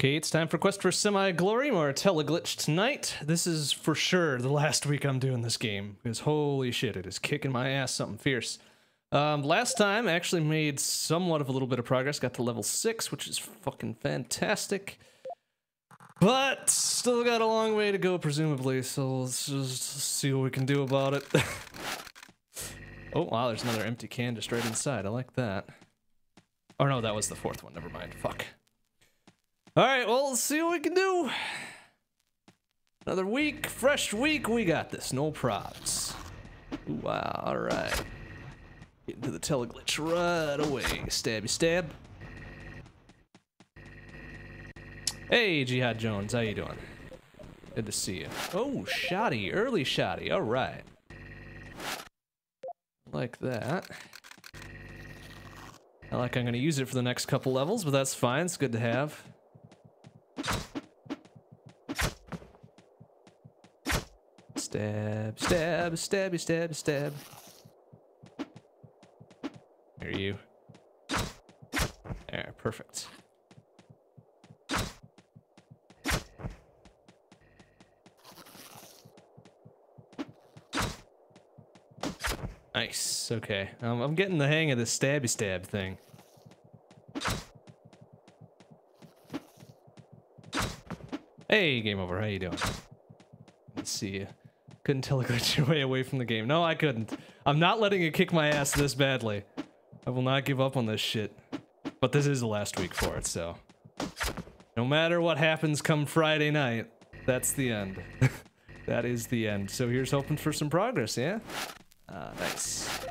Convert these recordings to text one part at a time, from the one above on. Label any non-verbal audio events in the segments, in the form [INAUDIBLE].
Okay, it's time for Quest for Semi-Glory, more Teleglitch tonight. This is for sure the last week I'm doing this game, because holy shit, it is kicking my ass something fierce. Um, last time, I actually made somewhat of a little bit of progress, got to level 6, which is fucking fantastic. But, still got a long way to go, presumably, so let's just see what we can do about it. [LAUGHS] oh, wow, there's another empty can just right inside, I like that. Oh no, that was the fourth one, never mind, fuck. All right, well, let's see what we can do. Another week, fresh week. We got this. No props. Wow, all right. Get into the teleglitch right away. Stabby stab. Hey, Jihad Jones, how you doing? Good to see you. Oh, shoddy, early shoddy. All right. Like that. I like I'm gonna use it for the next couple levels, but that's fine. It's good to have. Stab, stab, stabby, stab, stab. There you. There, perfect. Nice, okay. Um, I'm getting the hang of this stabby stab thing. Hey, game over. How you doing? Let's see you. Couldn't teleglitch [LAUGHS] your way away from the game. No, I couldn't. I'm not letting it kick my ass this badly. I will not give up on this shit. But this is the last week for it, so. No matter what happens come Friday night, that's the end. [LAUGHS] that is the end. So here's hoping for some progress, yeah? Ah, nice.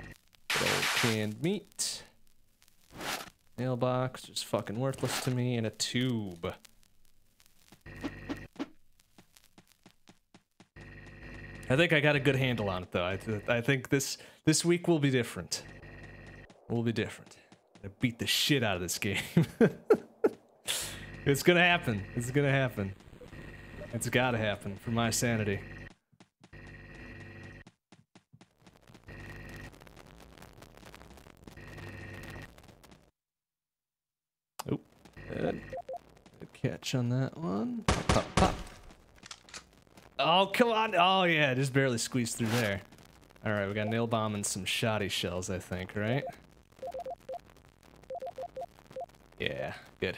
Good canned meat. Mailbox, just fucking worthless to me, and a tube. I think I got a good handle on it though. I, th I think this this week will be different. Will be different. I beat the shit out of this game. [LAUGHS] it's gonna happen. It's gonna happen. It's gotta happen for my sanity. Oh, good. Good catch on that one. Pop, pop. Oh, come on. Oh, yeah, just barely squeezed through there. All right, we got nail bomb and some shoddy shells, I think, right? Yeah, good.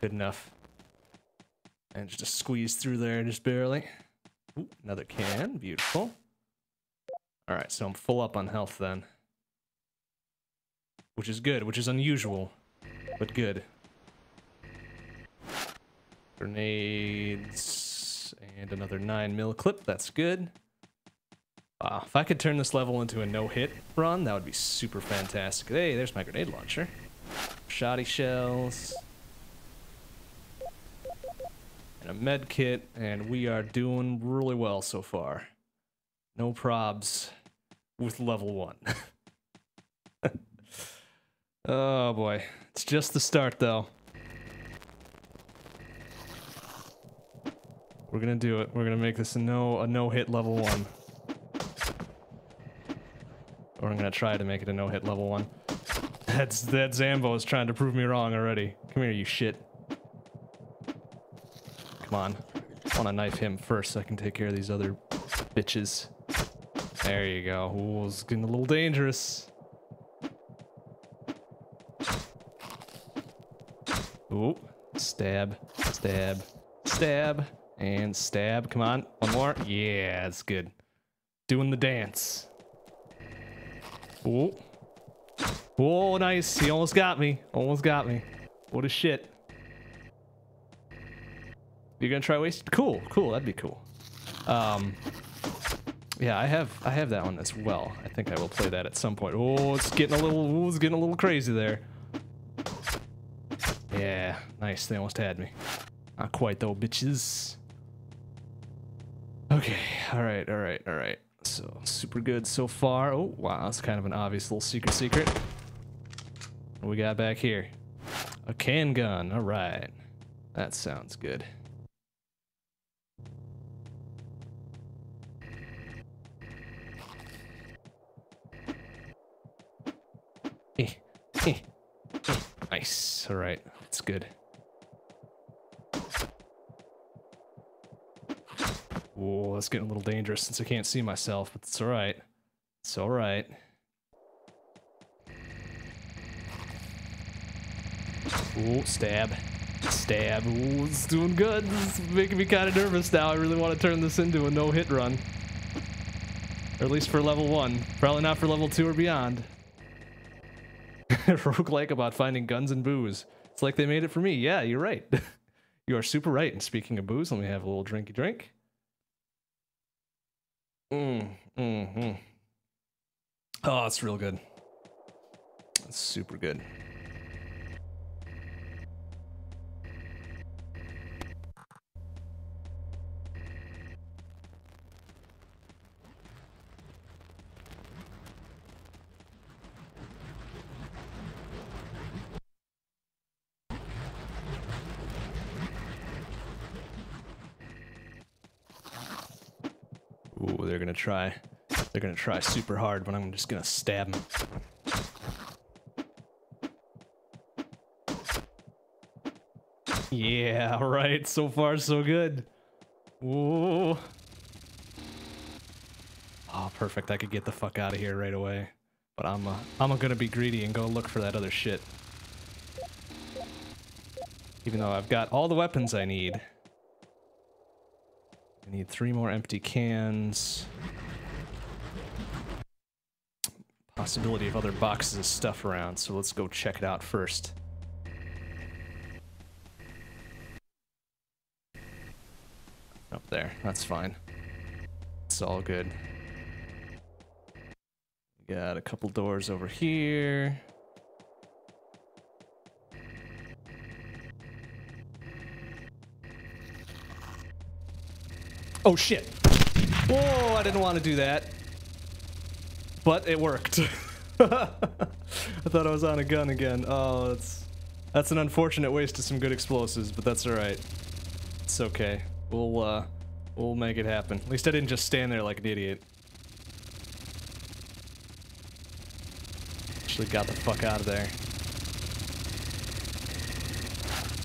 Good enough. And just squeeze through there just barely. Ooh, another can. Beautiful. All right, so I'm full up on health then. Which is good, which is unusual, but good. Grenades. And another 9 mil clip, that's good. Wow, if I could turn this level into a no-hit run, that would be super fantastic. Hey, there's my grenade launcher. Shoddy shells. And a med kit, and we are doing really well so far. No probs with level 1. [LAUGHS] oh boy, it's just the start though. We're gonna do it. We're gonna make this a no a no hit level one. Or I'm gonna try to make it a no hit level one. That's that Zambo is trying to prove me wrong already. Come here, you shit. Come on. I wanna knife him first so I can take care of these other bitches. There you go. Ooh, it's getting a little dangerous. Ooh. Stab. Stab. Stab. And stab. Come on. One more. Yeah, that's good. Doing the dance. Oh. Oh, nice. He almost got me. Almost got me. What a shit. You're gonna try waste? Cool, cool. That'd be cool. Um, yeah, I have I have that one as well. I think I will play that at some point. Oh, it's getting a little oh, it's getting a little crazy there. Yeah, nice. They almost had me. Not quite though, bitches. Okay, all right, all right, all right. So, super good so far. Oh, wow, that's kind of an obvious little secret secret. What we got back here? A can gun, all right. That sounds good. Eh, eh, eh. Nice, all right, that's good. Whoa, that's getting a little dangerous since I can't see myself, but it's alright. It's alright. Ooh, stab. Stab. Ooh, it's doing good. This is making me kind of nervous now. I really want to turn this into a no-hit run. Or at least for level 1. Probably not for level 2 or beyond. [LAUGHS] Rogue like about finding guns and booze. It's like they made it for me. Yeah, you're right. [LAUGHS] you are super right. And speaking of booze, let me have a little drinky drink. Mm, mm, mm. Oh, it's real good. It's super good. Ooh, they're gonna try. They're gonna try super hard, but I'm just gonna stab them. Yeah, [LAUGHS] right. So far, so good. Ooh. Oh, perfect. I could get the fuck out of here right away. But I'm uh, I'm gonna be greedy and go look for that other shit. Even though I've got all the weapons I need. I need three more empty cans. Possibility of other boxes of stuff around, so let's go check it out first. Up there, that's fine. It's all good. Got a couple doors over here. Oh shit. Whoa, I didn't want to do that. But it worked. [LAUGHS] I thought I was on a gun again. Oh, that's that's an unfortunate waste of some good explosives, but that's alright. It's okay. We'll uh we'll make it happen. At least I didn't just stand there like an idiot. Actually got the fuck out of there.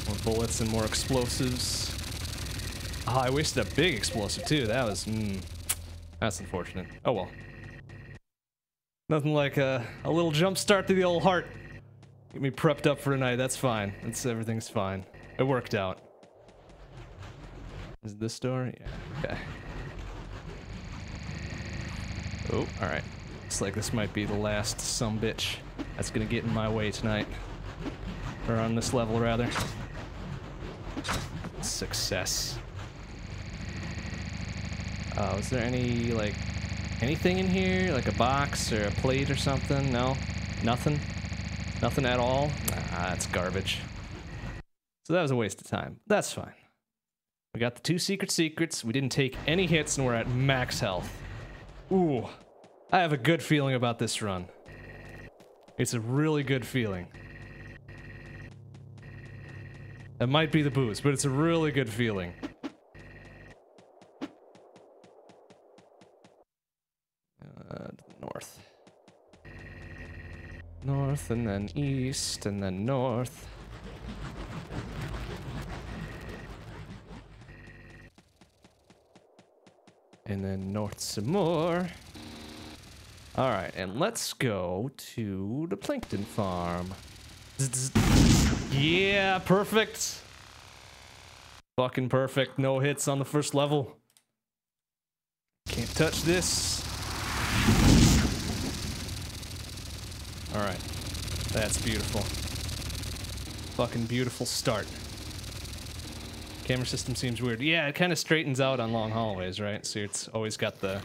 More bullets and more explosives. Oh, I wasted a big explosive too. That was, mm, that's unfortunate. Oh well. Nothing like a, a little jump start to the old heart. Get me prepped up for tonight. That's fine. That's everything's fine. It worked out. Is this door? Yeah. Okay. Oh, all right. Looks like this might be the last some bitch that's gonna get in my way tonight, or on this level rather. Success. Uh, was there any, like, anything in here? Like a box or a plate or something? No? Nothing? Nothing at all? Ah, that's garbage. So that was a waste of time. That's fine. We got the two secret secrets. We didn't take any hits and we're at max health. Ooh. I have a good feeling about this run. It's a really good feeling. It might be the boost, but it's a really good feeling. North. North and then east and then north. And then north some more. All right, and let's go to the plankton farm. Yeah, perfect. Fucking perfect. No hits on the first level. Can't touch this. Alright. That's beautiful. Fucking beautiful start. Camera system seems weird. Yeah, it kind of straightens out on long hallways, right? So it's always got the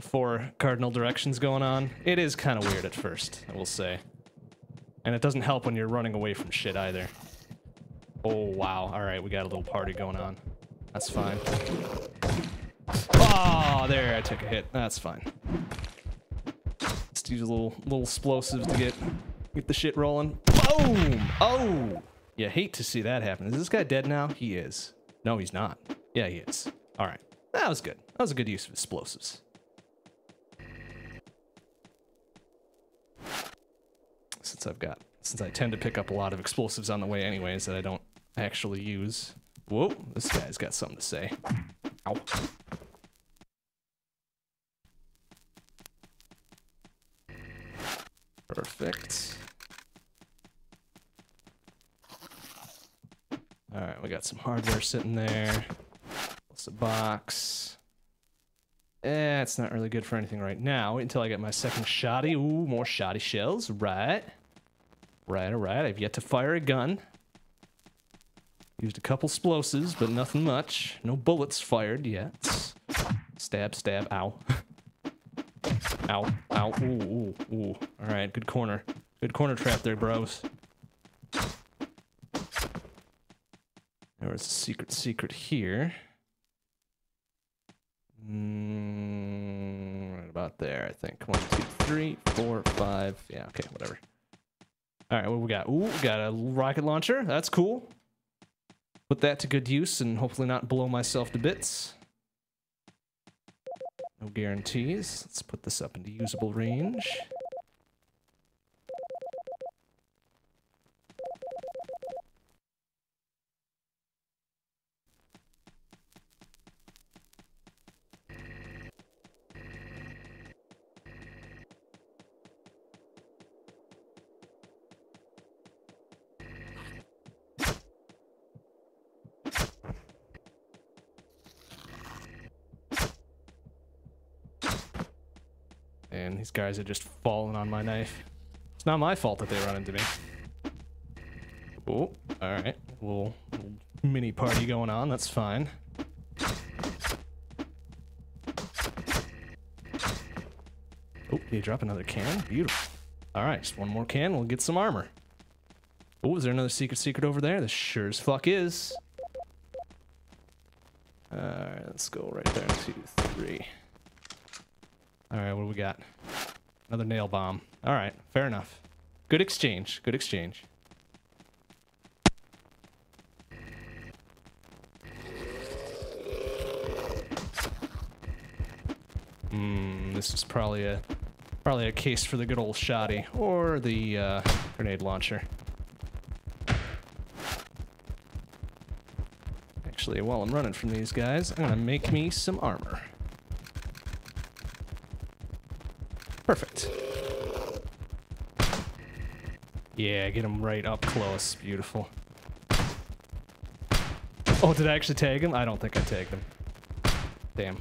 four cardinal directions going on. It is kind of weird at first, I will say. And it doesn't help when you're running away from shit either. Oh, wow. Alright, we got a little party going on. That's fine. Oh, there, I took a hit. That's fine. Let's use a little little explosives to get get the shit rolling. Boom! Oh! You hate to see that happen. Is this guy dead now? He is. No, he's not. Yeah, he is. All right. That was good. That was a good use of explosives. Since I've got, since I tend to pick up a lot of explosives on the way anyways that I don't actually use. Whoa, this guy's got something to say. Ow. Perfect. Alright, we got some hardware sitting there. Plus a box. Eh, it's not really good for anything right now. Wait until I get my second shoddy. Ooh, more shoddy shells. Right. Right, alright. I've yet to fire a gun. Used a couple explosives, but nothing much. No bullets fired yet. Stab, stab, ow. ow, ow, ooh, ooh, ooh. Alright, good corner. Good corner trap there, bros. There was a secret secret here. Mm, right about there, I think. One, two, three, four, five. Yeah, okay, whatever. All right, what we got? Ooh, we got a rocket launcher. That's cool. Put that to good use and hopefully not blow myself to bits. No guarantees. Let's put this up into usable range. Guys are just falling on my knife. It's not my fault that they run into me. Oh, alright. Little, little mini party going on, that's fine. Oh, you drop another can? Beautiful. Alright, just one more can, we'll get some armor. Oh, is there another secret secret over there? This sure as fuck is. Alright, let's go right there. Two, three. Alright, what do we got? Another nail bomb. Alright, fair enough. Good exchange. Good exchange. Hmm, this is probably a probably a case for the good old shoddy or the uh, grenade launcher. Actually, while I'm running from these guys, I'm gonna make me some armor. Perfect. Yeah, get him right up close. Beautiful. Oh, did I actually tag him? I don't think I tagged him. Damn.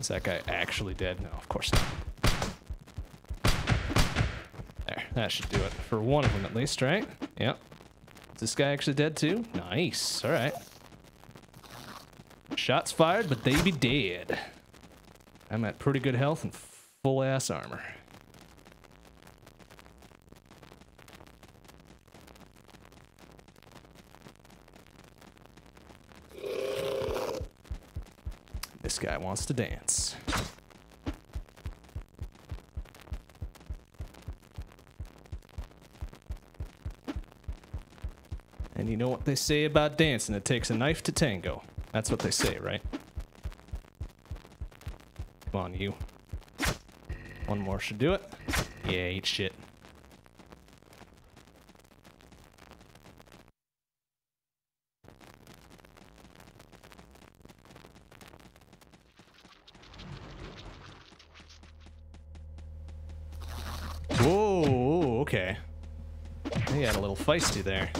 Is that guy actually dead? No, of course not. There, that should do it. For one of them at least, right? Yep. Is this guy actually dead too? Nice, alright. Shots fired, but they be dead. I'm at pretty good health and full ass armor. This guy wants to dance. And you know what they say about dancing? It takes a knife to tango. That's what they say, right? Come on, you. One more should do it. Yeah, eat shit. Whoa, okay. They got a little feisty there.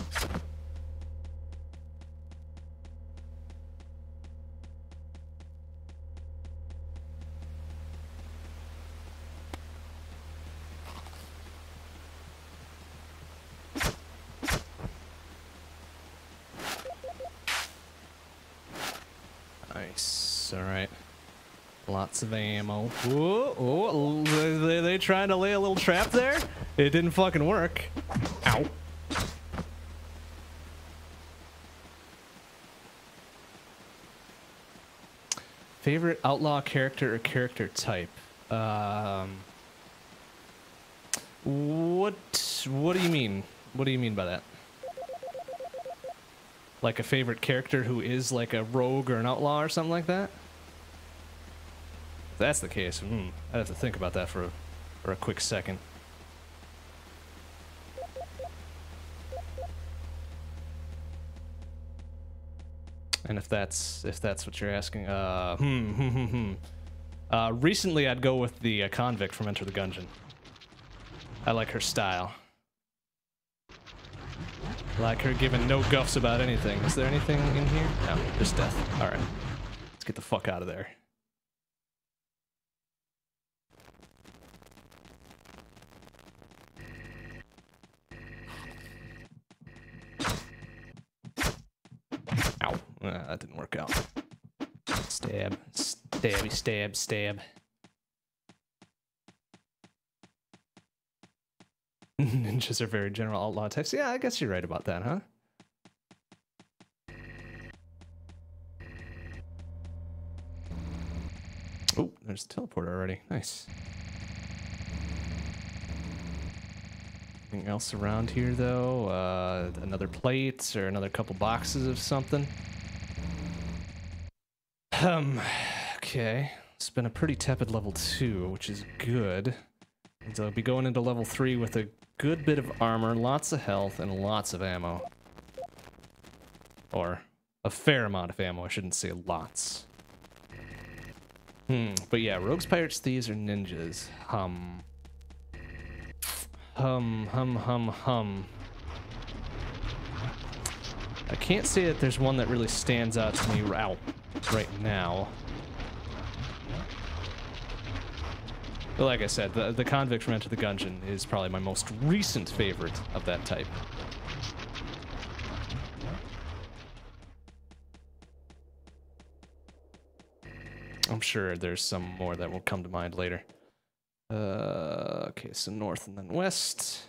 Nice. All right. Lots of ammo. Whoa, oh, they, they trying to lay a little trap there? It didn't fucking work. Favorite outlaw character or character type? Um, what what do you mean? What do you mean by that? Like a favorite character who is like a rogue or an outlaw or something like that? If that's the case, hmm, I'd have to think about that for a, for a quick second. And if that's if that's what you're asking, uh, hmm, hmm, hmm, hmm. Uh, recently, I'd go with the uh, convict from Enter the Gungeon. I like her style. Like her giving no guffs about anything. Is there anything in here? No, just death. All right, let's get the fuck out of there. Ow. Uh, that didn't work out. Stab. Stabby, stab, stab. [LAUGHS] Ninjas are very general outlaw types. Yeah, I guess you're right about that, huh? Oh, there's a teleporter already. Nice. Anything else around here, though? Uh, another plate or another couple boxes of something? Um, okay. It's been a pretty tepid level 2, which is good. So I'll be going into level 3 with a good bit of armor, lots of health, and lots of ammo. Or a fair amount of ammo, I shouldn't say lots. Hmm, but yeah, rogues, pirates, thieves, or ninjas. Hum. Hum, hum, hum, hum. I can't say that there's one that really stands out to me ow, right now. But like I said, the, the convict from Enter the Gungeon is probably my most recent favorite of that type. I'm sure there's some more that will come to mind later. Uh, okay, so north and then west.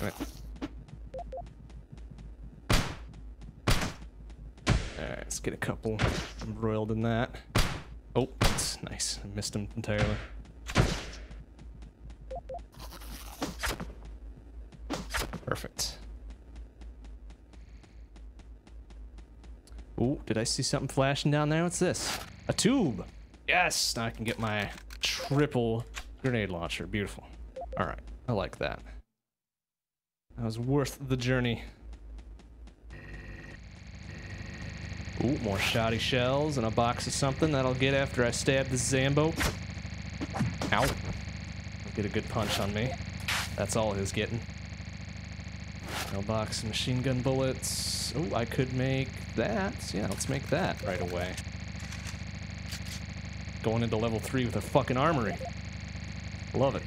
Ow. Right. Alright, let's get a couple embroiled in that. Oh, that's nice. I missed him entirely. Perfect. Oh, did I see something flashing down there? What's this? A tube! Yes! Now I can get my triple grenade launcher. Beautiful. Alright, I like that. That was worth the journey. Ooh, more shoddy shells and a box of something that I'll get after I stab the Zambo. Ow. Get a good punch on me. That's all he's getting. No box of machine gun bullets. Oh, I could make that. Yeah, let's make that right away. Going into level 3 with a fucking armory. Love it.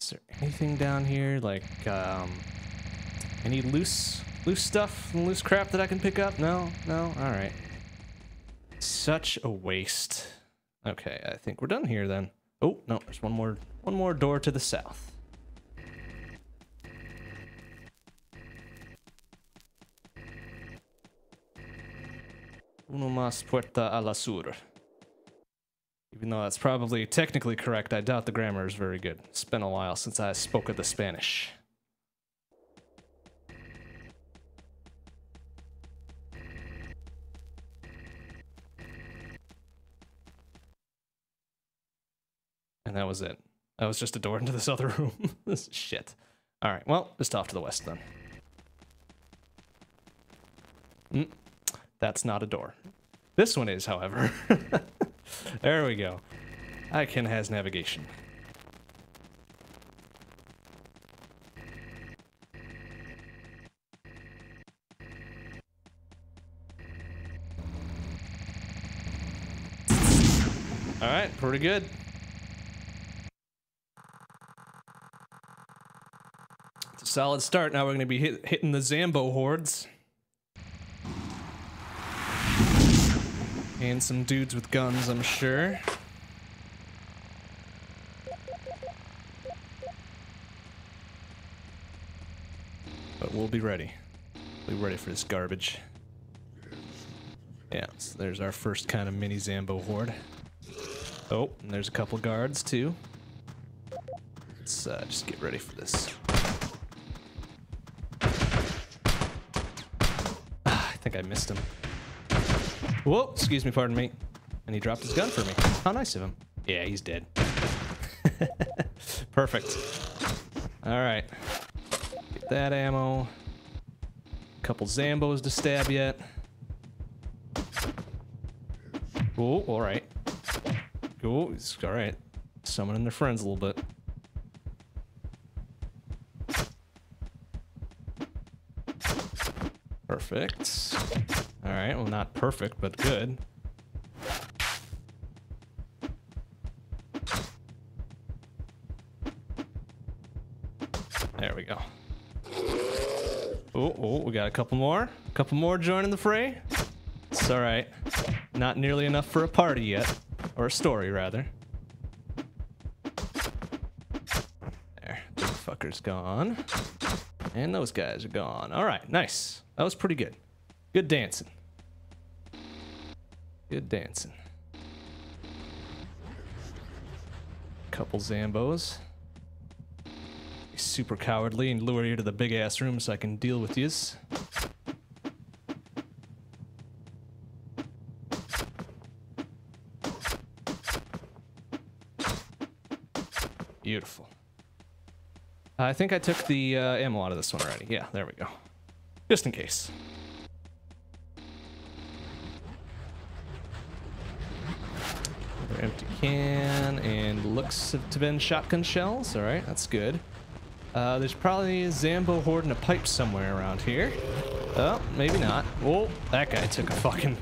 Is there anything down here? Like, um, any loose, loose stuff, loose crap that I can pick up? No, no. All right. Such a waste. Okay, I think we're done here then. Oh no, there's one more, one more door to the south. Uno más puerta a la sur. Even though that's probably technically correct, I doubt the grammar is very good. It's been a while since I spoke of the Spanish. And that was it. That was just a door into this other room. [LAUGHS] this is shit. Alright, well, just off to the west then. Mm, that's not a door. This one is, however. [LAUGHS] there we go. Icon has navigation. Alright, pretty good. It's a solid start. Now we're going to be hit, hitting the Zambo hordes. And some dudes with guns, I'm sure. But we'll be ready. We'll be ready for this garbage. Yeah, so there's our first kind of mini Zambo horde. Oh, and there's a couple guards too. Let's uh, just get ready for this. Ah, I think I missed him. Whoa, excuse me, pardon me. And he dropped his gun for me. How nice of him. Yeah, he's dead. [LAUGHS] Perfect. All right. Get that ammo. Couple Zambos to stab yet. Oh, all right. Oh, it's all right. Summoning their friends a little bit. Perfect. Right, well, not perfect, but good. There we go. Oh, oh, we got a couple more. A couple more joining the fray. It's all right. Not nearly enough for a party yet. Or a story, rather. There. Big fucker's gone. And those guys are gone. All right, nice. That was pretty good. Good dancing. Good dancing. Couple Zambos. Be super cowardly and lure you to the big ass room so I can deal with yous. Beautiful. I think I took the uh, ammo out of this one already. Yeah, there we go. Just in case. Another empty can and looks to been shotgun shells. All right, that's good. Uh, there's probably a Zambo hoarding a pipe somewhere around here. Oh, maybe not. Oh, that guy took a fucking...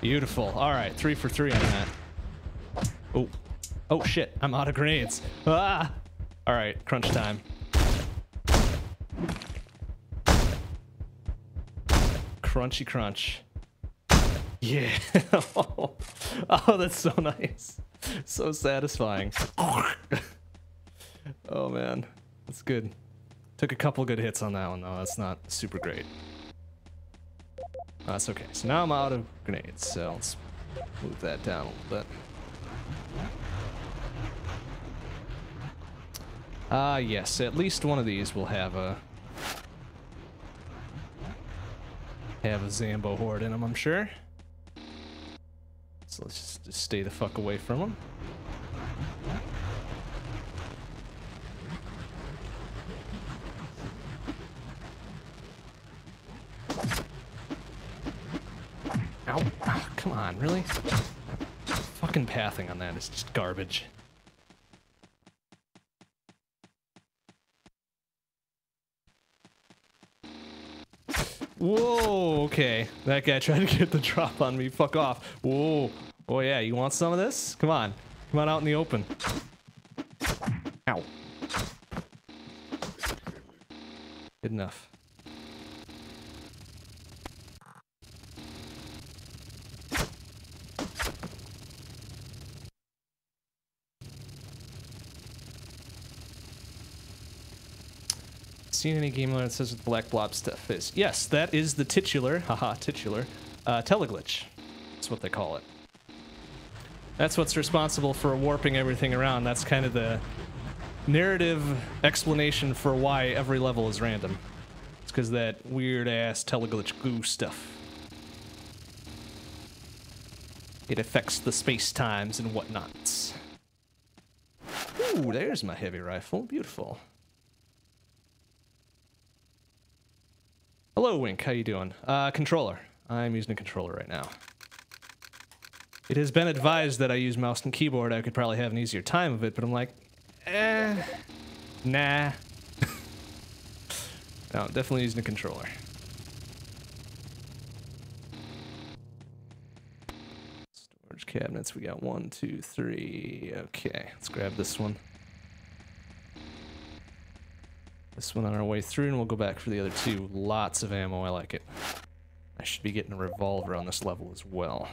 Beautiful. All right, three for three on that. Oh, oh shit, I'm out of grenades. Ah! All right, crunch time. Crunchy crunch. Yeah. [LAUGHS] oh, that's so nice. So satisfying. [LAUGHS] oh man, that's good. Took a couple good hits on that one though. That's not super great. That's okay. So now I'm out of grenades. So let's move that down a little bit. Ah, uh, yes. At least one of these will have a have a Zambo horde in them, I'm sure. So let's just, stay the fuck away from him. Ow. Oh, come on, really? Fucking pathing on that is just garbage. Whoa, okay. That guy [LAUGHS] tried to get the drop on me. Fuck off. Whoa. Oh yeah, you want some of this? Come on. Come on out in the open. Ow. Good enough. Seen any game that says what black blob stuff is. Yes, that is the titular, [LAUGHS] haha, titular, uh, teleglitch. That's what they call it. That's what's responsible for warping everything around. That's kind of the narrative explanation for why every level is random. It's because that weird ass teleglitch goo stuff. It affects the space times and whatnots. Ooh, there's my heavy rifle. Beautiful. Hello, Wink. How you doing? Uh, controller. I'm using a controller right now. It has been advised that I use mouse and keyboard. I could probably have an easier time of it, but I'm like, eh, nah. [LAUGHS] no, definitely using a controller. Storage cabinets. We got one, two, three. Okay, let's grab this one. This one on our way through, and we'll go back for the other two. Lots of ammo, I like it. I should be getting a revolver on this level as well.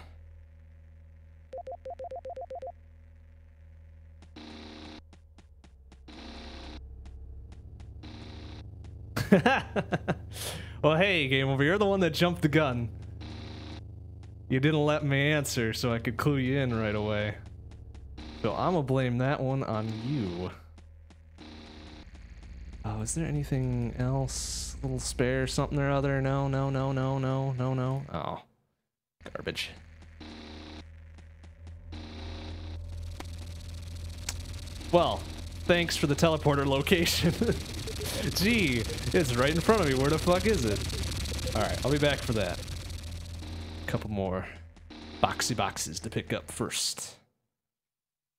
[LAUGHS] well, hey, game over, you're the one that jumped the gun. You didn't let me answer so I could clue you in right away. So I'm gonna blame that one on you. Oh, is there anything else? A little spare something or other? No, no, no, no, no, no, no. Oh. Garbage. Well, thanks for the teleporter location. [LAUGHS] Gee, it's right in front of me. Where the fuck is it? Alright, I'll be back for that. A Couple more boxy boxes to pick up first.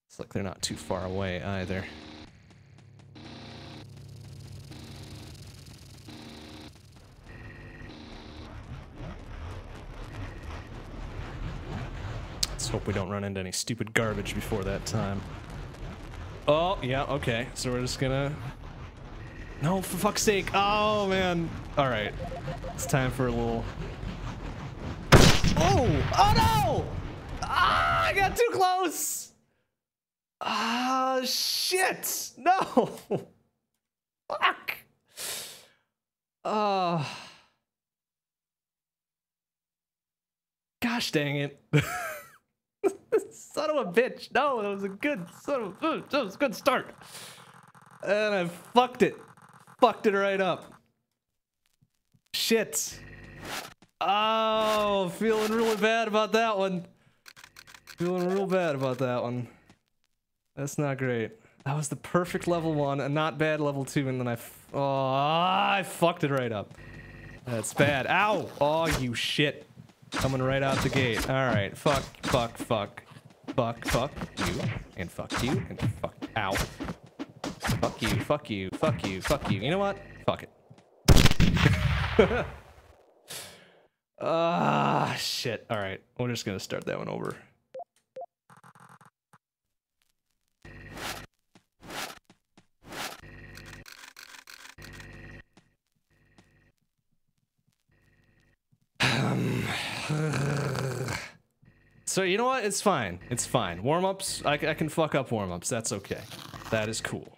It's like they're not too far away either. Hope we don't run into any stupid garbage before that time. Oh, yeah, okay. So we're just gonna... No, for fuck's sake. Oh, man. All right. It's time for a little... Oh! Oh, no! Ah, I got too close! Ah, shit! No! [LAUGHS] Fuck! Uh... Gosh dang it. [LAUGHS] son of a bitch. No, that was a good son of a, that was a good start. And I fucked it. Fucked it right up. Shit. Oh, feeling really bad about that one. Feeling real bad about that one. That's not great. That was the perfect level one, and not bad level two, and then I, oh, I fucked it right up. That's bad. Ow! Oh, you shit. Coming right out the gate. All right. Fuck, fuck, fuck. Fuck, fuck you, and fuck you, and fuck, ow. Fuck you, fuck you, fuck you, fuck you. You know what? Fuck it. [LAUGHS] Ah, shit. All right. We're just gonna start that one over. So you know what? It's fine. It's fine. Warm-ups, I, I can fuck up warm-ups. That's okay. That is cool.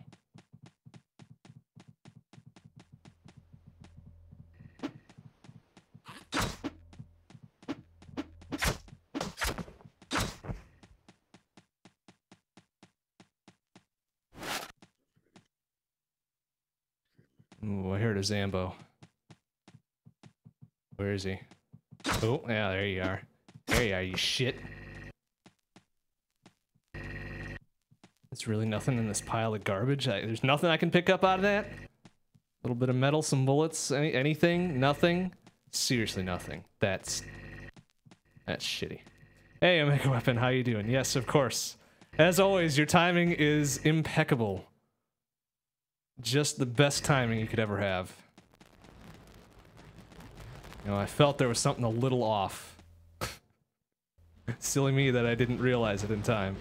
Ooh, I heard a Zambo. Where is he? Oh, yeah, there you are. There you are, you shit. There's really nothing in this pile of garbage. I, there's nothing I can pick up out of that. A little bit of metal, some bullets, any, anything, nothing. Seriously, nothing. That's that's shitty. Hey, Omega Weapon, how you doing? Yes, of course. As always, your timing is impeccable. Just the best timing you could ever have. You know, I felt there was something a little off. [LAUGHS] Silly me that I didn't realize it in time.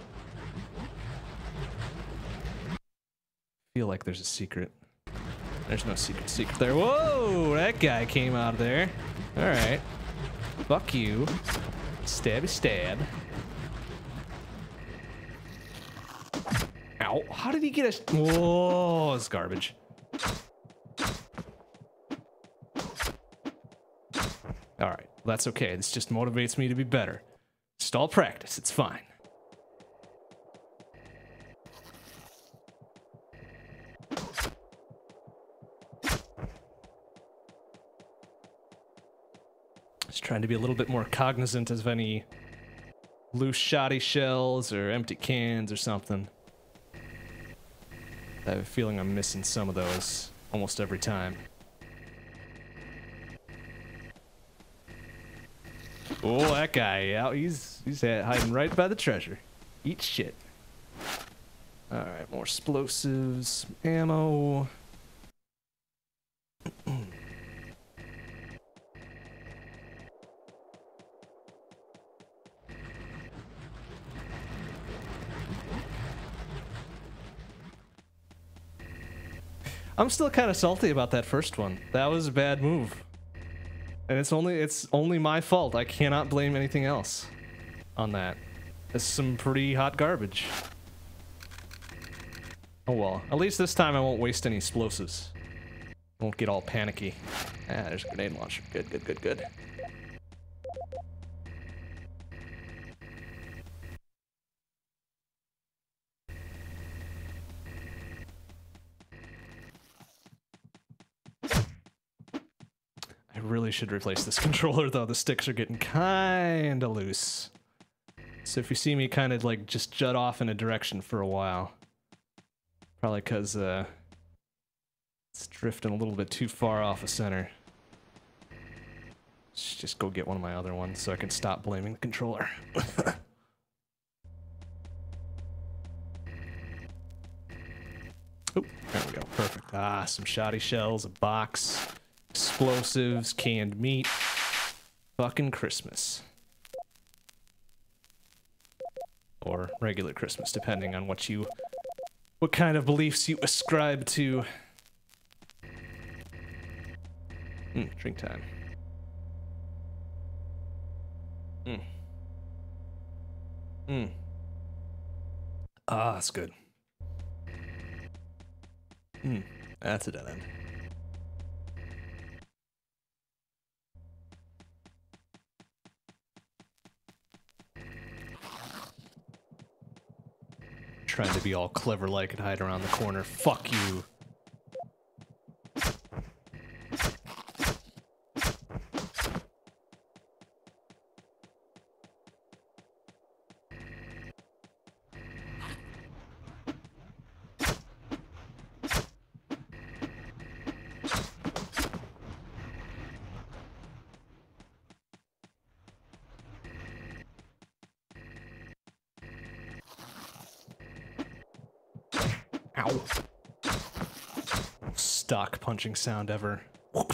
feel like there's a secret. There's no secret secret there. Whoa! That guy came out of there. Alright. Fuck you. Stabby stab. Ow. How did he get a... Whoa, it's garbage. Alright, that's okay. This just motivates me to be better. Just all practice, it's fine. Just trying to be a little bit more cognizant of any loose shoddy shells or empty cans or something. I have a feeling I'm missing some of those almost every time. Oh, that guy, yeah, he's he's hiding right by the treasure. Eat shit. All right, more explosives, ammo. I'm still kind of salty about that first one. That was a bad move. And it's only it's only my fault. I cannot blame anything else on that. That's some pretty hot garbage. Oh well, at least this time I won't waste any explosives. Won't get all panicky. Ah, there's a grenade launcher. Good, good, good, good. I really should replace this [LAUGHS] controller though, the sticks are getting kinda loose. So if you see me kind of like just jut off in a direction for a while, probably because uh, it's drifting a little bit too far off of center. Let's just go get one of my other ones so I can stop blaming the controller. [LAUGHS] Oop, there we go. Perfect. Ah, some shoddy shells, a box, explosives, canned meat. Fucking Christmas. Or regular Christmas, depending on what you... What kind of beliefs you ascribe to. Hmm, drink time. Hmm. Hmm. Ah, that's good. Hmm, that's a dead end. Trying to be all clever like and hide around the corner. Fuck you. Sound ever. No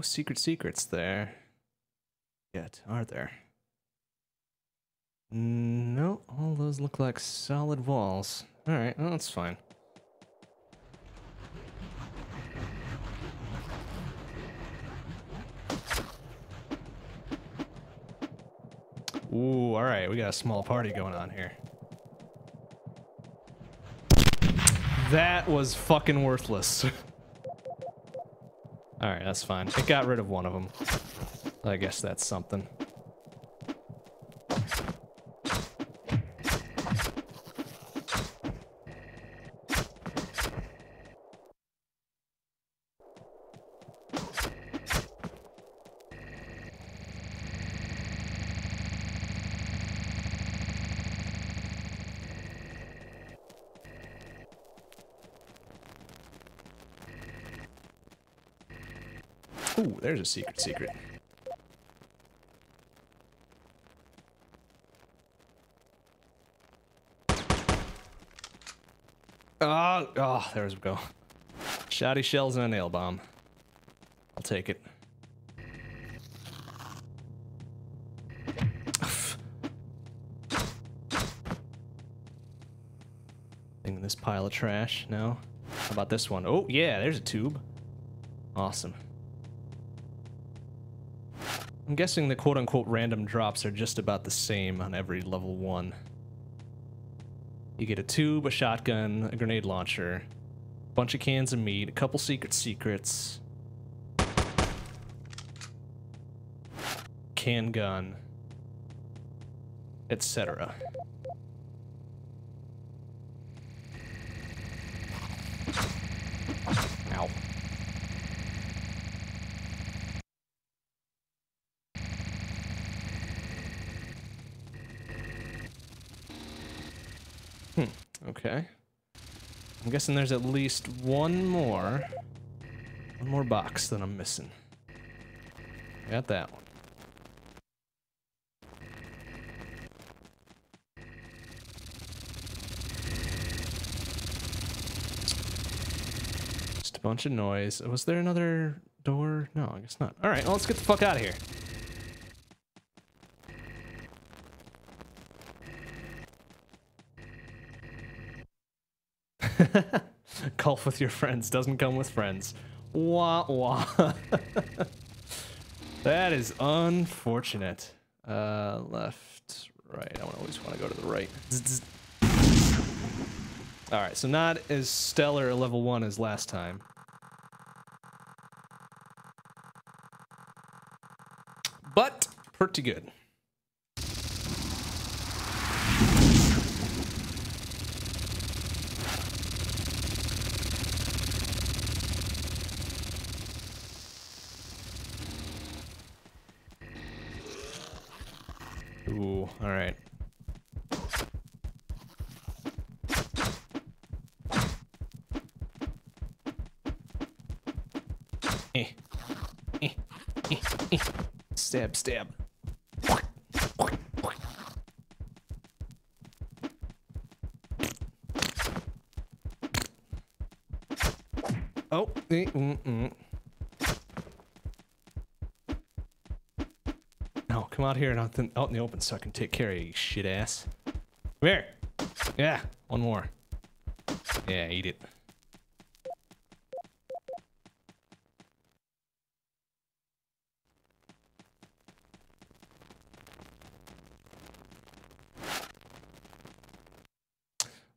secret secrets there. Yet, are there? No, all those look like solid walls. Alright, well, that's fine. Ooh, alright, we got a small party going on here. That was fucking worthless. [LAUGHS] Alright, that's fine. It got rid of one of them. I guess that's something. Ooh, there's a secret secret. Oh, oh, there we go. Shoddy shells and a nail bomb. I'll take it. Thing in this pile of trash, no? How about this one? Oh, yeah, there's a tube. Awesome. I'm guessing the quote-unquote random drops are just about the same on every level 1. You get a tube, a shotgun, a grenade launcher, a bunch of cans of meat, a couple secret secrets, can gun, etc. Ow. Hmm, okay. I'm guessing there's at least one more. One more box that I'm missing. Got that one. Just a bunch of noise. Was there another door? No, I guess not. Alright, well, let's get the fuck out of here. [LAUGHS] Golf with your friends doesn't come with friends. Wah wah. [LAUGHS] that is unfortunate. Uh, left, right. I always want to go to the right. [LAUGHS] All right, so not as stellar level one as last time. But pretty good. Ooh, all right. Eh. Eh. Eh. Eh. Stab, stab. Oh, eh, mm, mm. Come out here and out, in- the open so I can take care of you, you shit ass. Come here. Yeah, one more. Yeah, eat it.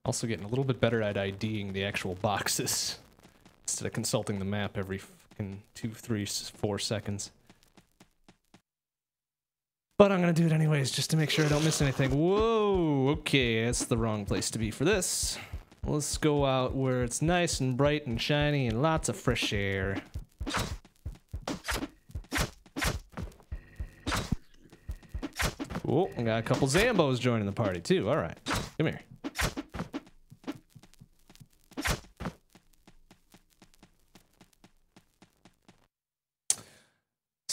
Also getting a little bit better at IDing the actual boxes [LAUGHS] instead of consulting the map every fucking two, three, four seconds. But I'm gonna do it anyways, just to make sure I don't miss anything. Whoa, okay, that's the wrong place to be for this. Let's go out where it's nice and bright and shiny and lots of fresh air. Oh, I got a couple Zambos joining the party too. All right, come here.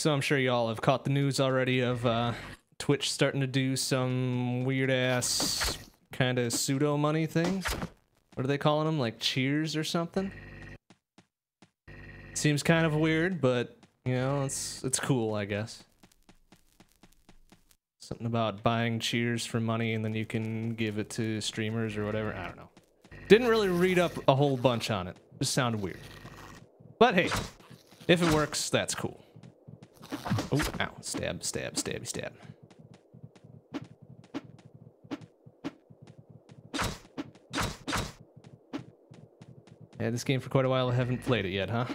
So I'm sure y'all have caught the news already of uh, Twitch starting to do some weird ass kind of pseudo money things. What are they calling them? Like cheers or something? Seems kind of weird, but you know, it's it's cool, I guess. Something about buying cheers for money and then you can give it to streamers or whatever. I don't know. Didn't really read up a whole bunch on it. Just sounded weird. But hey, if it works, that's cool. Oh, ow. Stab, stab, stabby, stab. Yeah, this game for quite a while. I haven't played it yet, huh?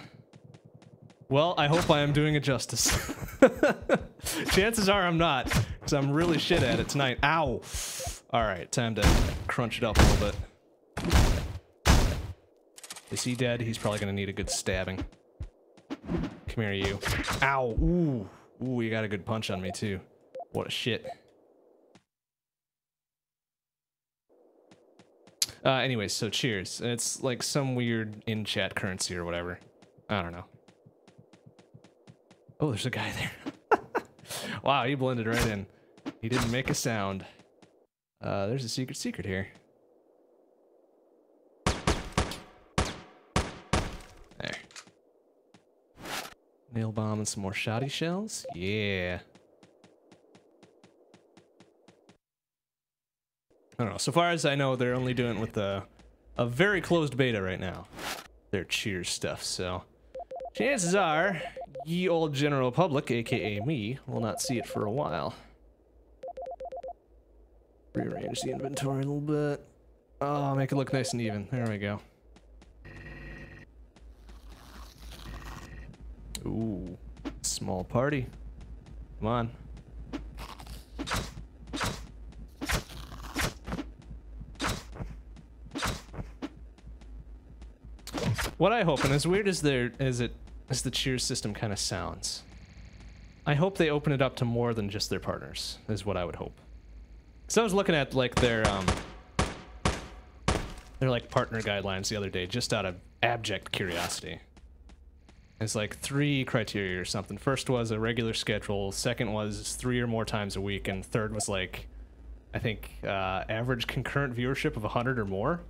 Well, I hope I am doing it justice. [LAUGHS] Chances are I'm not, because I'm really shit at it tonight. Ow! Alright, time to crunch it up a little bit. Is he dead? He's probably gonna need a good stabbing. Come here, you. Ow! Ooh! Ooh, you got a good punch on me, too. What a shit. Uh, anyways, so cheers. It's like some weird in-chat currency or whatever. I don't know. Oh, there's a guy there. [LAUGHS] wow, he blended right in. He didn't make a sound. Uh, there's a secret secret here. Nail bomb and some more shoddy shells? Yeah. I don't know. So far as I know, they're only doing it with a, a very closed beta right now. Their cheers stuff, so... Chances are, ye old general public, aka me, will not see it for a while. Rearrange the inventory a little bit. Oh, make it look nice and even. There we go. Ooh, small party. Come on. What I hope, and as weird as there as it as the cheers system kind of sounds, I hope they open it up to more than just their partners. Is what I would hope. Because I was looking at like their um their like partner guidelines the other day, just out of abject curiosity. It's like three criteria or something. First was a regular schedule. Second was three or more times a week, and third was like, I think uh, average concurrent viewership of 100 or more.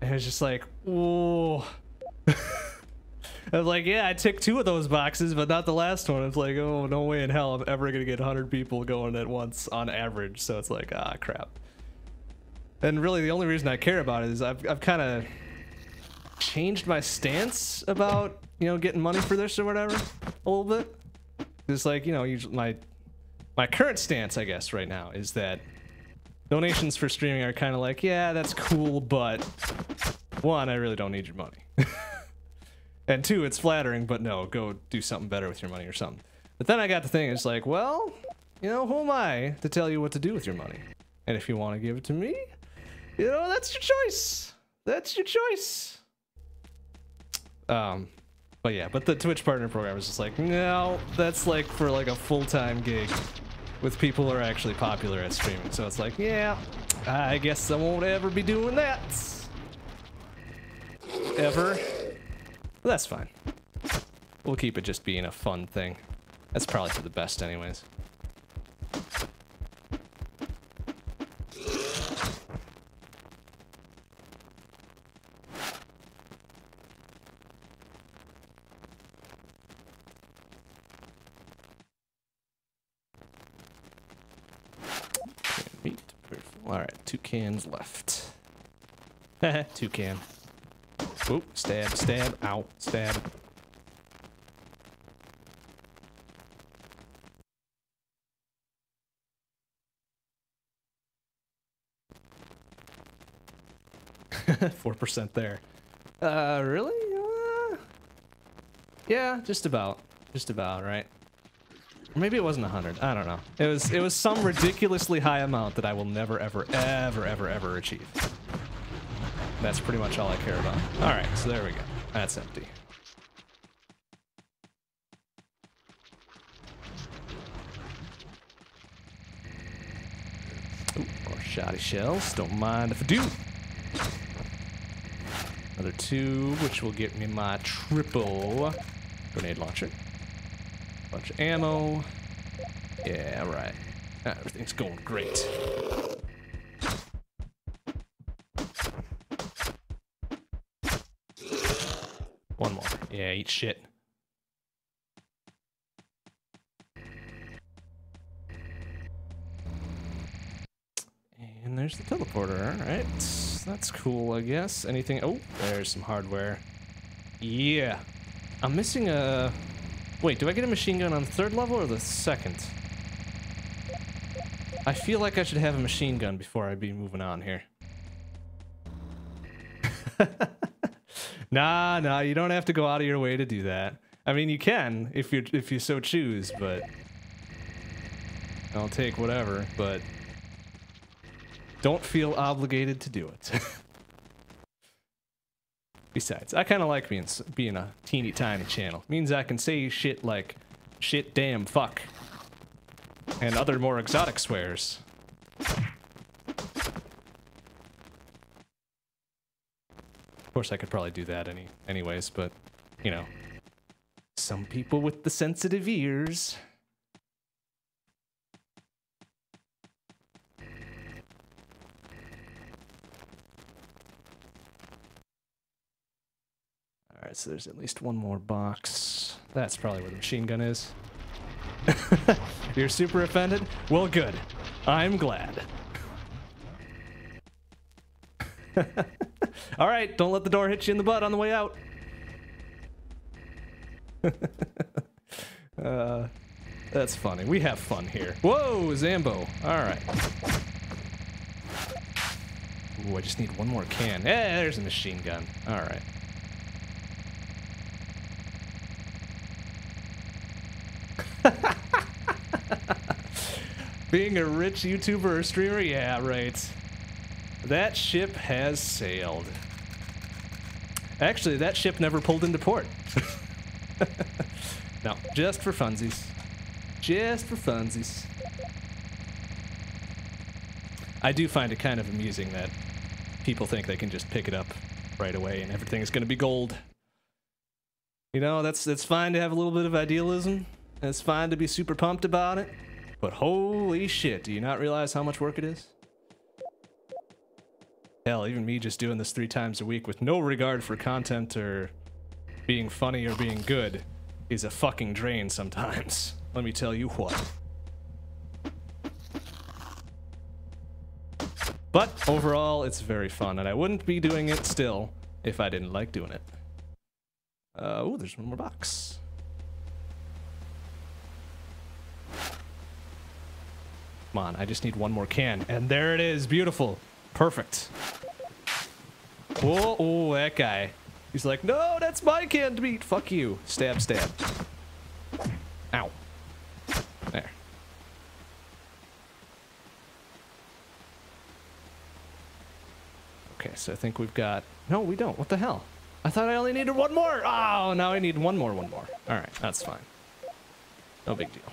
And it's just like, whoa. [LAUGHS] I was like, yeah, I ticked two of those boxes, but not the last one. It's like, oh, no way in hell I'm ever gonna get 100 people going at once on average. So it's like, ah, crap. And really, the only reason I care about it is I've, I've kind of changed my stance about, you know, getting money for this or whatever a little bit. It's like, you know, my my current stance, I guess, right now is that donations for streaming are kind of like, yeah, that's cool, but one, I really don't need your money. [LAUGHS] and two, it's flattering, but no, go do something better with your money or something. But then I got the thing, it's like, well, you know, who am I to tell you what to do with your money? And if you want to give it to me, you know, that's your choice. That's your choice. Um, but yeah, but the Twitch partner program is just like, no, that's like for like a full-time gig. with people who are actually popular at streaming. So it's like, yeah, I guess I won't ever be doing that. Ever. But that's fine. We'll keep it just being a fun thing. That's probably for the best anyways. two cans left. [LAUGHS] two can. Oop, stab, stab, ow, stab. [LAUGHS] Four percent there. Uh, really? Uh, yeah, just about. Just about, right? Maybe it wasn't a hundred. I don't know. It was it was some ridiculously high amount that I will never, ever, ever, ever, ever achieve. That's pretty much all I care about. All right, so there we go. That's empty. More shoddy shells. Don't mind if I do. Another two, which will get me my triple grenade launcher. Bunch of ammo. Yeah, right. Ah, everything's going great. One more. Yeah, eat shit. And there's the teleporter, alright. That's cool, I guess. Anything? Oh, there's some hardware. Yeah. I'm missing a Wait, do I get a machine gun on the third level or the second? I feel like I should have a machine gun before I be moving on here. [LAUGHS] nah, nah, you don't have to go out of your way to do that. I mean, you can if you if you so choose, but I'll take whatever, but don't feel obligated to do it. [LAUGHS] Besides, I kind of like being being a teeny tiny channel. It means I can say shit like shit, damn, fuck, and other more exotic swears. Of course, I could probably do that any anyways, but you know, some people with the sensitive ears. Alright, so there's at least one more box. That's probably where the machine gun is. [LAUGHS] You're super offended? Well, good. I'm glad. [LAUGHS] Alright, don't let the door hit you in the butt on the way out. [LAUGHS] uh, that's funny. We have fun here. Whoa, Zambo. Alright. Ooh, I just need one more can. Hey, there's a machine gun. Alright. [LAUGHS] Being a rich YouTuber or streamer? Yeah, right. That ship has sailed. Actually, that ship never pulled into port. [LAUGHS] no, just for funsies. Just for funsies. I do find it kind of amusing that people think they can just pick it up right away and everything is going to be gold. You know, that's that's fine to have a little bit of idealism. It's fine to be super pumped about it. But holy shit, do you not realize how much work it is? Hell, even me just doing this three times a week with no regard for content or being funny or being good is a fucking drain sometimes. [LAUGHS] Let me tell you what. But overall, it's very fun, and I wouldn't be doing it still if I didn't like doing it. Uh, oh, there's one more box. Come on, I just need one more can. And there it is. Beautiful. Perfect. Oh, oh, that guy. He's like, no, that's my canned meat. Fuck you. Stab, stab. Ow. There. Okay, so I think we've got... No, we don't. What the hell? I thought I only needed one more. Oh, now I need one more, one more. All right, that's fine. No big deal.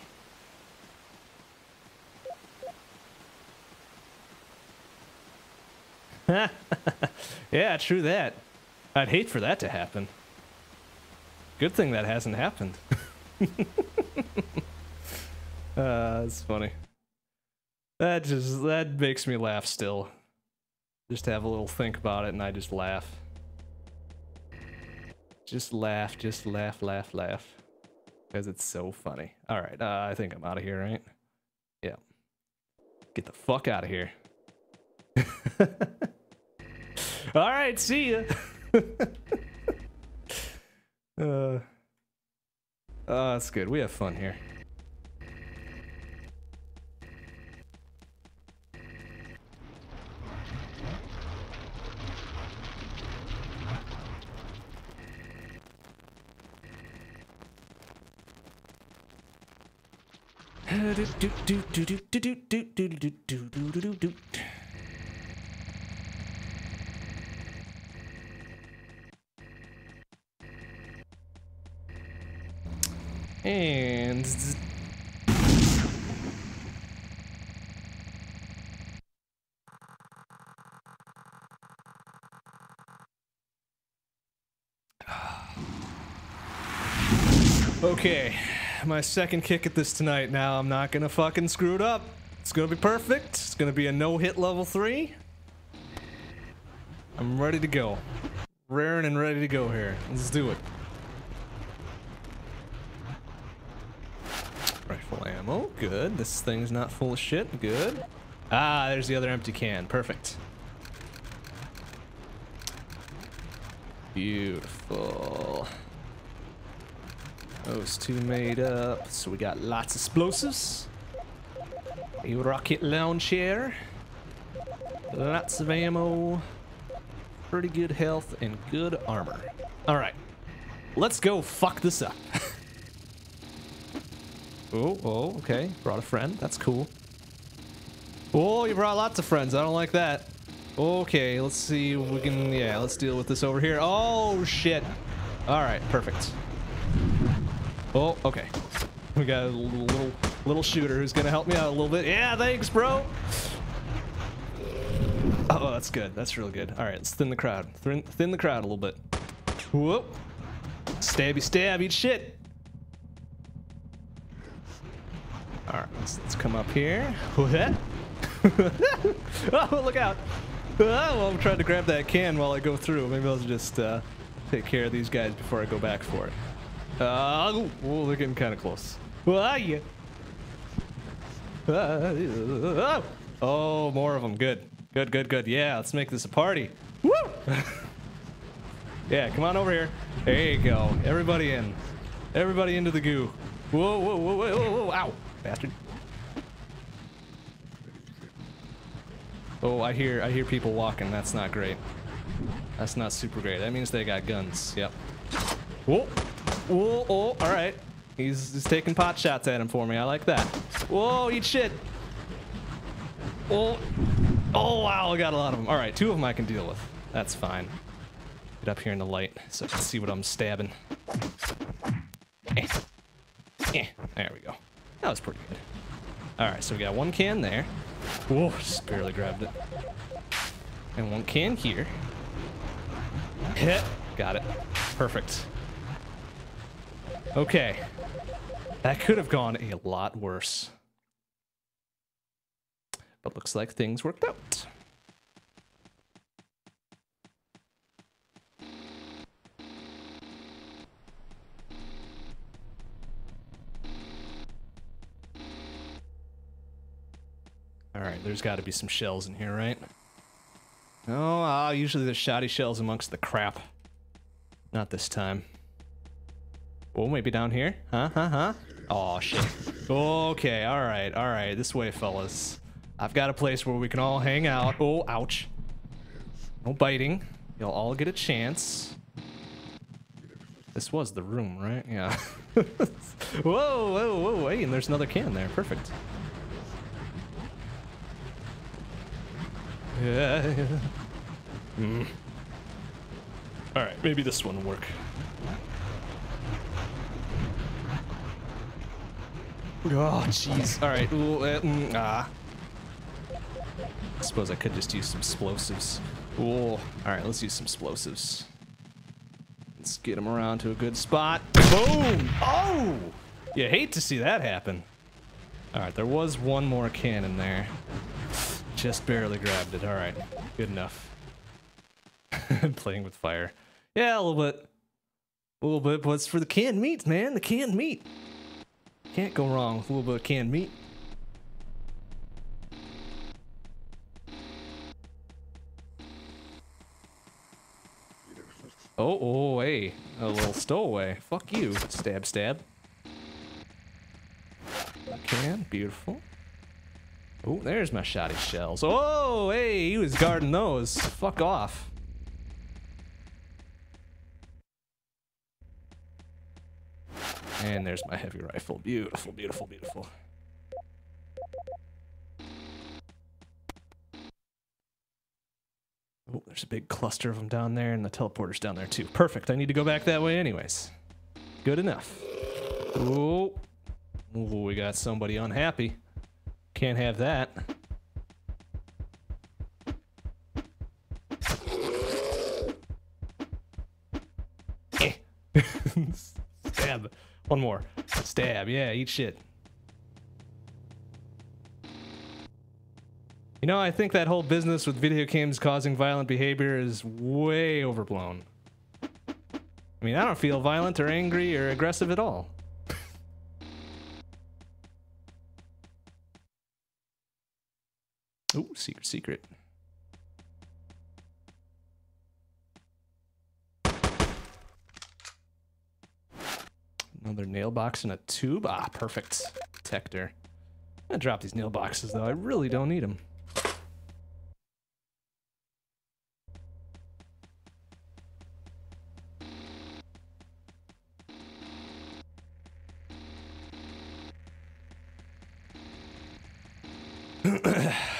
[LAUGHS] yeah, true that. I'd hate for that to happen. Good thing that hasn't happened. [LAUGHS] uh, that's funny. That just that makes me laugh still. Just have a little think about it and I just laugh. Just laugh, just laugh, laugh, laugh. Because it's so funny. Alright, uh, I think I'm out of here, right? Yeah. Get the fuck out of here. [LAUGHS] Alright, see ya! uh, oh, that's good. We have fun here. And Okay, my second kick at this tonight. Now I'm not gonna fucking screw it up. It's gonna be perfect. It's gonna be a no-hit level three. I'm ready to go. Raring and ready to go here. Let's do it. Rifle ammo, good. This thing's not full of shit, good. Ah, there's the other empty can, perfect. Beautiful. Those two made up. So we got lots of explosives. A rocket launcher. Lots of ammo. Pretty good health and good armor. Alright. Let's go fuck this up. [LAUGHS] oh, oh, okay. Brought a friend. That's cool. Oh, you brought lots of friends. I don't like that. Okay, let's see we can... Yeah, let's deal with this over here. Oh, shit. Alright, perfect. Oh, okay. [LAUGHS] We got a little little shooter who's gonna help me out a little bit. Yeah, thanks, bro. Oh, that's good. That's real good. All right, let's thin the crowd. Thin, thin the crowd a little bit. Whoop. Stabby stab, eat shit. All right, let's, let's come up here. [LAUGHS] Oh, look out. Oh, well, I'm trying to grab that can while I go through. Maybe I'll just uh, take care of these guys before I go back for it. Uh, oh, they're getting kind of close. Ah, yeah. Oh, more of them. Good. Good, good, good. Yeah, let's make this a party. Woo! [LAUGHS] yeah, come on over here. There you go. Everybody in. Everybody into the goo. Whoa, whoa, whoa, whoa, whoa, whoa. Ow, bastard. Oh, I hear, I hear people walking. That's not great. That's not super great. That means they got guns. Yep. Whoa. Whoa, oh, all right. He's, he's taking pot shots at him for me. I like that. Whoa, eat shit. Oh, oh wow, I got a lot of them. All right, two of them I can deal with. That's fine. Get up here in the light so I can see what I'm stabbing. Eh. Eh. There we go. That was pretty good. All right, so we got one can there. Whoa, just barely grabbed it. And one can here. Hit. [LAUGHS] Got it. Perfect. Okay. That could have gone a lot worse. But looks like things worked out. Alright, there's got to be some shells in here, right? Oh, ah, usually there's shoddy shells amongst the crap. Not this time. Oh, maybe down here? Huh? Huh? Huh? Oh, shit. Okay, alright, alright. This way, fellas. I've got a place where we can all hang out. Oh, ouch. No biting. You'll all get a chance. This was the room, right? Yeah. [LAUGHS] whoa, whoa, whoa, hey, and there's another can there. Perfect. Yeah. mm. Alright, maybe this one will work. Oh, jeez. All right. Ooh, uh, mm, ah. I suppose I could just use some explosives. Cool. All right, let's use some explosives. Let's get him around to a good spot. Boom! Oh! You hate to see that happen. All right, there was one more cannon there. Just barely grabbed it. All right, good enough. [LAUGHS] Playing with fire. Yeah, a little bit. A little bit, but it's for the canned meat, man. The canned meat. Can't go wrong with a little bit of canned meat. Oh, oh, hey. A little stowaway. Fuck you. Stab, stab. Can. Beautiful. Oh, there's my shoddy shells. Oh, hey, he was guarding those. Fuck off. And there's my heavy rifle. Beautiful, beautiful, beautiful. Oh, there's a big cluster of them down there, and the teleporter's down there too. Perfect. I need to go back that way anyways. Good enough. Oh, we got somebody unhappy. Can't have that. Eh. [LAUGHS] Stab. One more. Stab. Yeah, eat shit. You know, I think that whole business with video games causing violent behavior is way overblown. I mean, I don't feel violent or angry or aggressive at all. Secret. Another nail box and a tube. Ah, perfect. Detector. I'm gonna drop these nail boxes though. I really don't need them.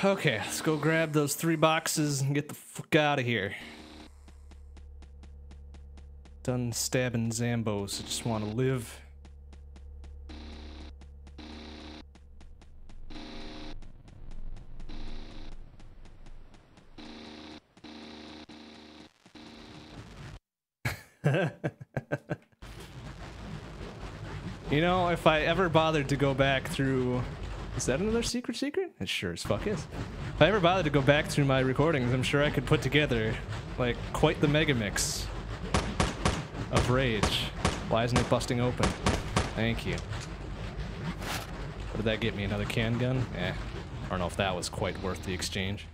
Okay, let's go grab those three boxes and get the fuck out of here. Done stabbing Zambos. I just want to live. [LAUGHS] you know, if I ever bothered to go back through is that another secret secret? It sure as fuck is. If I ever bothered to go back through my recordings, I'm sure I could put together, like, quite the mega mix of rage. Why isn't it busting open? Thank you. What did that get me? Another can gun? Eh. I don't know if that was quite worth the exchange.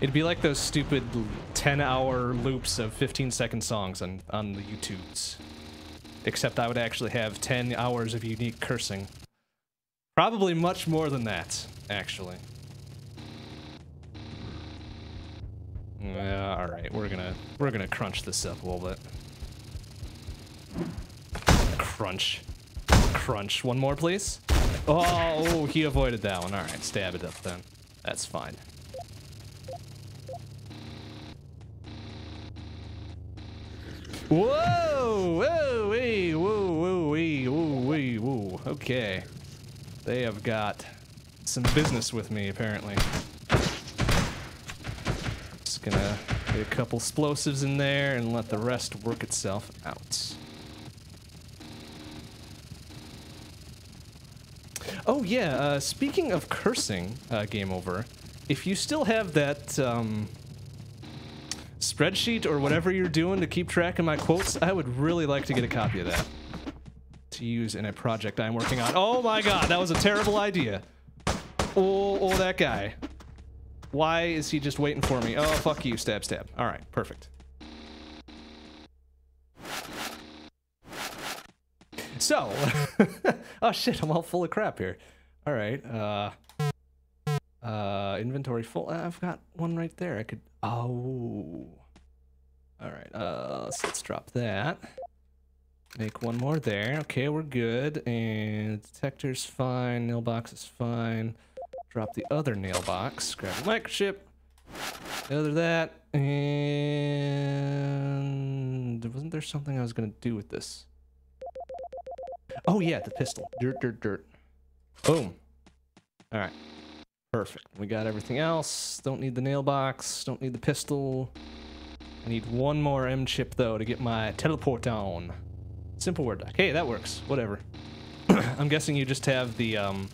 It'd be like those stupid 10 hour loops of 15 second songs on, on the YouTubes except I would actually have 10 hours of unique cursing. Probably much more than that, actually. Yeah, all right, we're gonna we're gonna crunch this up a little bit. Crunch, crunch. One more, please. Oh, oh he avoided that one. All right, stab it up then. That's fine. Whoa! Whoa! Wee! Whoa! Whoa! Wee! Whoa! Wee! Whoa! Okay. They have got some business with me, apparently. Just gonna get a couple explosives in there and let the rest work itself out. Oh yeah, uh, speaking of cursing, uh, Game Over, if you still have that, um, spreadsheet or whatever you're doing to keep track of my quotes, I would really like to get a copy of that to use in a project I'm working on. Oh my god, that was a terrible idea. Oh, oh, that guy. Why is he just waiting for me? Oh, fuck you, stab, stab. All right, perfect. So, [LAUGHS] oh shit, I'm all full of crap here. All right, uh, uh, inventory full. I've got one right there. I could, oh. All right, uh, so let's drop that. Make one more there. Okay, we're good. And detector's fine. Nail box is fine. Drop the other nail box. Grab the microchip. The other that. And wasn't there something I was gonna do with this? Oh yeah, the pistol. Dirt, dirt, dirt. Boom. All right. Perfect. We got everything else. Don't need the nail box. Don't need the pistol. I need one more M chip though to get my teleport on. Simple word doc. Hey, that works. Whatever. [CLEARS THROAT] I'm guessing you just have the um,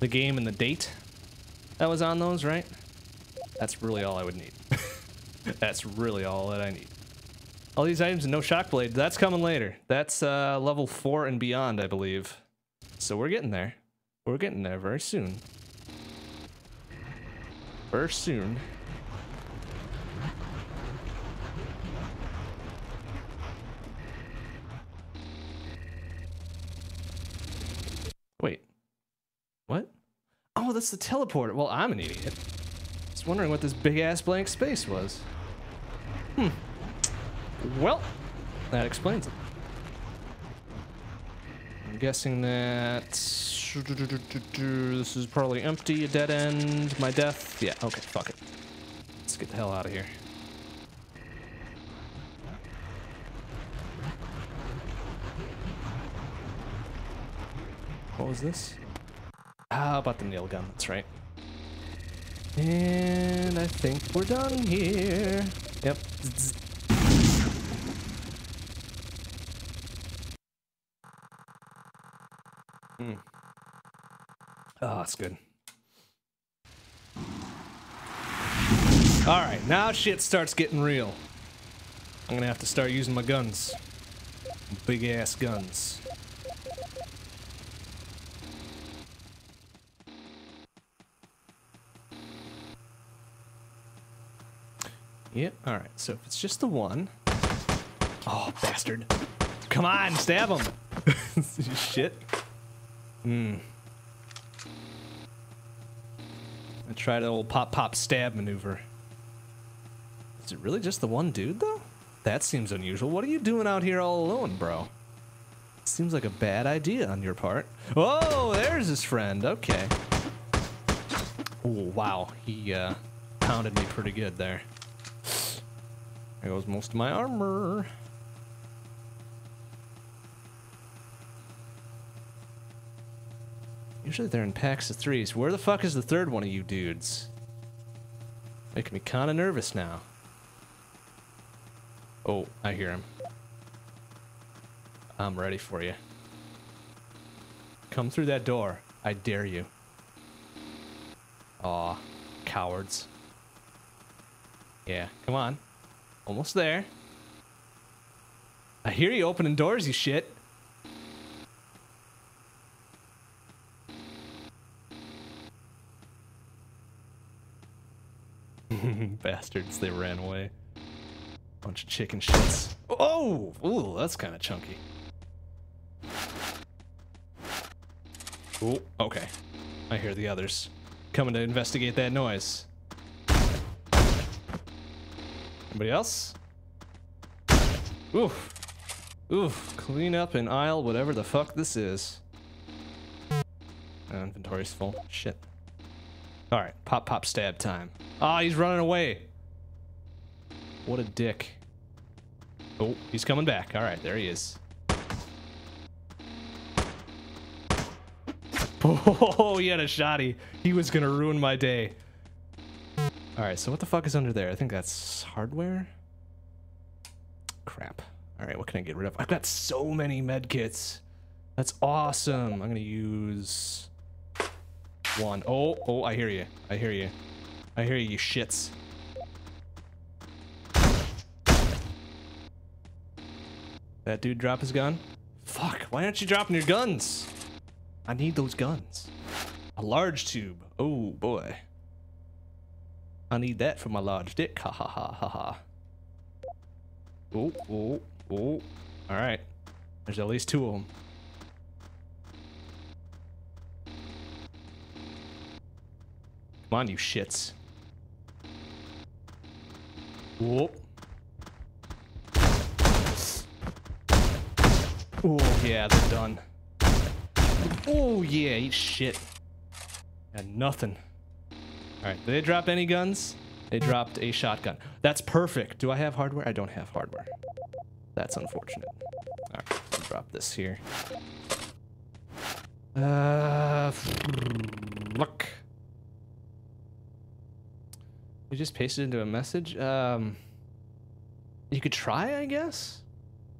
the game and the date that was on those, right? That's really all I would need. [LAUGHS] That's really all that I need. All these items and no shock blade. That's coming later. That's uh, level four and beyond, I believe. So we're getting there. We're getting there very soon. Very soon. Wait. What? Oh, that's the teleporter. Well, I'm an idiot. Just wondering what this big ass blank space was. Hmm. Well, that explains it. I'm guessing that this is probably empty, a dead end, my death. Yeah, okay, fuck it. Let's get the hell out of here. What was this? Ah, How about the nail gun? That's right. And I think we're done here. Yep. Mm. Oh, that's good. All right, now shit starts getting real. I'm gonna have to start using my guns. Big ass guns. Yep, alright, so if it's just the one. Oh, bastard. Come on, stab him! [LAUGHS] Shit. Hmm. I tried an old pop pop stab maneuver. Is it really just the one dude, though? That seems unusual. What are you doing out here all alone, bro? Seems like a bad idea on your part. Oh, there's his friend. Okay. Oh, wow. He, uh, pounded me pretty good there. There goes most of my armor. Usually they're in packs of threes. Where the fuck is the third one of you dudes? Making me kind of nervous now. Oh, I hear him. I'm ready for you. Come through that door. I dare you. Aw, cowards. Yeah, come on. Almost there. I hear you opening doors, you shit. [LAUGHS] Bastards, they ran away. Bunch of chicken shits. Oh! Ooh, that's kind of chunky. Oh, okay. I hear the others coming to investigate that noise. Anybody else? Oof. Oof. Clean up an aisle, whatever the fuck this is. Uh, inventory's full. Shit. Alright, pop pop stab time. Ah, oh, he's running away. What a dick. Oh, he's coming back. Alright, there he is. [LAUGHS] Oh, he had a shotty. He was gonna ruin my day. Alright, so what the fuck is under there? I think that's hardware? Crap. Alright, what can I get rid of? I've got so many medkits. That's awesome. I'm gonna use one. Oh, oh, I hear you. I hear you. I hear you, you shits. That dude drop his gun? Fuck, why aren't you dropping your guns? I need those guns. A large tube. Oh, boy. I need that for my large dick. Ha ha ha ha ha. Oh, oh, oh. Alright. There's at least two of them. Come on, you shits. Whoop. Oh, yeah, they're done. Oh, yeah, eat shit. Got nothing. Alright, did they drop any guns? They dropped a shotgun. That's perfect. Do I have hardware? I don't have hardware. That's unfortunate. Alright, drop this here. Uh, look. You just pasted into a message? Um, you could try, I guess?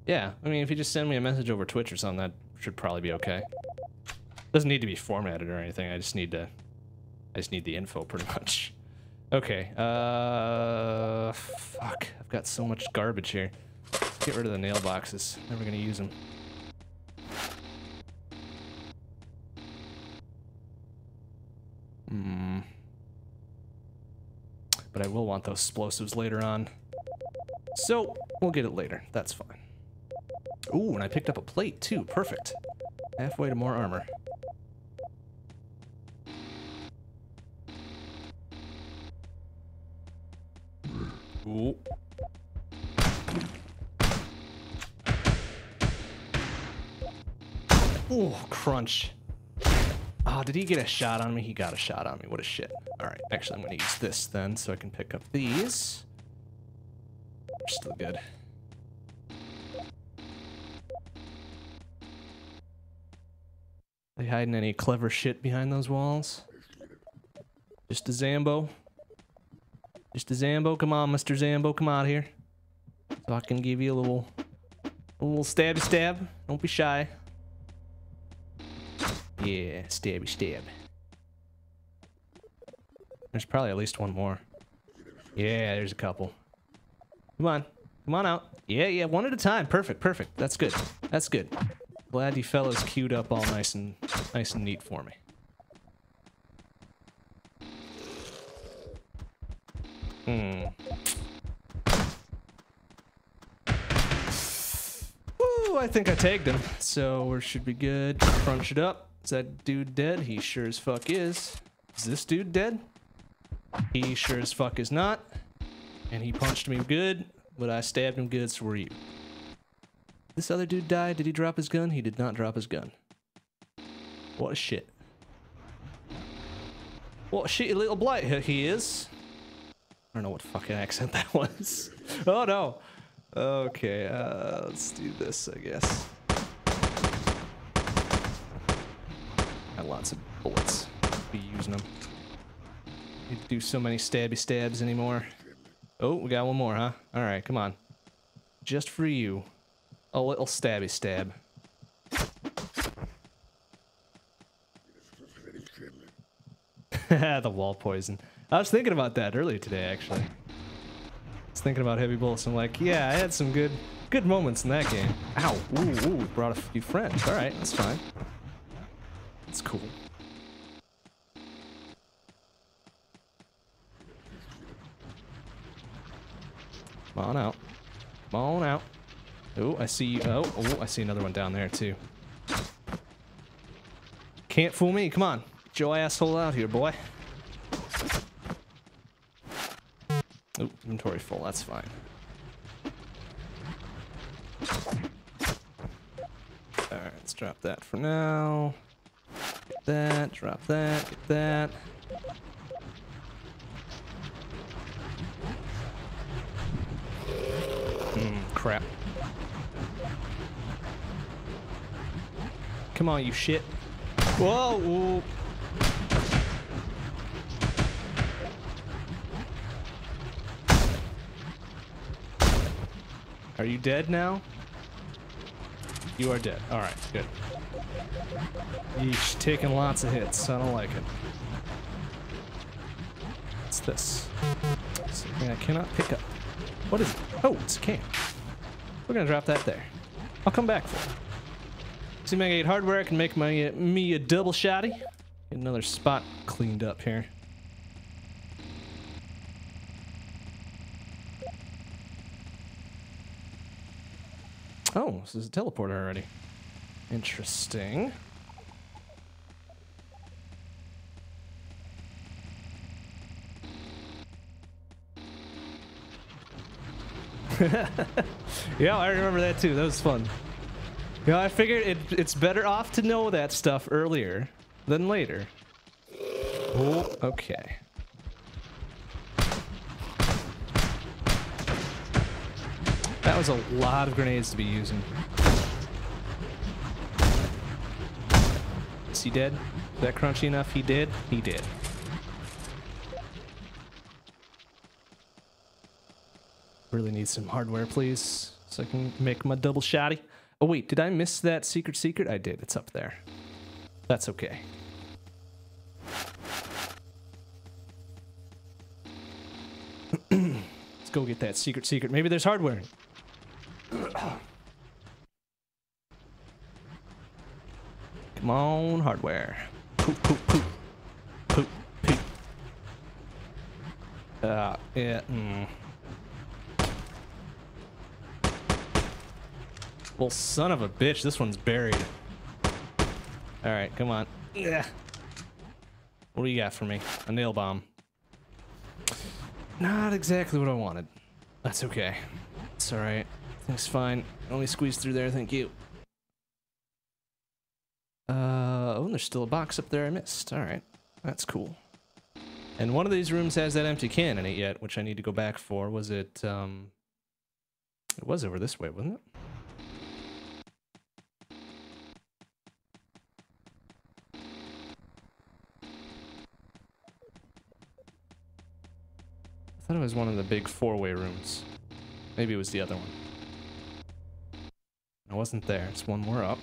Yeah, I mean, if you just send me a message over Twitch or something, that should probably be okay. Doesn't need to be formatted or anything. I just need to, I just need the info [LAUGHS] pretty much. Okay, uh, fuck. I've got so much garbage here. Get rid of the nail boxes. Never gonna use them. Hmm. But I will want those explosives later on. So, we'll get it later. That's fine. Ooh, and I picked up a plate too. Perfect. Halfway to more armor. Ooh. Ooh, crunch. Oh, did he get a shot on me? He got a shot on me. What a shit. All right, actually, I'm going to use this then so I can pick up these. Still good. Are they hiding any clever shit behind those walls? Just a Zambo? Just a Zambo? Come on, Mr. Zambo, come out here. So I can give you a little, a little stabby stab. Don't be shy. Yeah, stabby stab. There's probably at least one more. Yeah, there's a couple. Come on. Come on out. Yeah, yeah, one at a time. Perfect, perfect. That's good. That's good. Glad you fellas queued up all nice and nice and neat for me. Hmm. Ooh, I think I tagged him. So we should be good. Crunch it up. Is that dude dead? He sure as fuck is. Is this dude dead? He sure as fuck is not. And he punched me good, but I stabbed him good, so were you. This other dude died. Did he drop his gun? He did not drop his gun. What a shit. What a shitty little blight he is. I don't know what fucking accent [LAUGHS] that was. Oh no. Okay, uh, let's do this, I guess. Got lots of bullets. Be using them. To do so many stabby stabs anymore. Oh, we got one more, huh? Alright, come on. Just for you. A little stabby stab. [LAUGHS] the wall poison. I was thinking about that earlier today, actually. I was thinking about heavy bullets. I'm like, yeah, I had some good, good moments in that game. Ow! Ooh, ooh, brought a few friends. All right, that's fine. That's cool. Come on out. Come on out. Oh, I see. Oh, oh, I see another one down there too. Can't fool me. Come on, your asshole out here, boy. Oh, inventory full. That's fine. All right, let's drop that for now. That. Drop that. Get that. Hmm, crap. Come on, you shit. Whoa! whoa. Are you dead now? You are dead. Alright, good. Yeesh, taking lots of hits. I don't like it. What's this? Something I cannot pick up. What is it? Oh, it's a can. We're gonna drop that there. I'll come back for it. See can get hardware. I can make my uh, me a double shotty. Get another spot cleaned up here. Oh, this is a teleporter already. Interesting. [LAUGHS] yeah, I remember that too. That was fun. Yeah, I figured it, it's better off to know that stuff earlier than later. Oh, okay. That was a lot of grenades to be using. Is he dead? Is that crunchy enough? He did? He did. Really need some hardware, please, so I can make my double shotty. Oh wait, did I miss that secret secret? I did. It's up there. That's okay. [CLEARS THROAT] Let's go get that secret secret. Maybe there's hardware. [CLEARS THROAT] Come on, hardware. Poop, poop, poop. Poop, poop. Uh, yeah, mm. Well, son of a bitch, this one's buried. Alright, come on. Yeah. What do you got for me? A nail bomb. Not exactly what I wanted. That's okay. It's alright. Things fine. Only squeeze through there, thank you. Uh, oh, there's still a box up there I missed. Alright. That's cool. And one of these rooms has that empty can in it yet, which I need to go back for. Was it, um... It was over this way, wasn't it? Thought it was one of the big four-way rooms. Maybe it was the other one. I wasn't there. It's one more up.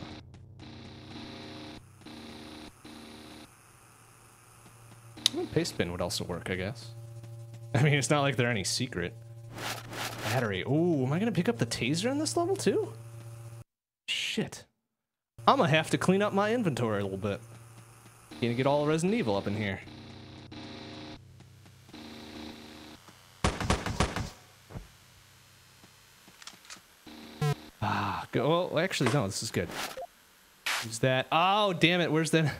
Pastebin would also work, I guess. [LAUGHS] I mean, it's not like they're any secret. Battery. Ooh, am I gonna pick up the taser in this level too? Shit. I'm gonna have to clean up my inventory a little bit. Gonna get all Resident Evil up in here. Ah, go. Well, actually, no. This is good. Use that. Oh, damn it. Where's that?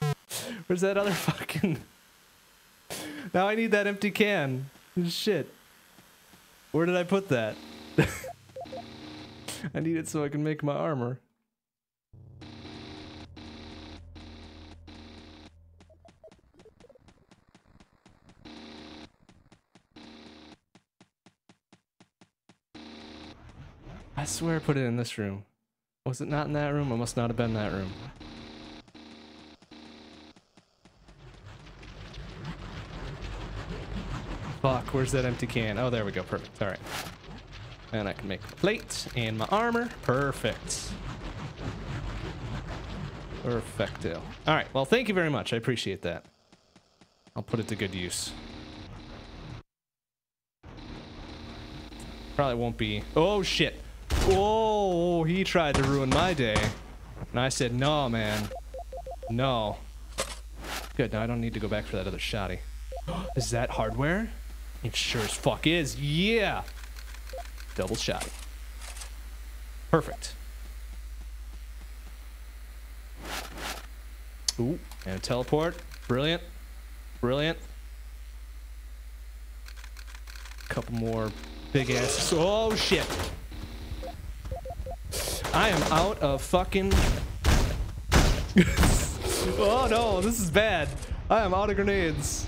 [LAUGHS] Where's that other [LAUGHS] fucking? Now I need that empty can. Shit. Where did I put that? [LAUGHS] I need it so I can make my armor. Swear I put it in this room. Was it not in that room? I must not have been in that room. Fuck, where's that empty can? Oh, there we go. Perfect. All right. And I can make a plate and my armor. Perfect. Perfecto. All right. Well, thank you very much. I appreciate that. I'll put it to good use. Probably won't be. Oh, shit. Oh, he tried to ruin my day. And I said, no, man. No. Good. Now I don't need to go back for that other shotty. [GASPS] Is that hardware? It sure as fuck is. Yeah. Double shot. Perfect. Ooh, and a teleport. Brilliant. Brilliant. Couple more big ass. Oh shit. I am out of fucking. [LAUGHS] oh no, this is bad. I am out of grenades.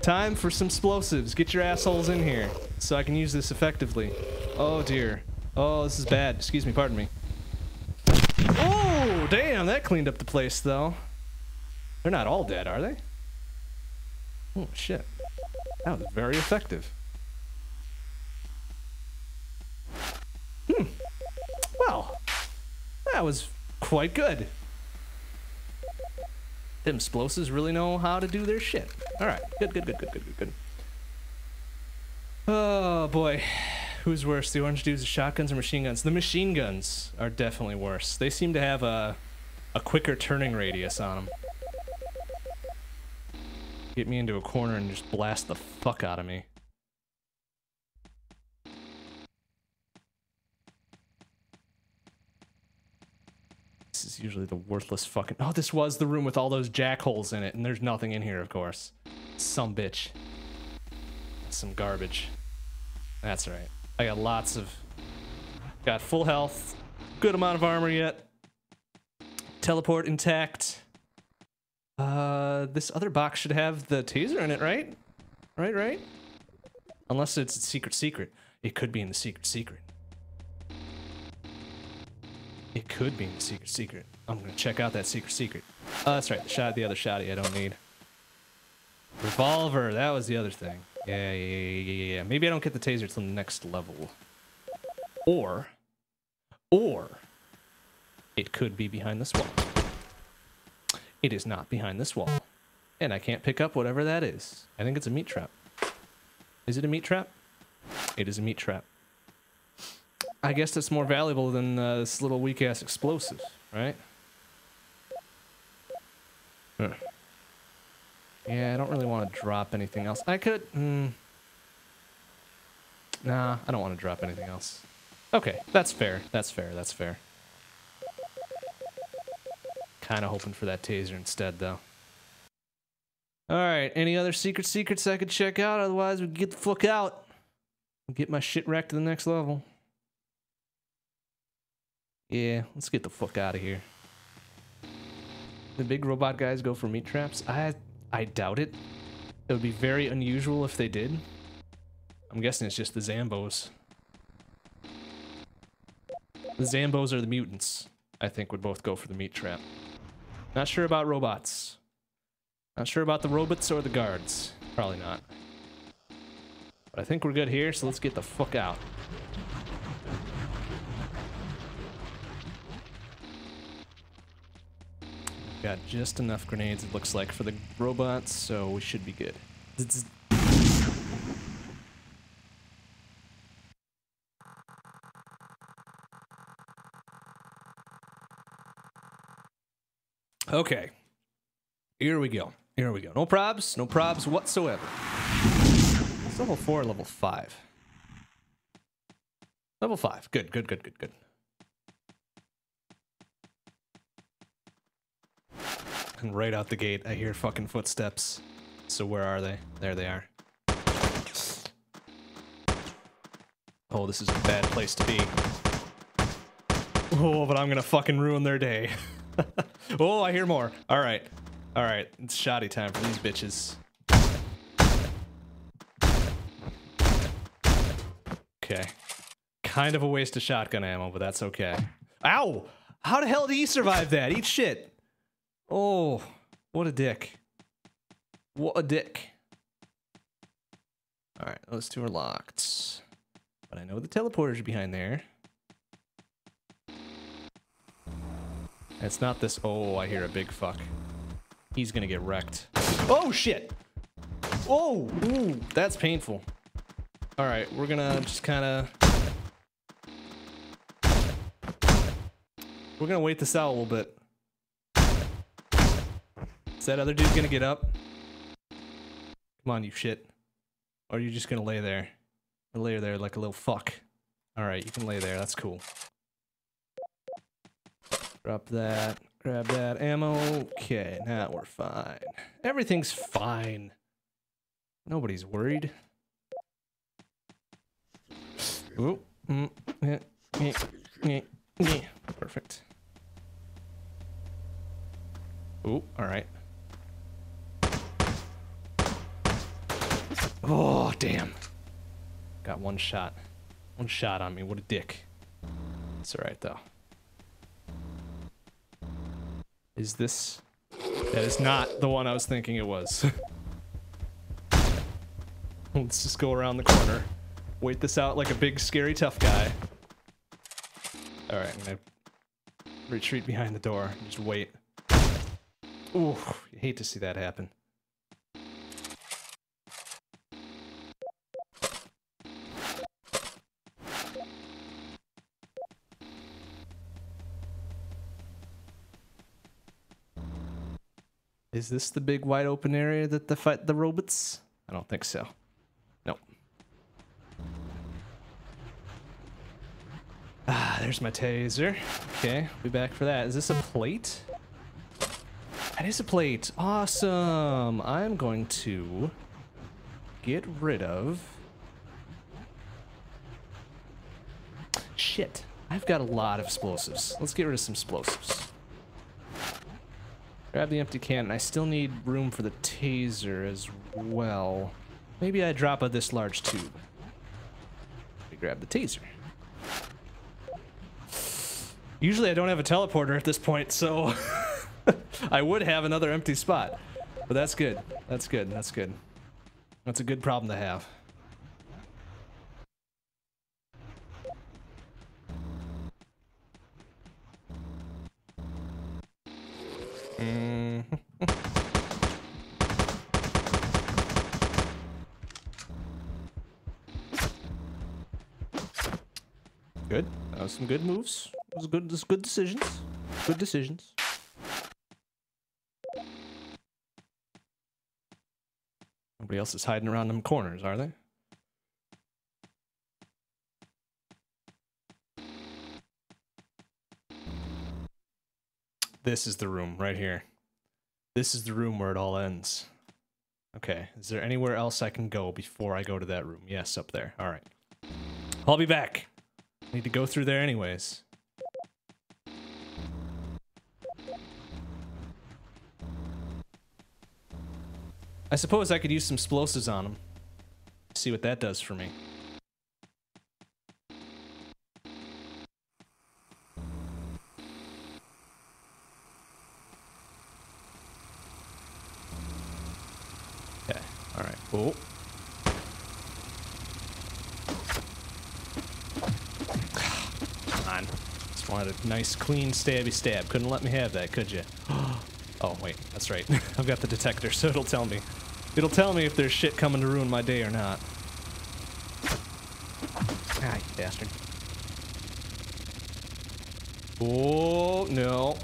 Time for some explosives. Get your assholes in here so I can use this effectively. Oh dear. Oh, this is bad. Excuse me, pardon me. Oh, damn, that cleaned up the place though. They're not all dead, are they? Oh shit. That was very effective. Hmm. Well, that was quite good. Them explosives really know how to do their shit. All right, good, good, good, good, good, good, good. Oh boy, who's worse, the orange dudes, the shotguns, or machine guns? The machine guns are definitely worse. They seem to have a a quicker turning radius on them. Get me into a corner and just blast the fuck out of me. Usually the worthless fucking... Oh, this was the room with all those jackholes in it, and there's nothing in here, of course. Some bitch. Some garbage. That's right. I got lots of... Got full health. Good amount of armor yet. Teleport intact. Uh, this other box should have the taser in it, right? Right, right? Unless it's a secret secret. It could be in the secret secret. It could be in the secret secret. I'm gonna check out that secret secret. Oh, that's right. The shot, the other shotty I don't need. Revolver. That was the other thing. Yeah, yeah, yeah, yeah, yeah. Maybe I don't get the taser till the next level. Or, or, it could be behind this wall. It is not behind this wall. And I can't pick up whatever that is. I think it's a meat trap. Is it a meat trap? It is a meat trap. I guess that's more valuable than uh, this little weak-ass explosive, right? Huh. Yeah, I don't really want to drop anything else. I could... Mm, nah, I don't want to drop anything else. Okay, that's fair. That's fair. That's fair. Kind of hoping for that taser instead, though. All right, any other secret secrets I could check out? Otherwise, we get the fuck out. Get my shit wrecked to the next level. Yeah, let's get the fuck out of here. The big robot guys go for meat traps? I I doubt it. It would be very unusual if they did. I'm guessing it's just the Zambos. The Zambos are the mutants. I think would both go for the meat trap. Not sure about robots. Not sure about the robots or the guards. Probably not. But I think we're good here, so let's get the fuck out. Got just enough grenades, it looks like, for the robots, so we should be good. Okay. Here we go. Here we go. No probs, no probs whatsoever. Level 4, level 5. Level 5. Good, good, good, good, good. And right out the gate, I hear fucking footsteps. So where are they? There they are. Oh, this is a bad place to be. Oh, but I'm gonna fucking ruin their day. [LAUGHS] oh, I hear more. All right. All right. It's shoddy time for these bitches. Okay. Kind of a waste of shotgun ammo, but that's okay. Ow! How the hell did he survive that? Eat shit. Oh, what a dick. What a dick. Alright, those two are locked. But I know the teleporters are behind there. It's not this. Oh, I hear a big fuck. He's gonna get wrecked. Oh, shit! Oh, ooh, that's painful. Alright, we're gonna just kind of... We're gonna wait this out a little bit. Is that other dude gonna get up? Come on, you shit. Or are you just gonna lay there? Or lay there like a little fuck. Alright, you can lay there, that's cool. Drop that, grab that ammo. Okay, now we're fine. Everything's fine. Nobody's worried. Ooh, mm. Perfect. Ooh, alright. Oh, damn. Got one shot. One shot on me. What a dick. It's alright, though. Is this... That is not the one I was thinking it was. [LAUGHS] Let's just go around the corner. Wait this out like a big, scary, tough guy. Alright, I'm gonna retreat behind the door. Just wait. Ooh, hate to see that happen. Is this the big wide open area that the fight the robots? I don't think so. Nope. Ah, there's my taser. Okay, be back for that. Is this a plate? That is a plate. Awesome. I'm going to get rid of... Shit. I've got a lot of explosives. Let's get rid of some explosives. Grab the empty can. And I still need room for the taser as well. Maybe I drop a this large tube. We grab the taser. Usually I don't have a teleporter at this point, so [LAUGHS] I would have another empty spot. But that's good. That's good. That's good. That's a good problem to have. Mm. good. That was some good moves. It was good. This good decisions. Good decisions. Nobody else is hiding around them corners, are they? This is the room right here. This is the room where it all ends. Okay, is there anywhere else I can go before I go to that room? Yes, up there. All right. I'll be back. Need to go through there anyways. I suppose I could use some explosives on him. See what that does for me. Okay, alright. Oh. Come on. Just wanted a nice, clean, stabby stab. Couldn't let me have that, could you? [GASPS] Oh, wait, that's right. [LAUGHS] I've got the detector, so it'll tell me. It'll tell me if there's shit coming to ruin my day or not. Ah, you bastard. Oh, no.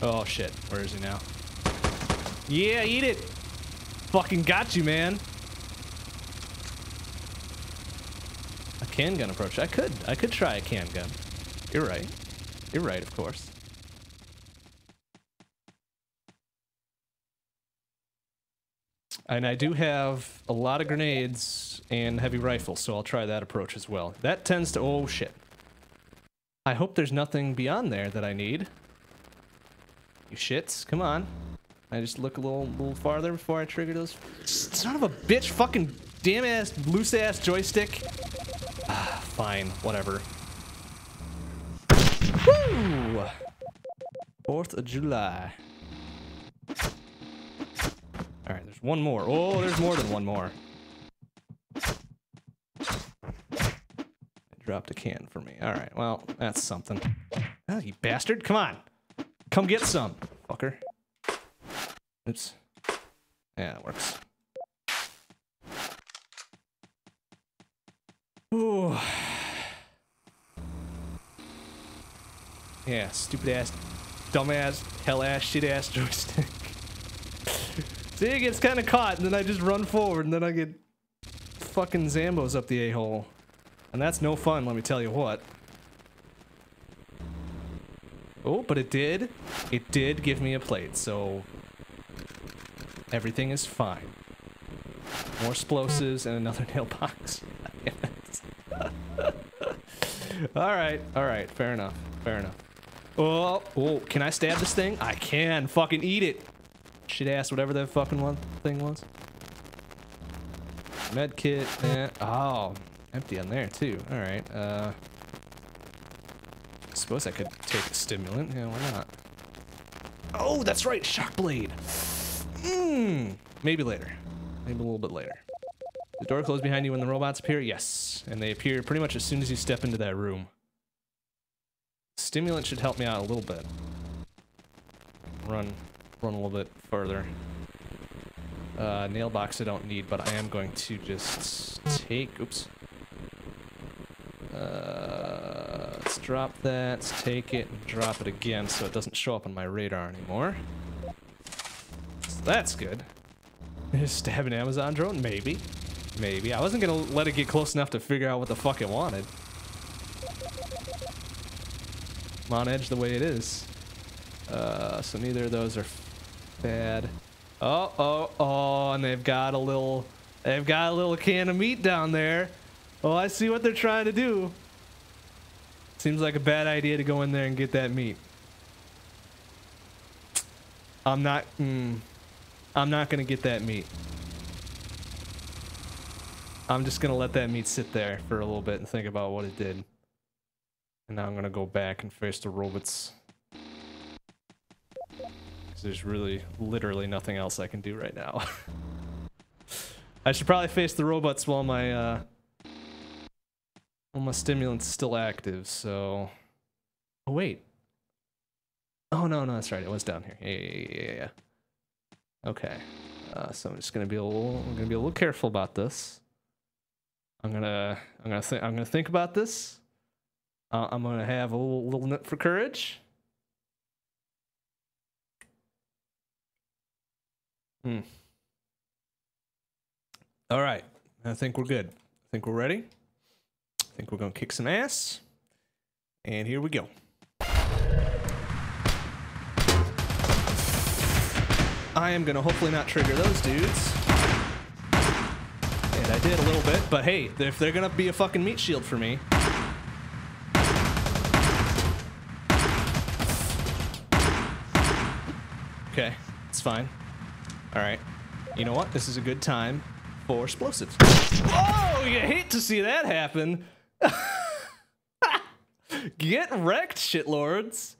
Oh, shit. Where is he now? Yeah, eat it! Fucking got you, man. A can gun approach. I could. I could try a can gun. You're right. You're right, of course. And I do have a lot of grenades and heavy rifles, so I'll try that approach as well. That tends to... Oh, shit. I hope there's nothing beyond there that I need. You shits, come on. I just look a little, little farther before I trigger those. Son of a bitch, fucking damn ass, loose ass joystick. Ah, fine, whatever. Woo! 4th of July. Alright, there's one more. Oh, there's more than one more. dropped a can for me. Alright, well, that's something. Oh, you bastard. Come on. Come get some, fucker. Oops. Yeah, it works. Ooh. Yeah, stupid ass, dumb ass, hell ass, shit ass joystick. [LAUGHS] See, it gets kind of caught, and then I just run forward, and then I get fucking Zambos up the a-hole. And that's no fun, let me tell you what. Oh, but it did. It did give me a plate, so everything is fine. More explosives and another [LAUGHS] nail box. [LAUGHS] all right, all right, fair enough, fair enough. Oh, oh, can I stab this thing? I can. Fucking eat it. Shit ass, whatever that fucking one thing was. Med kit. Eh. Oh, empty on there too. All right. Uh, I suppose I could take a stimulant. Yeah, why not? Oh, that's right. Shock blade. Mmm. Maybe later. Maybe a little bit later. The door closed behind you when the robots appear? Yes. And they appear pretty much as soon as you step into that room. Stimulant should help me out a little bit. Run, run a little bit further. Uh, nail box I don't need, but I am going to just take, oops. Uh, let's drop that, let's take it, and drop it again so it doesn't show up on my radar anymore. So that's good. [LAUGHS] Stab an Amazon drone? Maybe. Maybe. I wasn't gonna let it get close enough to figure out what the fuck it wanted. On edge the way it is. Uh, so neither of those are bad. Oh, oh, oh, and they've got a little, they've got a little can of meat down there. Oh, I see what they're trying to do. Seems like a bad idea to go in there and get that meat. I'm not, mm, I'm not gonna get that meat. I'm just gonna let that meat sit there for a little bit and think about what it did. And now I'm gonna go back and face the robots. Because there's really, literally nothing else I can do right now. [LAUGHS] I should probably face the robots while my uh while my stimulant's still active, so Oh wait. Oh no, no, that's right. It was down here. Yeah, yeah, yeah, yeah. Okay. Uh, so I'm just gonna be a little I'm gonna be a little careful about this. I'm gonna I'm gonna think I'm gonna think about this. Uh, I'm gonna have a little, little for courage. Hmm. All right. I think we're good. I think we're ready. I think we're gonna kick some ass. And here we go. I am gonna hopefully not trigger those dudes. And I did a little bit, but hey, if they're gonna be a fucking meat shield for me, Okay, it's fine. All right. You know what? This is a good time for explosives. Oh, you hate to see that happen. [LAUGHS] Get wrecked, shitlords.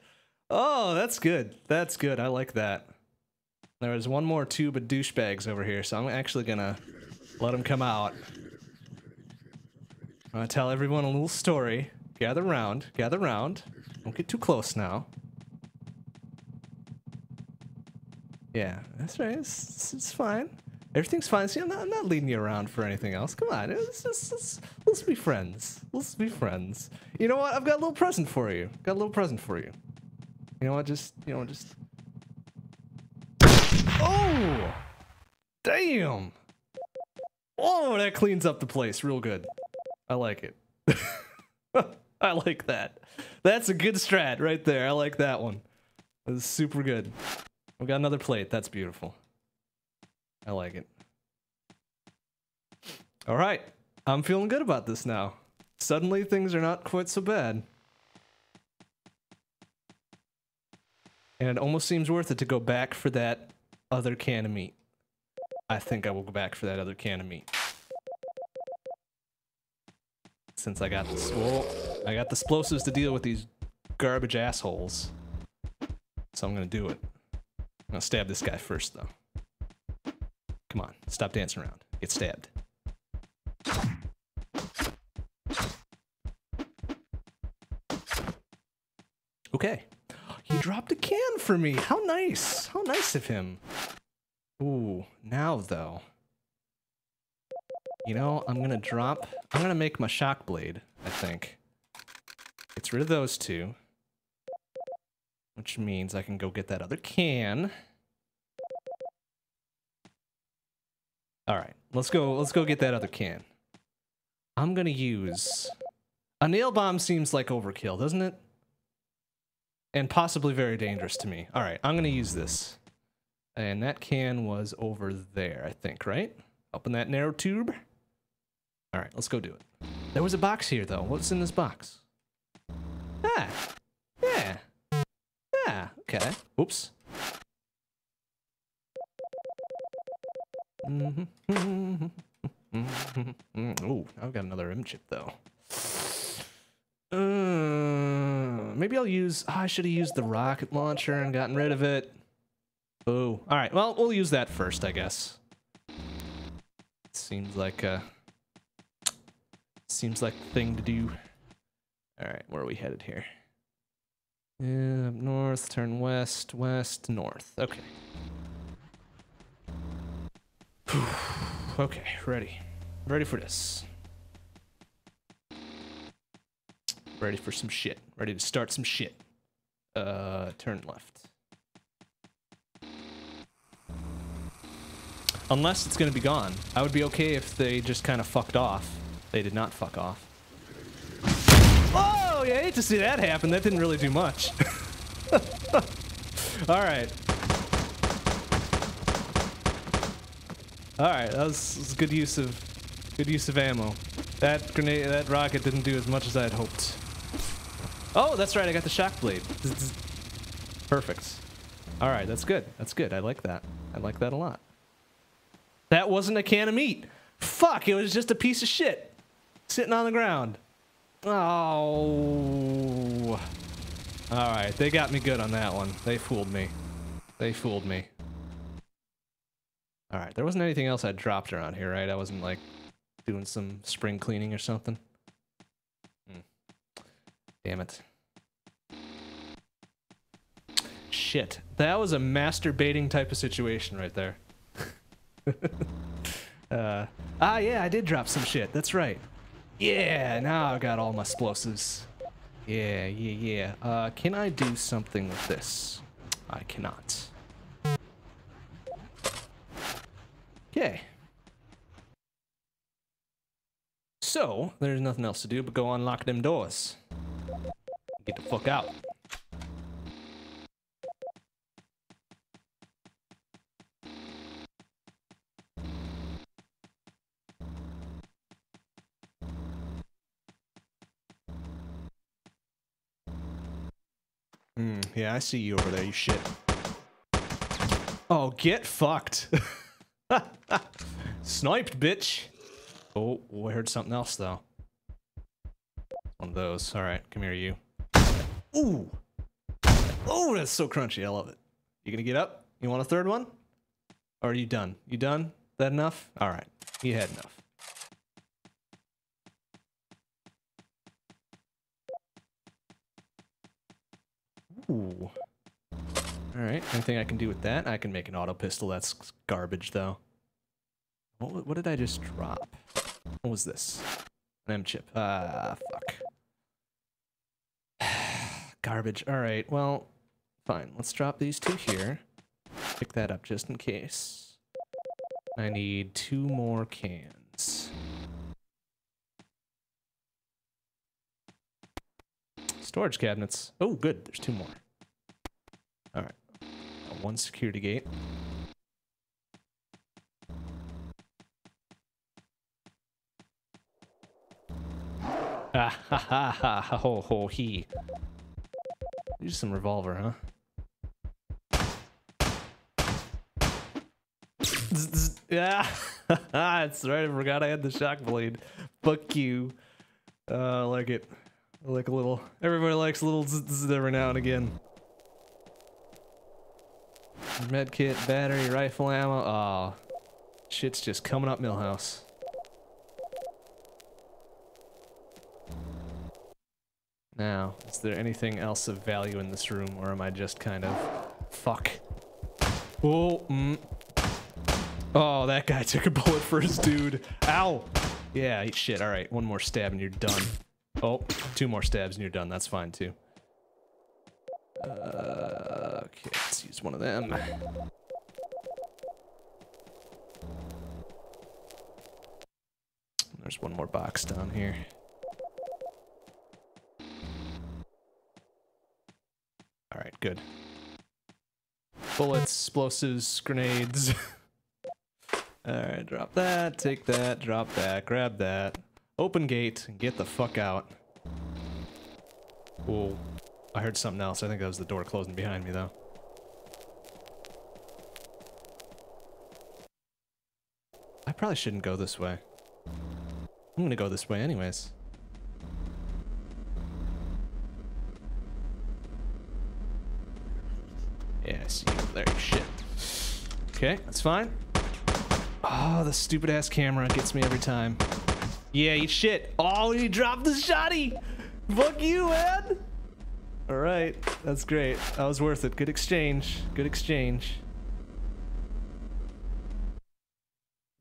Oh, that's good. That's good. I like that. There is one more tube of douchebags over here, so I'm actually gonna let them come out. I'm gonna tell everyone a little story. Gather round. Gather round. Don't get too close now. Yeah, that's right. It's, it's fine. Everything's fine. See, I'm not, I'm not leading you around for anything else. Come on, let's just let's, let's be friends. Let's be friends. You know what? I've got a little present for you. Got a little present for you. You know what? Just you know, just. Oh, damn! Oh, that cleans up the place real good. I like it. [LAUGHS] I like that. That's a good strat right there. I like that one. That's super good. We got another plate. That's beautiful. I like it. All right. I'm feeling good about this now. Suddenly things are not quite so bad. And it almost seems worth it to go back for that other can of meat. I think I will go back for that other can of meat. Since I got the well, I got the explosives to deal with these garbage assholes. So I'm gonna do it. Gonna stab this guy first, though. Come on, stop dancing around. Get stabbed. Okay. He dropped a can for me. How nice. How nice of him. Ooh, now though. You know, I'm gonna drop... I'm gonna make my shock blade, I think. Gets rid of those two. Which means I can go get that other can. All right, let's go. Let's go get that other can. I'm gonna use a nail bomb. Seems like overkill, doesn't it? And possibly very dangerous to me. All right, I'm gonna use this. And that can was over there, I think, right? Up in that narrow tube. All right, let's go do it. There was a box here, though. What's in this box? Ah, okay. Oops. [LAUGHS] oh, I've got another M chip though. Uh, maybe I'll use. Oh, I should have used the rocket launcher and gotten rid of it. Oh, all right. Well, we'll use that first, I guess. Seems like a seems like thing to do. All right, where are we headed here? Yeah, up north, turn west, west, north. Okay. okay, ready. Ready for this. Ready for some shit. Ready to start some shit. Uh, turn left. Unless it's gonna be gone. I would be okay if they just kind of fucked off. They did not fuck off. Oh, yeah, I hate to see that happen. That didn't really do much. [LAUGHS] All right. All right, that was, was, good use of good use of ammo. That grenade, that rocket didn't do as much as I had hoped. Oh, that's right. I got the shock blade. Perfect. All right, that's good. That's good. I like that. I like that a lot. That wasn't a can of meat. Fuck! It was just a piece of shit sitting on the ground. Oh. Alright, they got me good on that one. They fooled me. They fooled me. All right, there wasn't anything else I dropped around here, right? I wasn't like doing some spring cleaning or something. Hmm. Damn it. Shit, that was a masturbating type of situation right there. [LAUGHS] uh, ah, yeah, I did drop some shit. That's right. Yeah, now I've got all my explosives. Yeah, yeah, yeah. Uh, can I do something with this? I cannot. Okay. So, there's nothing else to do but go unlock them doors. Get the fuck out. Hmm, yeah, I see you over there, you shit. Oh, get fucked. [LAUGHS] Sniped, bitch. Oh, oh, I heard something else, though. One of those. All right, come here, you. Ooh. Oh, that's so crunchy. I love it. You gonna get up? You want a third one? Or are you done? You done? That enough? All right. You had enough. Ooh. Alright, anything I can do with that? I can make an auto pistol. That's garbage, though. What, what did I just drop? What was this? An M chip. Ah, fuck. [SIGHS] garbage. Alright, well, fine. Let's drop these two here. Pick that up just in case. I need two more cans. Storage cabinets. Oh, good. There's two more. All right. One security gate. Ah ha ha ha ha ho ho he. Use some revolver, huh? yeah, that's right. I forgot I had the shock blade. Fuck you. Uh, I like it. I like a little. Everybody likes a little zzz every now and again. Medkit, battery, rifle ammo. Oh, shit's just coming up Milhouse. Now, is there anything else of value in this room, or am I just kind of... Fuck. Oh, mm. Oh, that guy [LAUGHS] took a bullet for his dude. Ow! Yeah, shit, alright. One more stab and you're done. Oh, two more stabs and you're done. That's fine, too. Uh, okay, let's use one of them. There's one more box down here. Alright, good. Bullets, explosives, grenades. [LAUGHS] Alright, drop that, take that, drop that, grab that. Open gate and get the fuck out. Cool. I heard something else. I think that was the door closing behind me, though. I probably shouldn't go this way. I'm gonna go this way anyways. Yeah, I see you there, shit. Okay, that's fine. Oh, the stupid ass camera gets me every time. Yeah, eat shit. Oh, he dropped the shotty! Fuck you, man! Alright, that's great. That was worth it. Good exchange. Good exchange.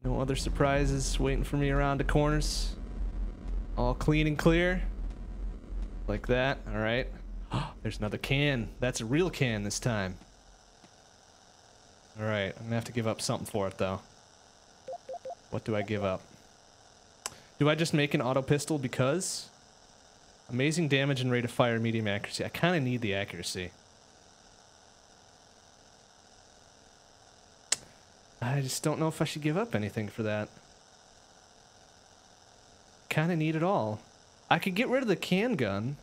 No other surprises waiting for me around the corners. All clean and clear. Like that. Alright. [GASPS] There's another can. That's a real can this time. Alright, I'm gonna have to give up something for it though. What do I give up? Do I just make an auto pistol because? Amazing damage and rate of fire, medium accuracy. I kind of need the accuracy. I just don't know if I should give up anything for that. Kind of need it all. I could get rid of the can gun.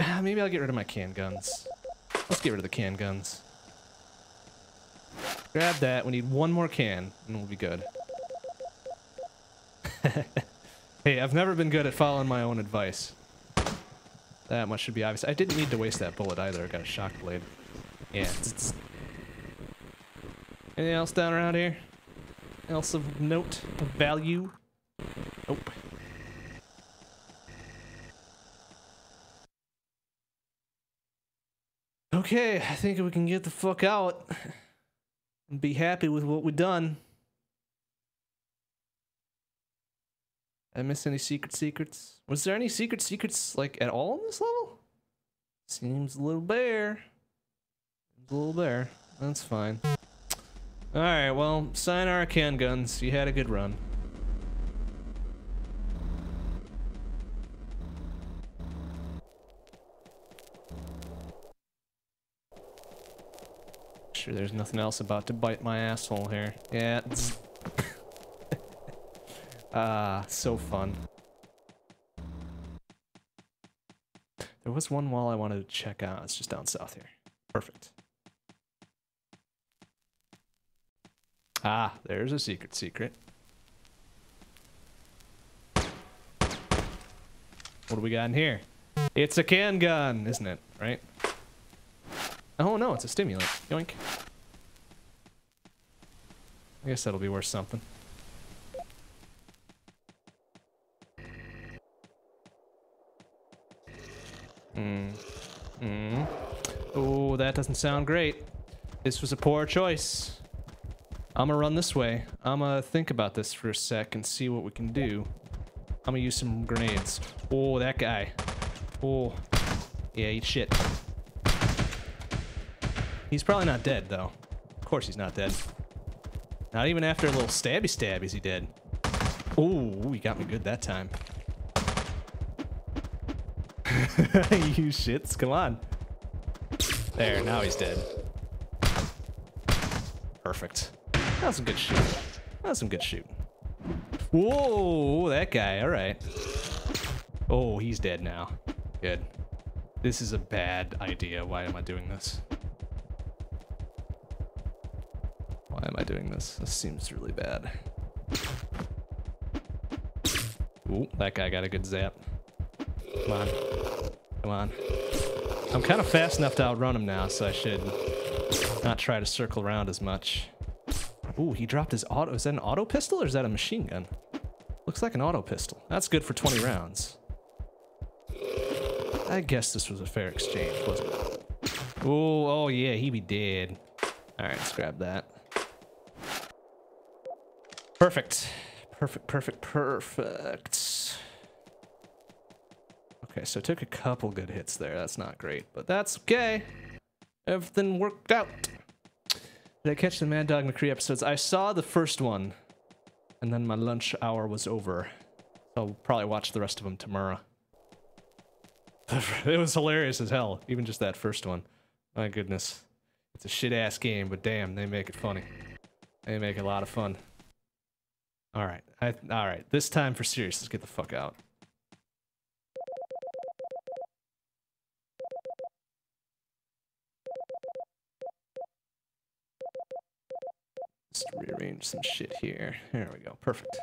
Ah, maybe I'll get rid of my can guns. Let's get rid of the can guns. Grab that. We need one more can, and we'll be good. Hey, I've never been good at following my own advice. That much should be obvious. I didn't need to waste that bullet either. I got a shock blade. Yeah. Anything else down around here? Else of note, of value? Nope. Okay, I think we can get the fuck out and be happy with what we've done. I miss any secret secrets? Was there any secret secrets like at all in this level? Seems a little bare. A little bare. That's fine. Alright, well, sayonara can guns. You had a good run. Sure, there's nothing else about to bite my asshole here. Yeah. [LAUGHS] ah, so fun. There was one wall I wanted to check out. It's just down south here. Perfect. Ah, there's a secret secret. What do we got in here? It's a can gun, isn't it? Right? Oh no, it's a stimulant. Yoink. I guess that'll be worth something. Hmm. Hmm. Oh, that doesn't sound great. This was a poor choice. I'm gonna run this way. I'm gonna think about this for a sec and see what we can do. I'm gonna use some grenades. Oh, that guy. Oh. Yeah, eat shit. He's probably not dead, though. Of course he's not dead. Not even after a little stabby stab is he dead. Oh, he got me good that time. [LAUGHS] you shits, come on. There, now he's dead. Perfect. That was some good shoot. That was some good shoot. Whoa, that guy, alright. Oh, he's dead now. Good. This is a bad idea. Why am I doing this? Why am I doing this? This seems really bad. Ooh, that guy got a good zap. Come on. Come on. I'm kind of fast enough to outrun him now, so I should not try to circle around as much. Ooh, he dropped his auto. Is that an auto pistol or is that a machine gun? Looks like an auto pistol. That's good for 20 rounds. I guess this was a fair exchange, wasn't it? Ooh, oh yeah, he be dead. All right, let's grab that. Perfect. Perfect, perfect, perfect. Okay, so took a couple good hits there. That's not great, but that's okay. Everything worked out. Did I catch the Mad Dog McCree episodes? I saw the first one, and then my lunch hour was over. I'll probably watch the rest of them tomorrow. [LAUGHS] it was hilarious as hell, even just that first one. My goodness. It's a shit-ass game, but damn, they make it funny. They make a lot of fun. Alright, alright, this time for serious, let's get the fuck out. Just rearrange some shit here. There we go. Perfect.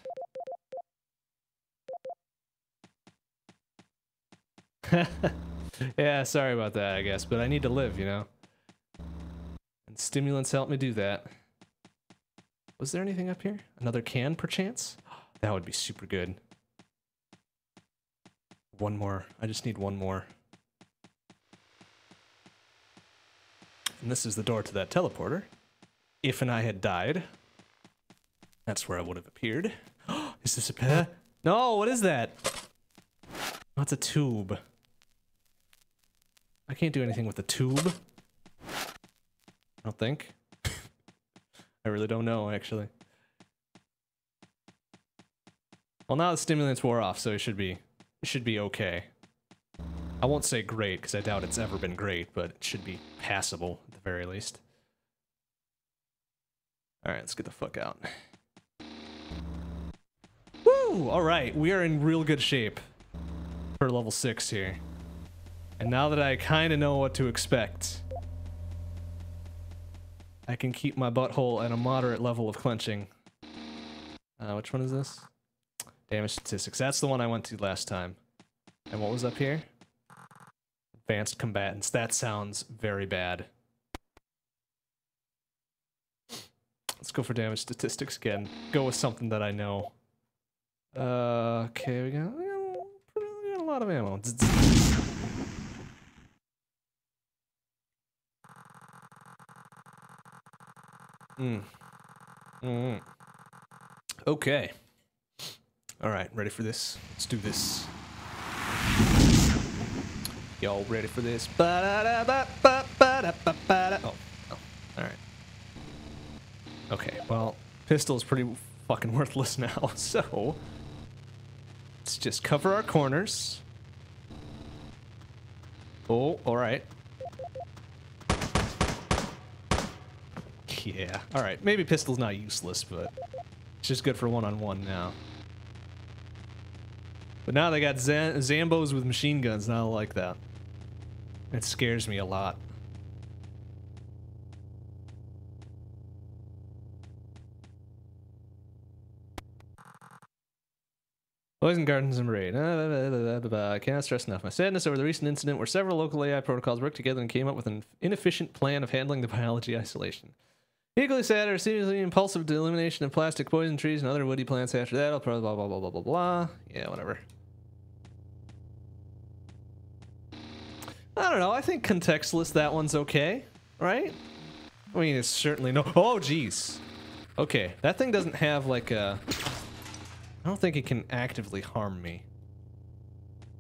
[LAUGHS] yeah, sorry about that, I guess, but I need to live, you know? And stimulants help me do that. Was there anything up here? Another can, perchance? [GASPS] That would be super good. One more. I just need one more. And this is the door to that teleporter. If and I had died, that's where I would have appeared. [GASPS] is this a pair? No, what is that? Oh, that's a tube. I can't do anything with the tube. I don't think. [LAUGHS] I really don't know, actually. Well, now the stimulants wore off, so it should be, it should be okay. I won't say great, because I doubt it's ever been great, but it should be passable, at the very least. Alright, let's get the fuck out. Woo! Alright, we are in real good shape for level 6 here. And now that I kind of know what to expect, I can keep my butthole at a moderate level of clenching. Uh, which one is this? Damage statistics. That's the one I went to last time. And what was up here? Advanced combatants. That sounds very bad. Let's go for damage statistics again. Go with something that I know. Uh, okay, we got, we got, we got a lot of ammo. Mm. Mm. Okay. All right, ready for this? Let's do this. Y'all ready for this? Oh, oh, all right. Okay, well, pistol's pretty fucking worthless now, [LAUGHS] so let's just cover our corners. Oh, all right. Yeah, all right. Maybe pistol's not useless, but it's just good for one-on-one -on -one now. But now they got Zambos with machine guns, and I don't like that. It scares me a lot. Poison Gardens and Raid. I cannot stress enough my sadness over the recent incident where several local AI protocols worked together and came up with an inefficient plan of handling the biology isolation. Equally sad are seemingly impulsive elimination of plastic poison trees and other woody plants after that. I'll probably blah blah blah blah blah blah. Yeah, whatever. I don't know. I think contextless, that one's okay, right? I mean, it's certainly no. Oh, jeez. Okay, that thing doesn't have like a. I don't think it can actively harm me.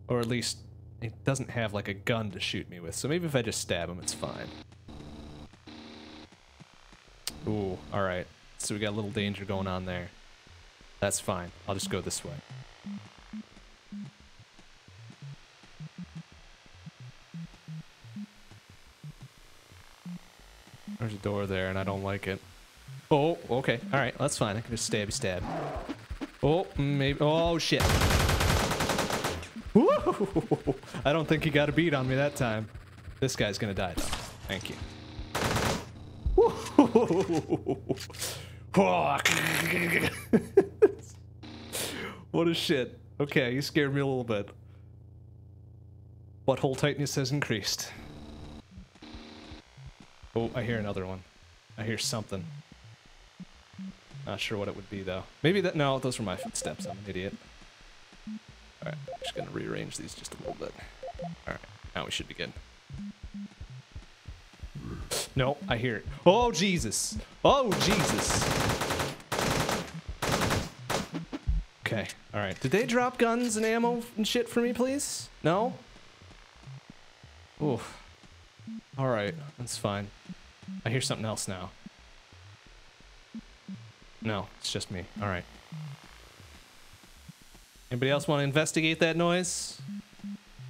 Or at least, it doesn't have like a gun to shoot me with. So maybe if I just stab him, it's fine. Ooh, alright. So we got a little danger going on there. That's fine. I'll just go this way. There's a door there and I don't like it. Oh, okay. Alright, that's fine. I can just stabby stab. Oh, maybe. Oh, shit. Woo! I don't think he got a beat on me that time. This guy's gonna die, though. Thank you. what a shit. Okay, you scared me a little bit. Butthole tightness has increased. Oh, I hear another one. I hear something. Not sure what it would be, though. Maybe that- no, those were my footsteps. I'm an idiot. Alright, I'm just gonna rearrange these just a little bit. Alright, now we should be good. No, I hear it. Oh, Jesus. Oh, Jesus. Okay, alright. Did they drop guns and ammo and shit for me, please? No? Oof. Alright, that's fine. I hear something else now. No, it's just me. Alright. Anybody else want to investigate that noise?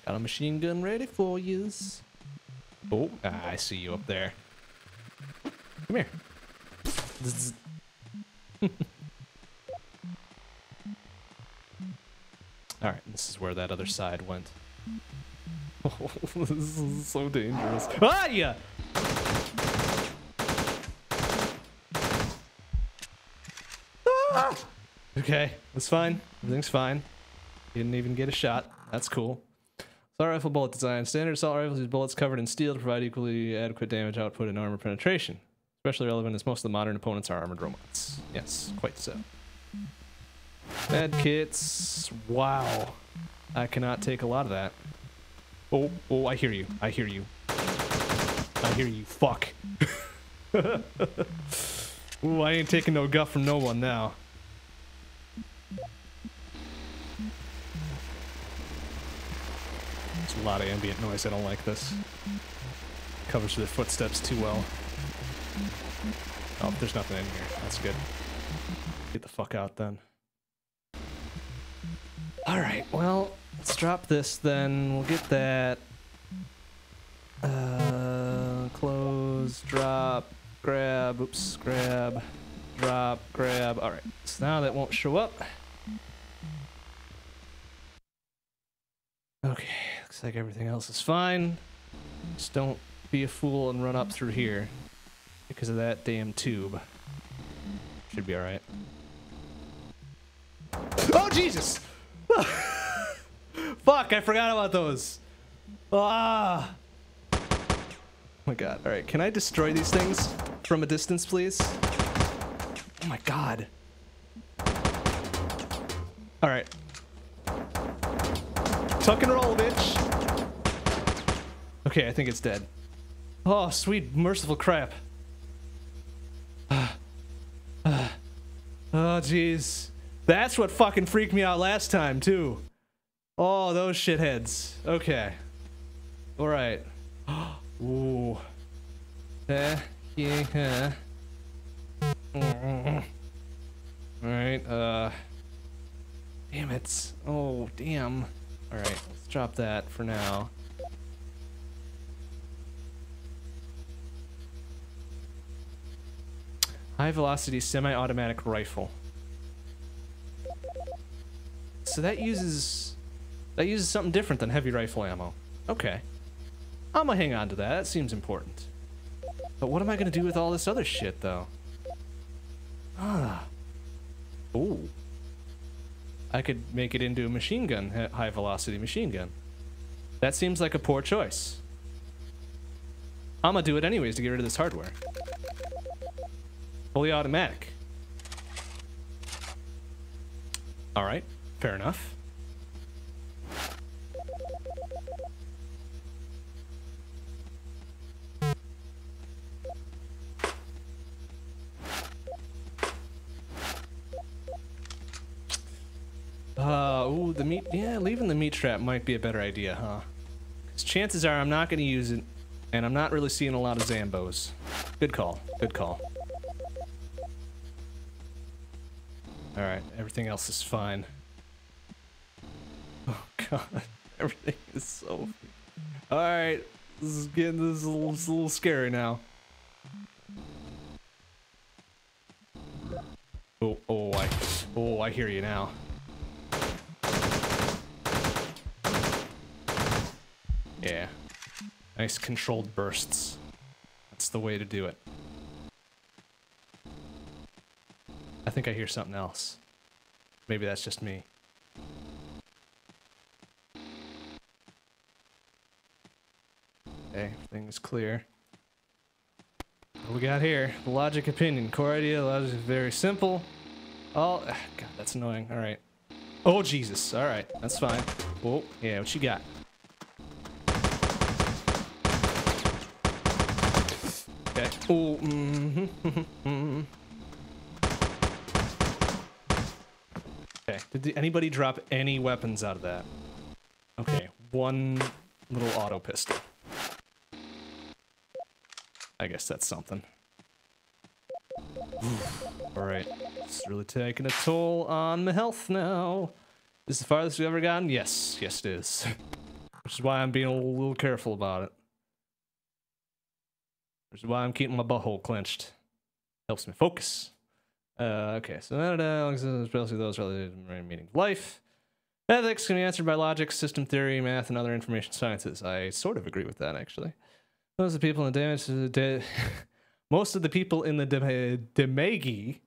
Got a machine gun ready for yous. Oh, ah, I see you up there. Come here. [LAUGHS] Alright, this is where that other side went. Oh, [LAUGHS] this is so dangerous. Ah, yeah! Okay, that's fine. Everything's fine. Didn't even get a shot. That's cool. Assault rifle bullet design. Standard assault rifles use bullets covered in steel to provide equally adequate damage output and armor penetration. Especially relevant as most of the modern opponents are armored robots. Yes, quite so. Med kits. Wow. I cannot take a lot of that. Oh, oh, I hear you. I hear you. I hear you. Fuck. [LAUGHS] Ooh, I ain't taking no guff from no one now. There's a lot of ambient noise. I don't like this. Covers the footsteps too well. Oh, there's nothing in here. That's good. Get the fuck out then. Alright, well, let's drop this then. We'll get that. Uh, close, drop, grab, oops, grab, drop, grab. Alright, so now that won't show up. Okay, looks like everything else is fine. Just don't be a fool and run up through here because of that damn tube. Should be alright. Oh, Jesus! [LAUGHS] Fuck, I forgot about those. Ah! Oh my god. Alright, can I destroy these things from a distance, please? Oh my god. All right. Tuck and roll, bitch. Okay, I think it's dead. Oh, sweet, merciful crap. oh, jeez. That's what fucking freaked me out last time, too. Oh, those shitheads. Okay. Alright. [GASPS] Ooh. Eh, yeah. Alright, uh... Damn it. Oh, damn. Alright, let's drop that for now. High velocity semi-automatic rifle. So that uses that uses something different than heavy rifle ammo. Okay. I'm gonna hang on to that. That seems important. But what am I gonna do with all this other shit though? Ah. Ooh. I could make it into a machine gun, high velocity machine gun. That seems like a poor choice. I'm gonna do it anyways to get rid of this hardware. Fully automatic. Alright, fair enough. Uh, ooh, the meat, yeah, leaving the meat trap might be a better idea, huh? Because chances are I'm not going to use it, and I'm not really seeing a lot of Zambos. Good call, good call. Alright, everything else is fine. Oh [LAUGHS] god, everything is so... Alright, this is getting this is a little, is a little scary now. Oh, oh, I, oh, I hear you now. Yeah. Nice controlled bursts. That's the way to do it. I think I hear something else. Maybe that's just me. Okay, everything's clear. What we got here? Logic opinion. Core idea, logic is very simple. Oh, God, that's annoying. All right. Oh, Jesus. All right, that's fine. Oh, yeah, what you got? Okay. Oh, mm -hmm. Okay. Did anybody drop any weapons out of that? Okay. One little auto pistol. I guess that's something. Alright. It's really taking a toll on my health now. Is the farthest we've ever gotten? Yes. Yes, it is. [LAUGHS] Which is why I'm being a little careful about it. Which is why I'm keeping my butthole clenched. Helps me focus. Uh, okay, so especially those related to the meaning of life. Ethics can be answered by logic, system theory, math, and other information sciences. I sort of agree with that, actually. Most of the people in the damage to the [LAUGHS] de most of the people in the Demagi, I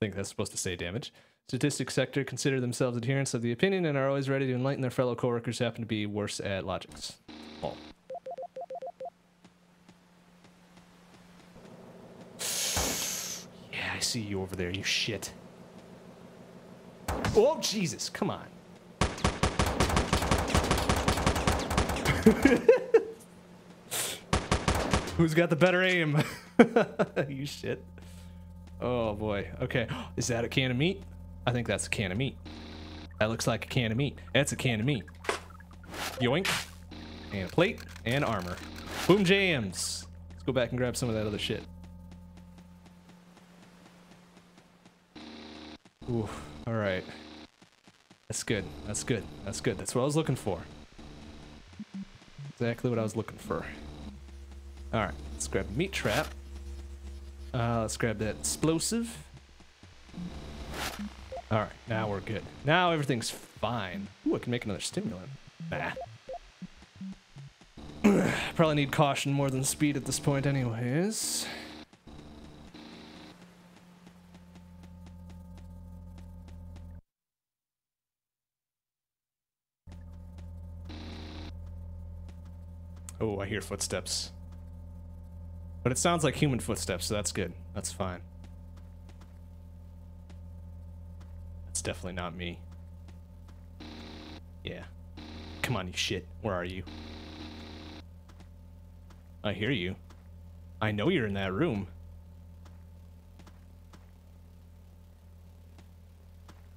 think that's supposed to say damage, statistics sector consider themselves adherents of the opinion and are always ready to enlighten their fellow coworkers who happen to be worse at logics. Well, I see you over there, you shit. Oh, Jesus, come on. [LAUGHS] Who's got the better aim? [LAUGHS] you shit. Oh boy. Okay. Is that a can of meat? I think that's a can of meat. That looks like a can of meat. That's a can of meat. Yoink. And plate and armor. Boom jams. Let's go back and grab some of that other shit. Ooh, all right. That's good. That's good. That's good. That's what I was looking for. Exactly what I was looking for. All right, let's grab a meat trap. Uh, let's grab that explosive. All right, now we're good. Now everything's fine. Ooh, I can make another stimulant. Nah. [CLEARS THROAT] Probably need caution more than speed at this point anyways. hear footsteps. But it sounds like human footsteps, so that's good. That's fine. That's definitely not me. Yeah. Come on, you shit. Where are you? I hear you. I know you're in that room.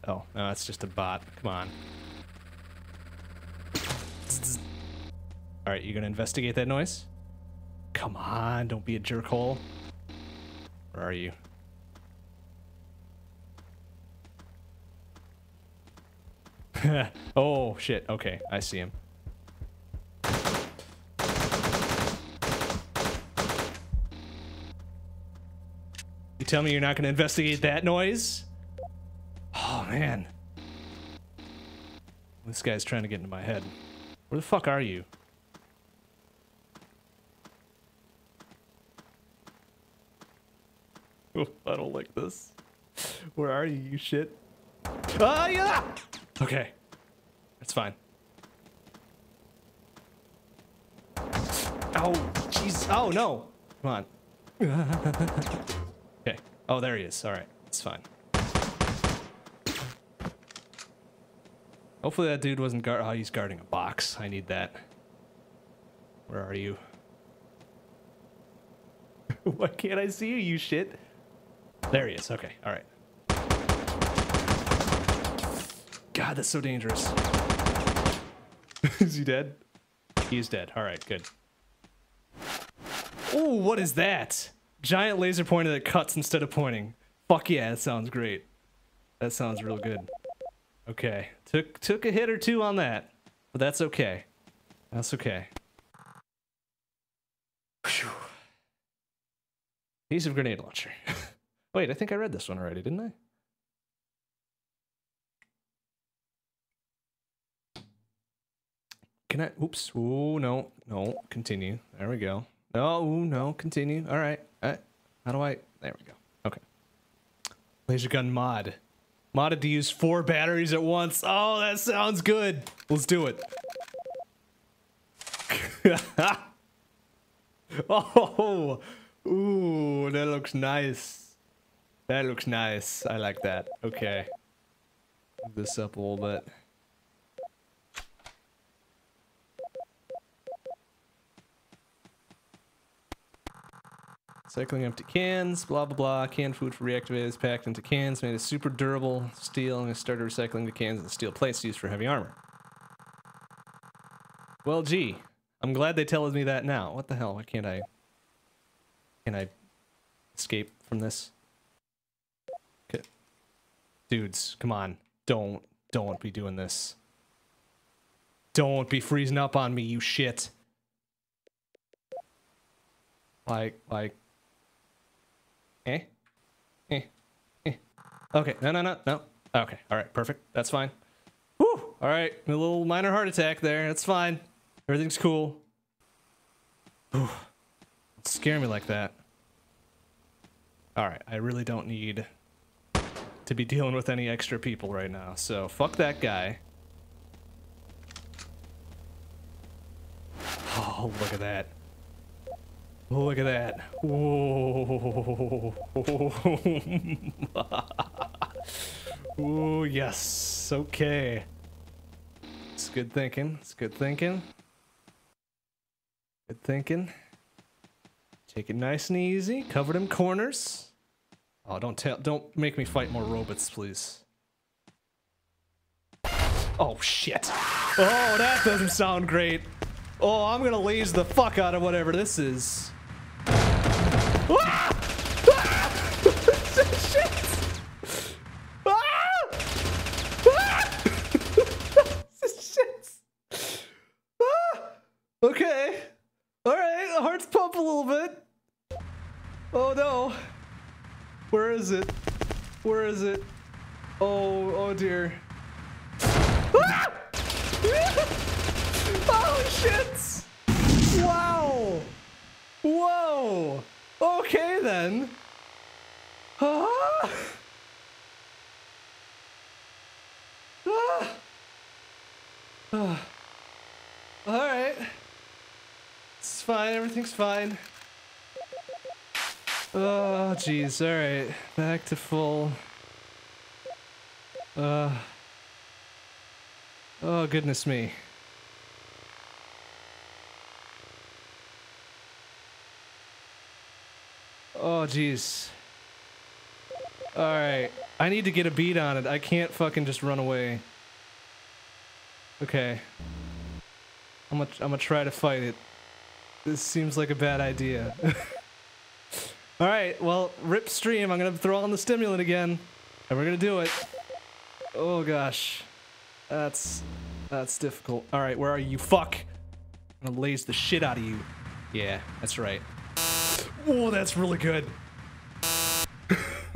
Oh, no, that's just a bot. Come on. Alright, you gonna investigate that noise? Come on, don't be a jerkhole. Where are you? [LAUGHS] oh, shit. Okay, I see him. You tell me you're not going to investigate that noise? Oh, man. This guy's trying to get into my head. Where the fuck are you? [LAUGHS] I don't like this. Where are you, you shit? Ah, yeah! Okay. That's fine. Oh, jeez. Oh, no. Come on. [LAUGHS] okay. Oh, there he is. All right. It's fine. Hopefully that dude wasn't guard- oh, he's guarding a box. I need that. Where are you? [LAUGHS] Why can't I see you, you shit? There he is. Okay. All right. God, that's so dangerous. [LAUGHS] is he dead? He's dead. All right, good. Oh, what is that? Giant laser pointer that cuts instead of pointing. Fuck yeah, that sounds great. That sounds real good. Okay, took took a hit or two on that, but that's okay. That's okay. Whew. Piece of grenade launcher. [LAUGHS] Wait, I think I read this one already, didn't I? Can I? Oops. Oh, no. No. Continue. There we go. No, no. Continue. All right. Uh, how do I? There we go. Okay. Laser gun mod. Modded to use four batteries at once. Oh, that sounds good. Let's do it. [LAUGHS] oh, ooh, that looks nice. That looks nice. I like that. Okay. Move this up a little bit. Cycling empty cans, blah blah blah. Canned food for reactivators packed into cans made of super durable steel and started recycling the cans and steel plates used for heavy armor. Well, gee, I'm glad they tell me that now. What the hell? Why can't I? Can I escape from this? Dudes, come on. Don't, don't be doing this. Don't be freezing up on me, you shit. Like, like, Eh? Eh? Eh? Okay, no, no, no, no. Okay, alright, perfect. That's fine. Whew! Alright, a little minor heart attack there. That's fine. Everything's cool. Whew. Don't scare me like that. Alright, I really don't need to be dealing with any extra people right now, so fuck that guy. Oh, look at that. Look at that. Whoa. [LAUGHS] Ooh, yes. Okay. It's good thinking. It's good thinking. Good thinking. Take it nice and easy. Cover them corners. Oh, don't tell don't make me fight more robots, please. Oh shit. Oh, that doesn't sound great. Oh, I'm gonna laze the fuck out of whatever this is. Ah! Ah! [LAUGHS] Shit! Ah! [LAUGHS] Shit! Ah! Okay. Alright, heart's pump a little bit. Oh no. Where is it? Where is it? Oh, oh dear. Ah! [LAUGHS] oh shit! Wow! Whoa! Okay then. Ah. Ah. Ah. All right. It's fine. Everything's fine. Oh, jeez. All right. Back to full. Uh. Oh, goodness me. Oh, jeez. Alright. I need to get a beat on it. I can't fucking just run away. Okay. I'm gonna, I'm gonna try to fight it. This seems like a bad idea. [LAUGHS] Alright, well, rip stream. I'm gonna throw on the stimulant again. And we're gonna do it. Oh gosh. That's... That's difficult. Alright, where are you? Fuck! I'm gonna laze the shit out of you. Yeah, that's right. Oh, that's really good. [LAUGHS]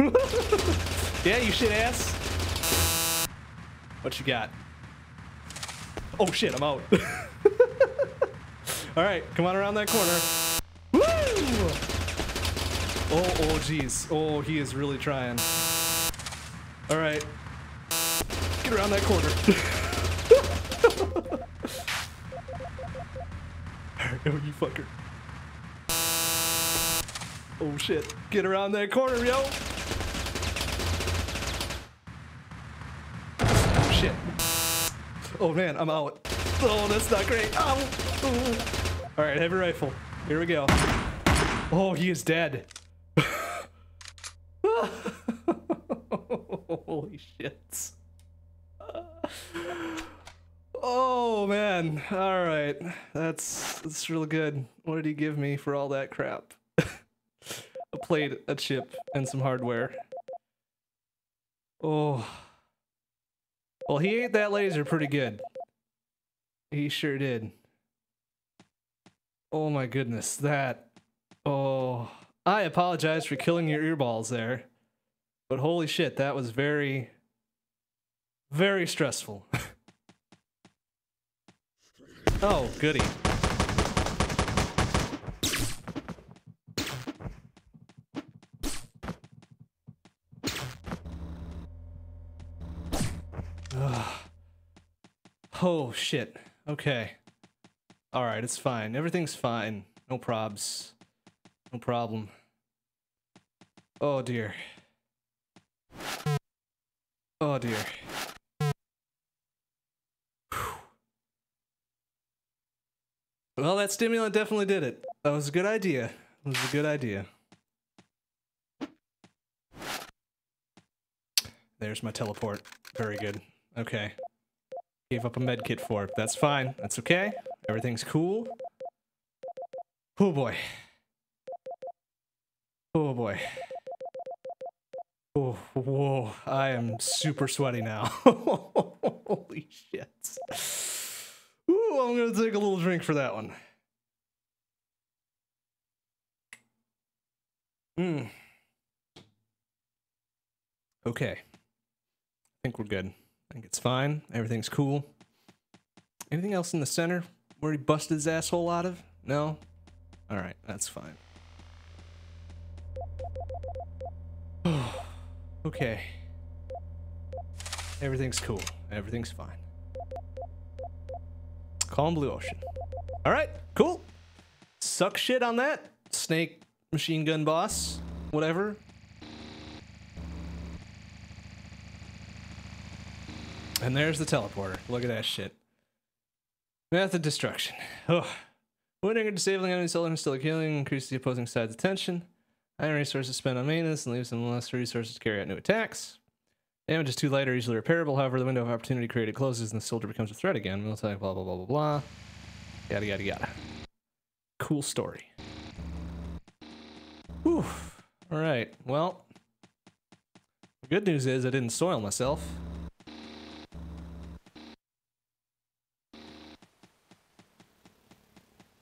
yeah, you shit ass. What you got? Oh shit, I'm out. [LAUGHS] Alright, come on around that corner. Oh, oh, jeez. Oh, he is really trying. Alright. Get around that corner. [LAUGHS] Oh, you fucker. Oh shit. Get around that corner, yo! Oh shit. Oh man, I'm out. Oh, that's not great. Ow! Alright, heavy rifle. Here we go. Oh, he is dead. [LAUGHS] Holy shit. Oh man. Alright. That's that's real good. What did he give me for all that crap? [LAUGHS] a plate, a chip, and some hardware. Oh. Well, he ate that laser pretty good. He sure did. Oh my goodness, that... Oh... I apologize for killing your earballs there. But holy shit, that was very... Very stressful. [LAUGHS] oh, goody. Oh, shit. Okay. Alright, it's fine. Everything's fine. No probs. No problem. Oh, dear. Oh, dear. Well, that stimulant definitely did it. That was a good idea. It was a good idea. There's my teleport. Very good. Okay. Gave up a med kit for it. That's fine. That's okay. Everything's cool. Oh boy. Oh boy. Oh, whoa. I am super sweaty now. [LAUGHS] Holy shit. Ooh, I'm gonna take a little drink for that one. Hmm. Okay. I think we're good. I think it's fine. Everything's cool. Anything else in the center where he busted his asshole out of? No? Alright, that's fine. Okay. Everything's cool. Everything's fine. Calm blue ocean. Alright, cool. Suck shit on that. Snake machine gun boss. Whatever. And there's the teleporter. Look at that shit. Method destruction. Oh. Winning or disabling enemy and still killing increases the opposing side's attention. Iron resources spent on maintenance and leaves them less resources to carry out new attacks. Damage is too light or easily repairable. However, the window of opportunity created closes and the soldier becomes a threat again. We'll blah, blah, blah, blah, blah. Yada, yada, yada. Cool story. Whew. All right. Well, the good news is I didn't soil myself.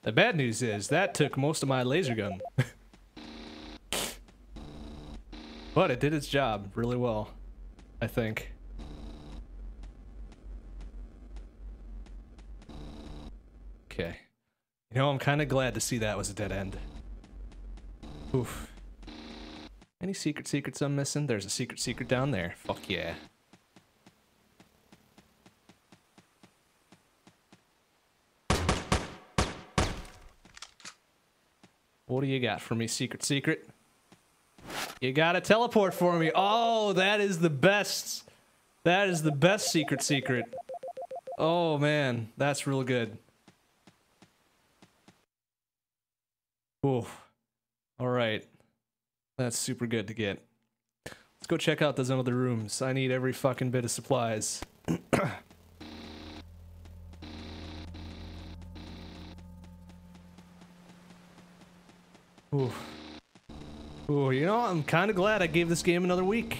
The bad news is that took most of my laser gun. [LAUGHS] but it did its job really well, I think. Okay. You know, I'm kind of glad to see that was a dead end. Oof. Any secret secrets I'm missing? There's a secret secret down there. Fuck yeah. What do you got for me, Secret Secret? You gotta teleport for me. Oh, that is the best. That is the best secret secret. Oh man, that's real good. Ooh. Alright. That's super good to get. Let's go check out those other rooms. I need every fucking bit of supplies. [CLEARS THROAT] Ooh. Ooh, you know, I'm kind of glad I gave this game another week.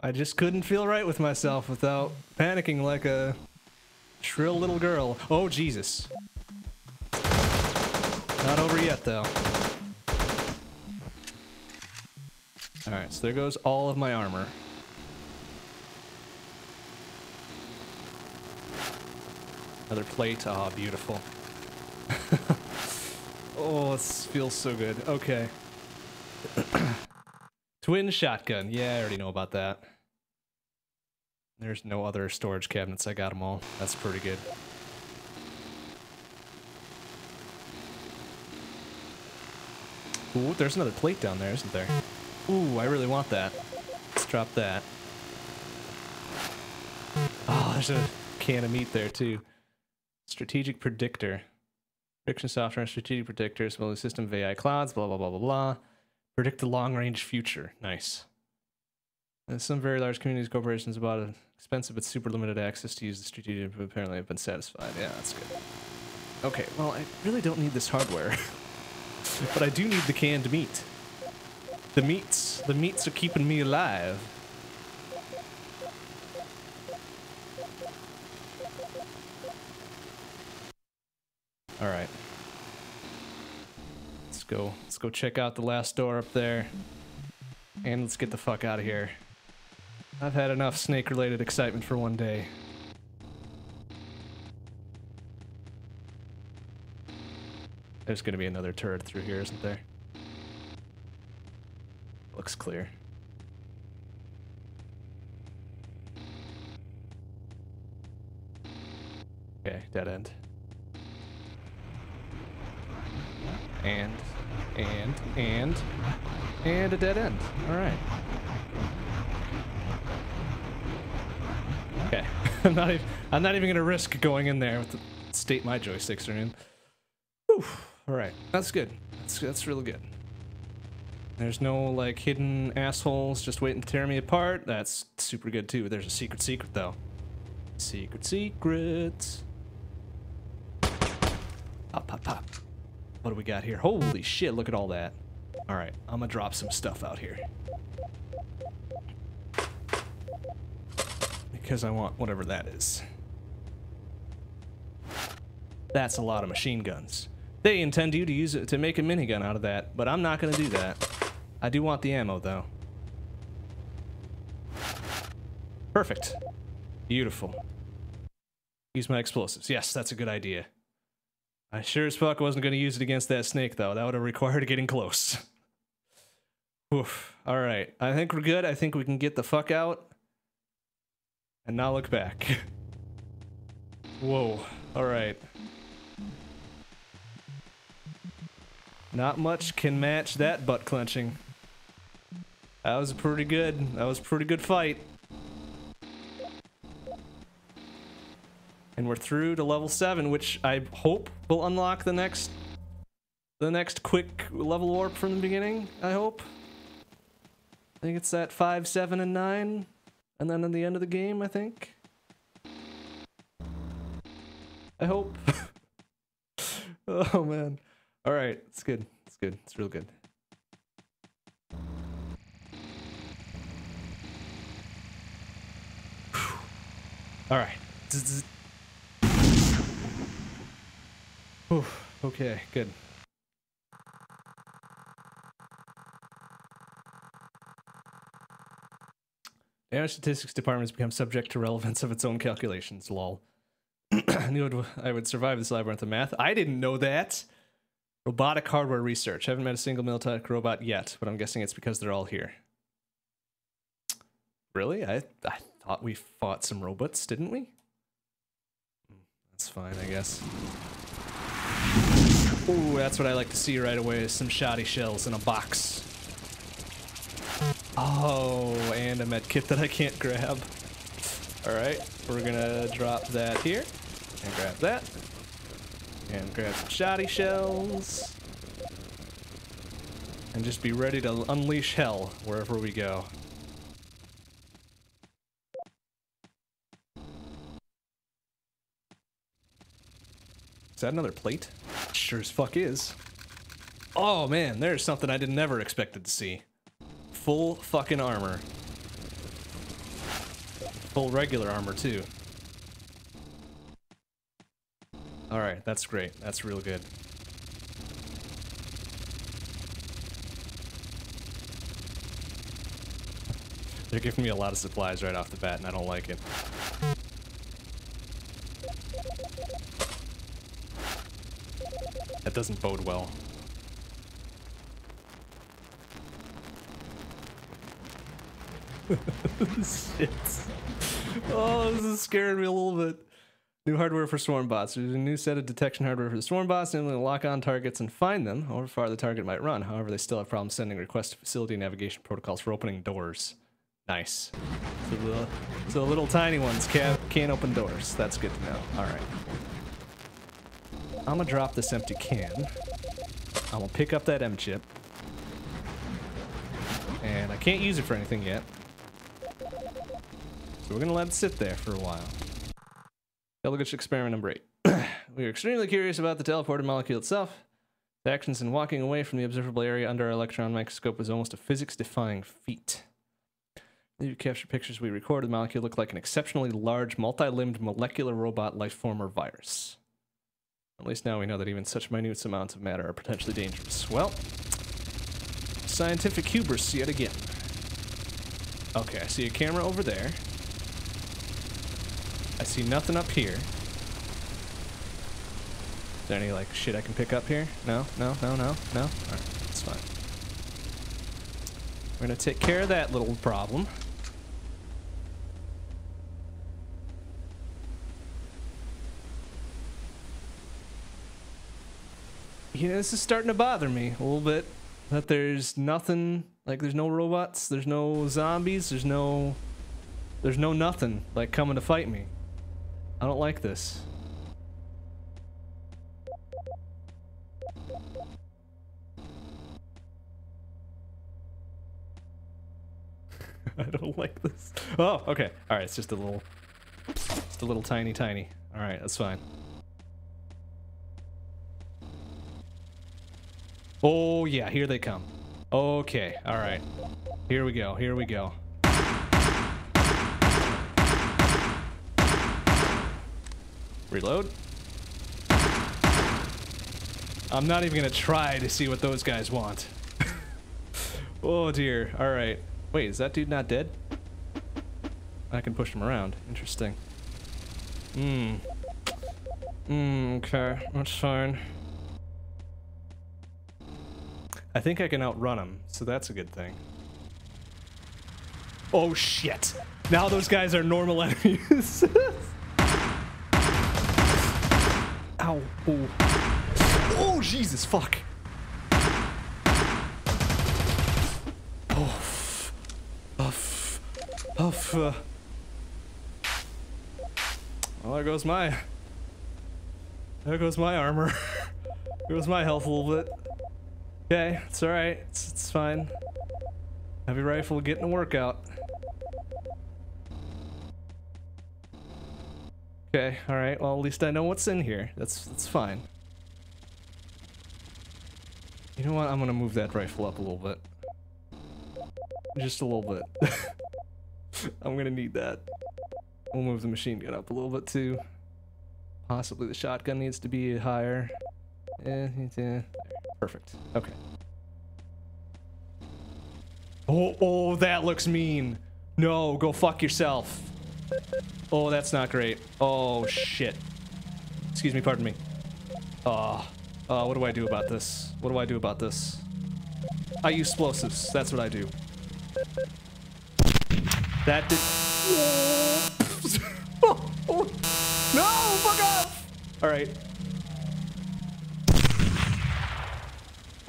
I just couldn't feel right with myself without panicking like a shrill little girl. Oh, Jesus. Not over yet, though. Alright, so there goes all of my armor. Another plate. Ah, oh, beautiful. [LAUGHS] oh, this feels so good. Okay. [CLEARS THROAT] Twin shotgun. Yeah, I already know about that. There's no other storage cabinets. I got them all. That's pretty good. Ooh, there's another plate down there, isn't there? Ooh, I really want that. Let's drop that. Oh, there's a can of meat there, too. Strategic predictor. Prediction software, and strategic predictors, the system of AI clouds, blah, blah, blah, blah, blah. Predict the long-range future. Nice. And some very large communities, corporations about an expensive but super limited access to use the strategic apparently have been satisfied. Yeah, that's good. Okay, well, I really don't need this hardware. [LAUGHS] but I do need the canned meat. The meats. The meats are keeping me alive. All right. Let's go. Let's go check out the last door up there. And let's get the fuck out of here. I've had enough snake-related excitement for one day. There's gonna be another turret through here, isn't there? Looks clear. Okay, dead end. And, and, and, and a dead end. Alright. Okay. [LAUGHS] I'm not even I'm not even gonna risk going in there with the state my joysticks are in. Whew. Alright. That's good. That's that's really good. There's no like hidden assholes just waiting to tear me apart. That's super good too. There's a secret secret though. Secret secrets. Pop pop pop. What do we got here? Holy shit, look at all that. Alright, I'm gonna drop some stuff out here. Because I want whatever that is. That's a lot of machine guns. They intend you to use it to make a minigun out of that, but I'm not gonna do that. I do want the ammo, though. Perfect. Beautiful. Use my explosives. Yes, that's a good idea. I sure as fuck wasn't going to use it against that snake, though. That would have required getting close. Oof. Alright. I think we're good. I think we can get the fuck out. And not look back. [LAUGHS] Whoa. Alright. Not much can match that butt clenching. That was a pretty good. That was a pretty good fight. And we're through to level 7, which I hope will unlock the next the next quick level warp from the beginning, I hope. I think it's at 5, 7, and 9. And then at the end of the game, I think. I hope. [LAUGHS] oh man. Alright, it's good. It's good. It's real good. All right. okay, good. Damage statistics department has become subject to relevance of its own calculations. Lol. [CLEARS THROAT] I knew I would survive this labyrinth of math. I didn't know that. Robotic hardware research. Haven't met a single military robot yet, but I'm guessing it's because they're all here. Really? I I thought we fought some robots, didn't we? Hmm, that's fine, I guess. Ooh, that's what I like to see right away, is some shoddy shells in a box. Oh, and a med kit that I can't grab. All right, we're gonna drop that here and grab that and grab some shoddy shells and just be ready to unleash hell wherever we go. Is that another plate? Sure as fuck is. Oh man, there's something I did never expected to see. Full fucking armor. Full regular armor too. Alright, that's great. That's real good. They're giving me a lot of supplies right off the bat and I don't like it. That doesn't bode well. [LAUGHS] Shit. Oh, this is scaring me a little bit. New hardware for swarm bots. There's a new set of detection hardware for the swarm bots, to lock on targets and find them, however far the target might run. However, they still have problems sending requests to facility navigation protocols for opening doors. Nice. So the, so the little tiny ones can't, can't open doors. That's good to know. Alright. I'm gonna drop this empty can. I'm gonna pick up that M chip. And I can't use it for anything yet. So we're gonna let it sit there for a while. Delegate experiment number eight. [CLEARS THROAT] we are extremely curious about the teleported molecule itself. The actions in walking away from the observable area under our electron microscope was almost a physics-defying feat. The capture pictures we recorded. The molecule looked like an exceptionally large, multi-limbed molecular robot life form or virus. At least now we know that even such minute amounts of matter are potentially dangerous. Well, scientific hubris yet again. Okay, I see a camera over there. I see nothing up here. Is there any, like, shit I can pick up here? No? No? No? No? No? Alright, that's fine. We're gonna take care of that little problem. Yeah, this is starting to bother me a little bit. That there's nothing, like there's no robots, there's no zombies, there's no, there's no nothing, like coming to fight me. I don't like this. [LAUGHS] I don't like this. Oh, okay. All right, it's just a little, just a little tiny, tiny. All right, that's fine. Oh, yeah, here they come. Okay, all right. Here we go, here we go. Reload. I'm not even gonna try to see what those guys want. [LAUGHS] oh dear, alright. Wait, is that dude not dead? I can push him around. Interesting. Hmm. Hmm, okay. That's fine. I think I can outrun him, so that's a good thing. Oh shit! Now those guys are normal [LAUGHS] enemies. Ow. Oh. Oh, Jesus, fuck. Oh. Uff. Uff. Uh. Well, there goes my... There goes my armor. [LAUGHS] there goes my health a little bit. Okay, it's alright. It's, it's fine. Heavy rifle getting a workout. Okay, alright, well at least I know what's in here. That's that's fine. You know what, I'm gonna move that rifle up a little bit. Just a little bit. [LAUGHS] I'm gonna need that. We'll move the machine gun up a little bit too. Possibly the shotgun needs to be higher. Eh, eh, perfect. Okay. Oh, oh, that looks mean. No, go fuck yourself. Oh, that's not great. Oh, shit. Excuse me, pardon me. Oh, uh, what do I do about this? What do I do about this? I use explosives. That's what I do. That did... [LAUGHS] oh, oh. No, fuck off! Alright.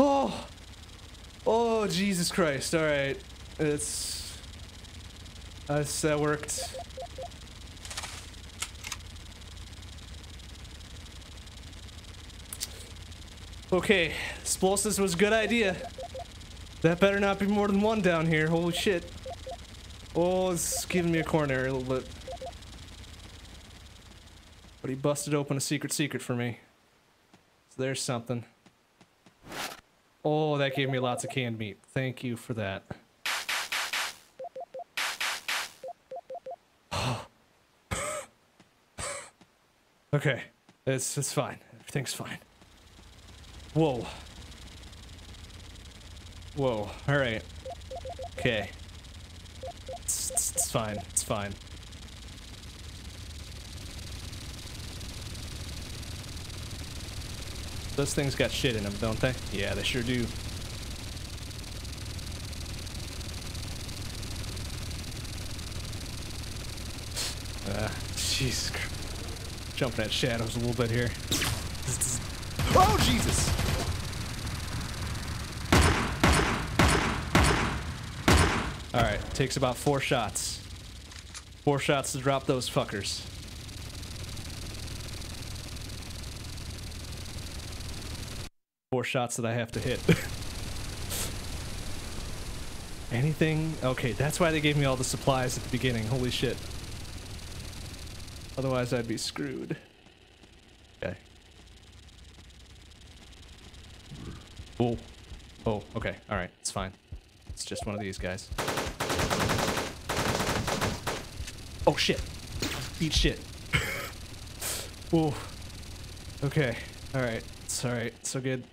Oh. Oh, Jesus Christ. Alright. It's... Uh, that worked. Okay, explosives was a good idea. That better not be more than one down here. Holy shit. Oh, it's giving me a coronary a little bit. But he busted open a secret secret for me. So there's something. Oh, that gave me lots of canned meat. Thank you for that. [SIGHS] okay. It's, it's fine. Everything's fine. Whoa. Whoa. Alright. Okay. It's, it's, it's fine. It's fine. Those things got shit in them, don't they? Yeah, they sure do. Uh, jeez. Jumping at shadows a little bit here. Oh, Jesus! Alright, takes about four shots. Four shots to drop those fuckers. Shots that I have to hit. [LAUGHS] Anything? Okay, that's why they gave me all the supplies at the beginning. Holy shit. Otherwise, I'd be screwed. Okay. Oh. Oh, okay. Alright, it's fine. It's just one of these guys. Oh, shit. Eat shit. [LAUGHS] Whoa. Okay. Alright. It's alright. So good.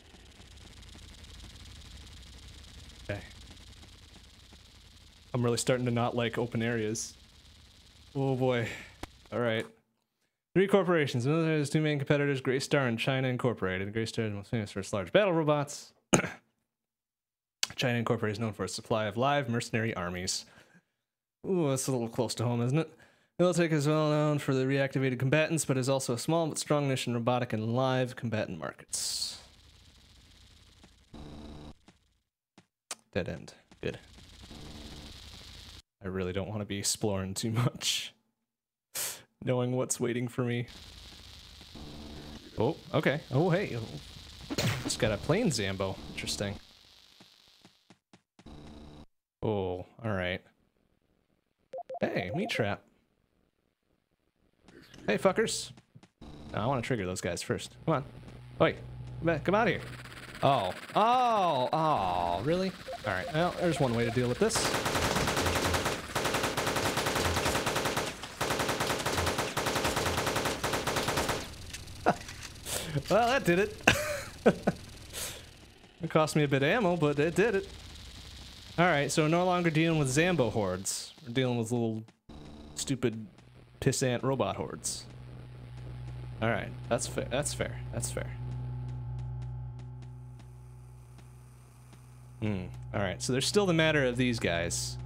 I'm really starting to not like open areas. Oh boy. Alright. Three corporations. There's two main competitors, Greystar and China Incorporated. Greystar is most famous for its large battle robots. [COUGHS] China Incorporated is known for its supply of live mercenary armies. Ooh, that's a little close to home, isn't it? Militech is well known for the reactivated combatants, but is also a small but strong niche in robotic and live combatant markets. Dead end. Good. I really don't want to be exploring too much. Knowing what's waiting for me. Oh, okay. Oh, hey. It's got a plain Zambo. Interesting. Oh, alright. Hey, meat trap. Hey, fuckers. No, I want to trigger those guys first. Come on. Oh, wait, come out here. Oh. Oh, oh, really? Alright, well, there's one way to deal with this. Well, that did it. [LAUGHS] it cost me a bit of ammo, but it did it. Alright, so no longer dealing with Zambo hordes. We're dealing with little stupid pissant robot hordes. Alright, that's fair. That's fair. That's fair. Hmm. Alright, so there's still the matter of these guys.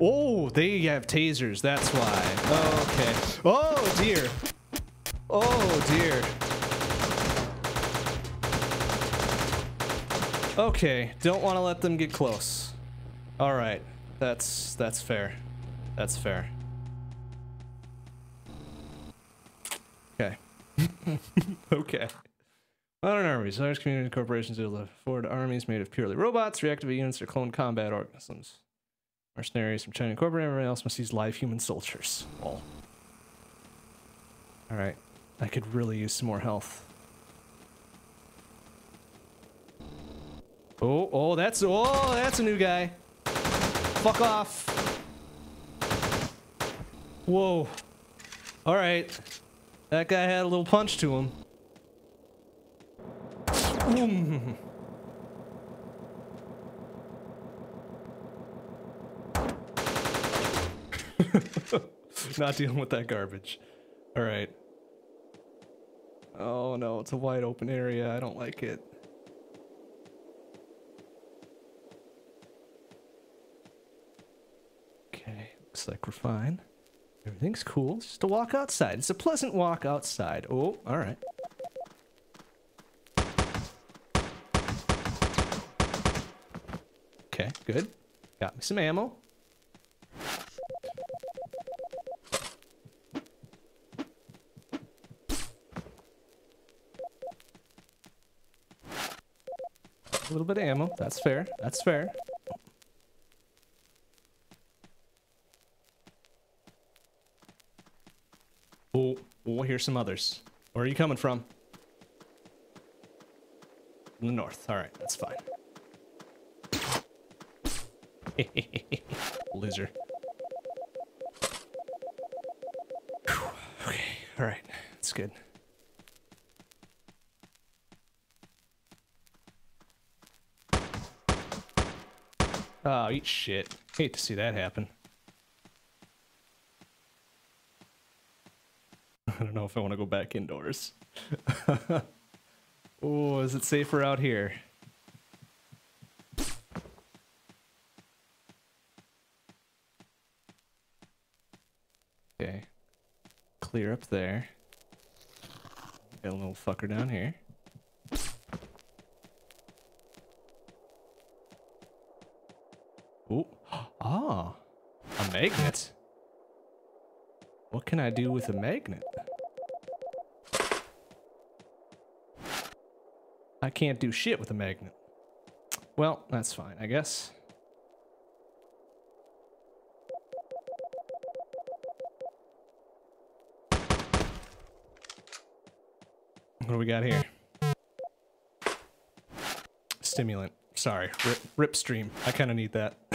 Oh, they have tasers, that's why. Oh, okay. Oh, dear. Oh, dear. Okay, don't want to let them get close. Alright, that's, that's fair. That's fair. Okay. [LAUGHS] okay. Modern armies. Large community corporations will afford armies made of purely robots, reactive units, or clone combat organisms. Mercenaries from China Incorporated, everyone else must use live human soldiers. All. Alright. I could really use some more health. Oh, oh, that's, oh, that's a new guy. Fuck off. Whoa. Alright. That guy had a little punch to him. [LAUGHS] Not dealing with that garbage. Alright. Oh no, it's a wide open area. I don't like it. Okay, looks like we're fine. Everything's cool. It's just a walk outside. It's a pleasant walk outside. Oh, alright. Okay, good. Got me some ammo. A little bit of ammo. That's fair. That's fair. Oh, oh, here's some others. Where are you coming from? From the north. All right, that's fine. [LAUGHS] Loser. Okay, all right, that's good. Oh, eat shit. Hate to see that happen. [LAUGHS] I don't know if I want to go back indoors. [LAUGHS] oh, is it safer out here? Okay. Clear up there. Got a little fucker down here. Magnet. What can I do with a magnet? I can't do shit with a magnet. Well, that's fine, I guess. What do we got here? Stimulant. Sorry, rip, rip stream. I kind of need that.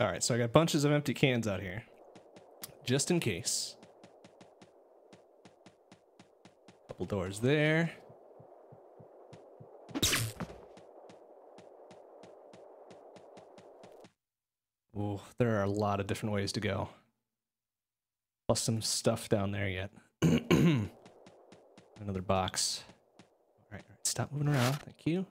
All right, so I got bunches of empty cans out here, just in case. Couple doors there. Ooh, there are a lot of different ways to go. Plus some stuff down there yet. [CLEARS THROAT] Another box. All right, all right, stop moving around. Thank you.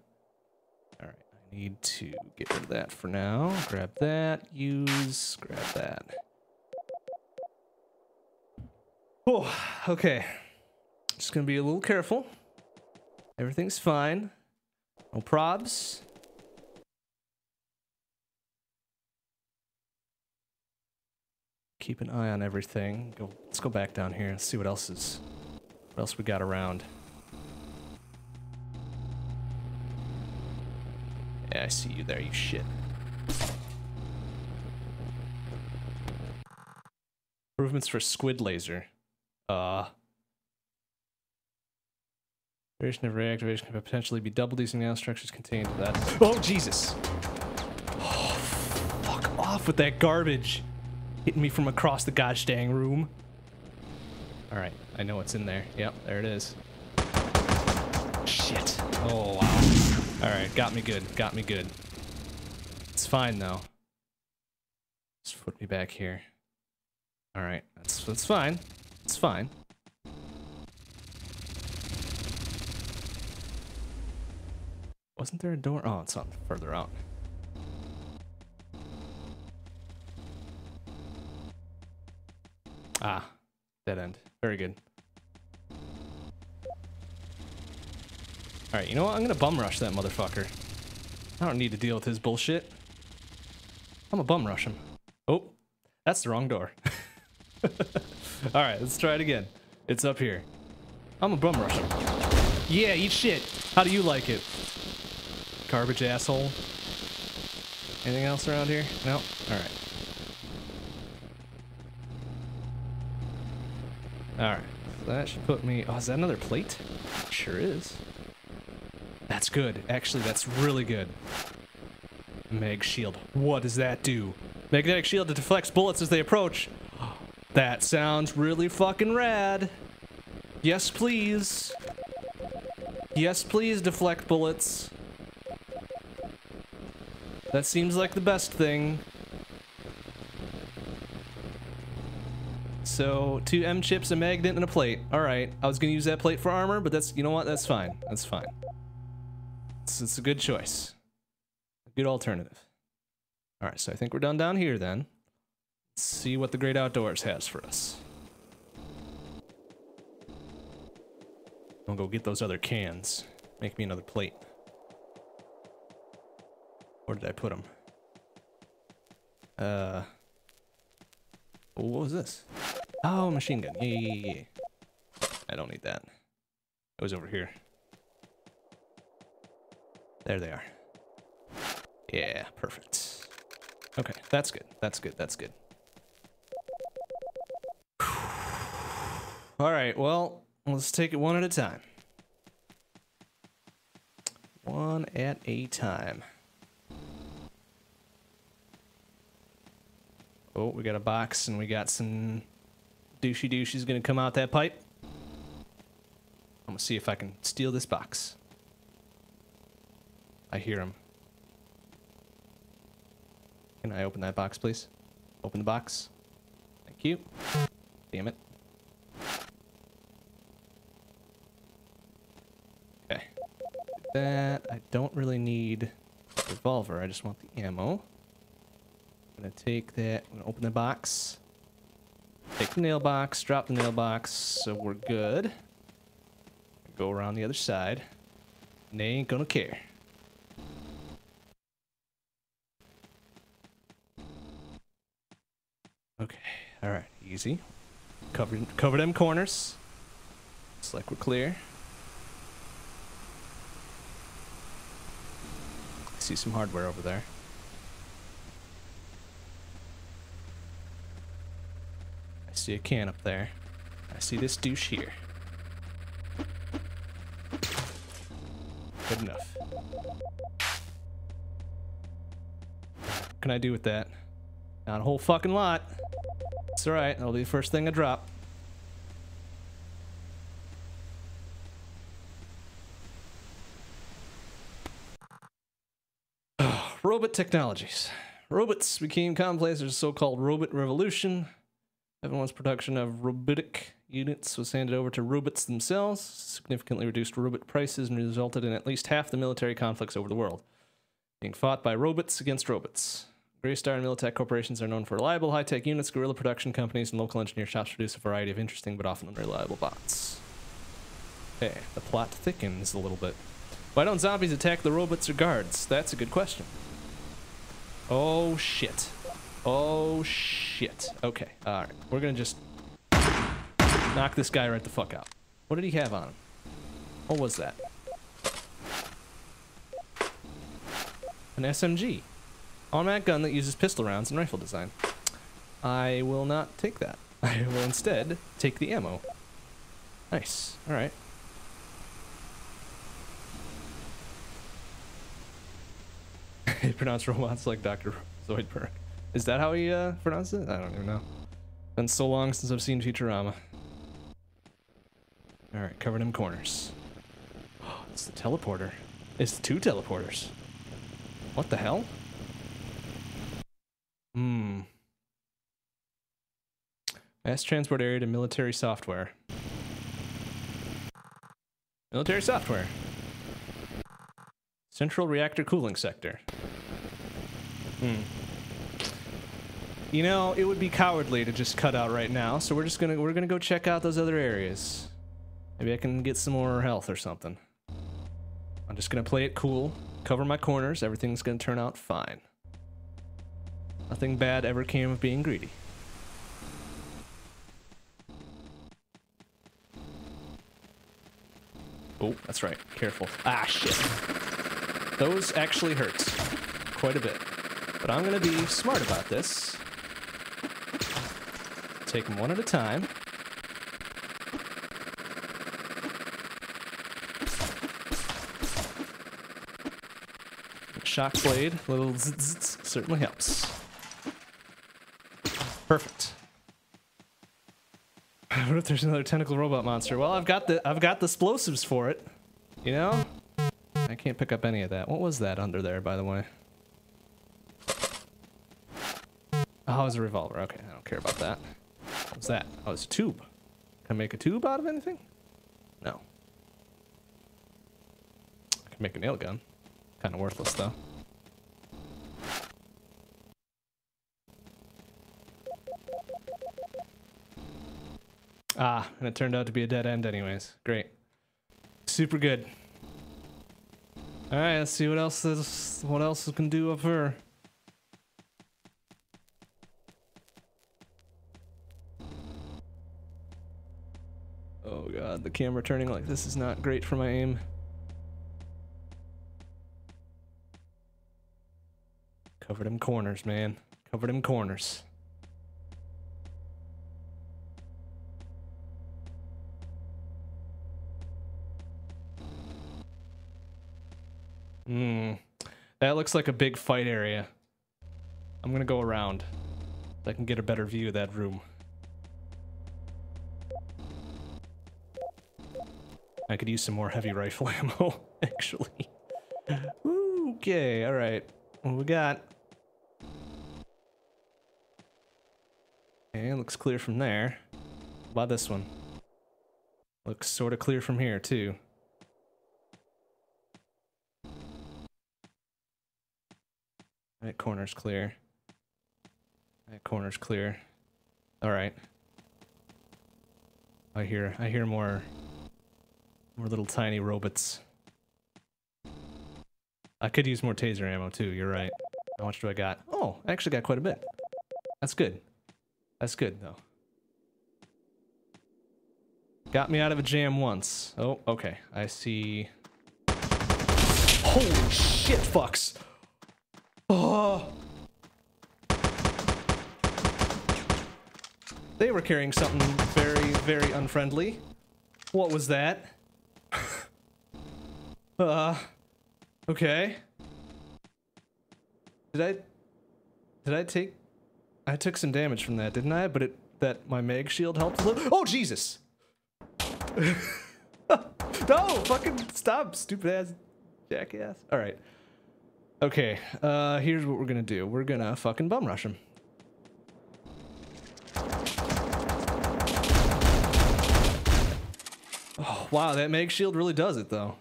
Need to get rid of that for now. Grab that, use, grab that. Oh, okay. Just gonna be a little careful. Everything's fine. No probs. Keep an eye on everything. Go. Let's go back down here and see what else is. What else we got around? Yeah, I see you there, you shit. Improvements for squid laser. Uh. Duration of reactivation can potentially be doubled using nanostructures contained in that. Oh, Jesus! Oh, fuck off with that garbage! Hitting me from across the gosh dang room. Alright, I know what's in there. Yep, there it is. Shit. Oh, wow. Alright, got me good. Got me good. It's fine, though. Just put me back here. Alright, that's, that's fine. It's fine. Wasn't there a door? Oh, it's further out. Ah, dead end. Very good. Alright, you know what? I'm gonna bum rush that motherfucker. I don't need to deal with his bullshit. I'm a bum rush him. Oh, that's the wrong door. [LAUGHS] Alright, let's try it again. It's up here. I'm a bum rush him. Yeah, eat shit. How do you like it? Garbage asshole. Anything else around here? No? Alright. Alright. That should put me... Oh, is that another plate? Sure is. That's good. Actually, that's really good. Mag shield. What does that do? Magnetic shield that deflects bullets as they approach. [GASPS] That sounds really fucking rad. Yes, please. Yes, please deflect bullets. That seems like the best thing. So, two M chips, a magnet, and a plate. Alright, I was gonna use that plate for armor, but that's, you know what, that's fine. That's fine. It's, it's a good choice. A good alternative. Alright, so I think we're done down here then. Let's see what the great outdoors has for us. I'll go get those other cans. Make me another plate. Where did I put them? Uh. What was this? Oh, machine gun. Yeah, yeah, yeah. I don't need that. It was over here. There they are. Yeah, perfect. Okay, that's good. That's good. That's good. All right, well, let's take it one at a time. One at a time. Oh, we got a box and we got some douchey douches gonna come out that pipe. I'm gonna see if I can steal this box. I hear him. Can I open that box, please? Open the box. Thank you. Damn it. Okay. That I don't really need revolver. I just want the ammo. I'm gonna take that. I'm gonna open the box. Take the nail box. Drop the nail box. So we're good. Go around the other side. And they ain't gonna care. Okay. All right. Easy. Cover cover them corners. Looks like we're clear. See some hardware over there. I see a can up there. I see this douche here. Good enough. What can I do with that? Not a whole fucking lot. It's alright, that'll be the first thing I drop. [SIGHS] Robot technologies. Robots became commonplace. There's a so-called robot revolution. Everyone's production of robotic units was handed over to robots themselves, significantly reduced robot prices, and resulted in at least half the military conflicts over the world being fought by robots against robots. Greystar and Militech corporations are known for reliable high-tech units. Guerrilla production companies and local engineer shops produce a variety of interesting but often unreliable bots. Okay, the plot thickens a little bit. Why don't zombies attack the robots or guards? That's a good question. Oh shit. Oh shit. Okay, alright. We're gonna just knock this guy right the fuck out. What did he have on him? What was that? An SMG. Automatic gun that uses pistol rounds and rifle design. I will not take that. [LAUGHS] I will instead take the ammo. Nice. Alright. [LAUGHS] he pronounced robots like Dr. Zoidberg. Is that how he uh, pronounced it? I don't even know. Been so long since I've seen Futurama. Alright, covered in corners. Oh, [GASPS] it's the teleporter. It's two teleporters. What the hell? Hmm. Mass transport area to military software. Military software. Central reactor cooling sector. Hmm. You know, it would be cowardly to just cut out right now, so we're just gonna we're gonna go check out those other areas. Maybe I can get some more health or something. I'm just gonna play it cool, cover my corners, everything's gonna turn out fine. Nothing bad ever came of being greedy. Oh, that's right. Careful. Ah, shit. Those actually hurt. Quite a bit. But I'm gonna be smart about this. Take them one at a time. Shock blade, little zzz, certainly helps. Perfect. What if there's another tentacle robot monster? Well, I've got the I've got the explosives for it. You know? I can't pick up any of that. What was that under there, by the way? Oh, it's a revolver. Okay, I don't care about that. What's that? Oh, it's a tube. Can I make a tube out of anything? No. I can make a nail gun. Kind of worthless, though. Ah, and it turned out to be a dead end anyways. Great. Super good. All right, let's see what else this what else we can do up here. Oh god, the camera turning like this is not great for my aim. Cover them corners, man. Cover them corners. Hmm. That looks like a big fight area. I'm gonna go around. So I can get a better view of that room. I could use some more heavy rifle [LAUGHS] ammo, actually. okay, alright. What we got? Okay, looks clear from there. How about this one? Looks sort of clear from here, too. That corner's clear. That corner's clear. Alright. I hear I hear more more little tiny robots. I could use more taser ammo too, you're right. How much do I got? Oh, I actually got quite a bit. That's good. That's good though. Got me out of a jam once. Oh, okay. I see. Holy shit, fucks. Oh. They were carrying something very, very unfriendly. What was that? [LAUGHS] uh, okay. Did I, did I take, I took some damage from that, didn't I? But it, that my mag shield helped a little. Oh, Jesus! [LAUGHS] no, fucking stop, stupid ass jackass. All right. Okay, uh, here's what we're gonna do. We're gonna fucking bum rush him. Oh, wow, that mag shield really does it, though.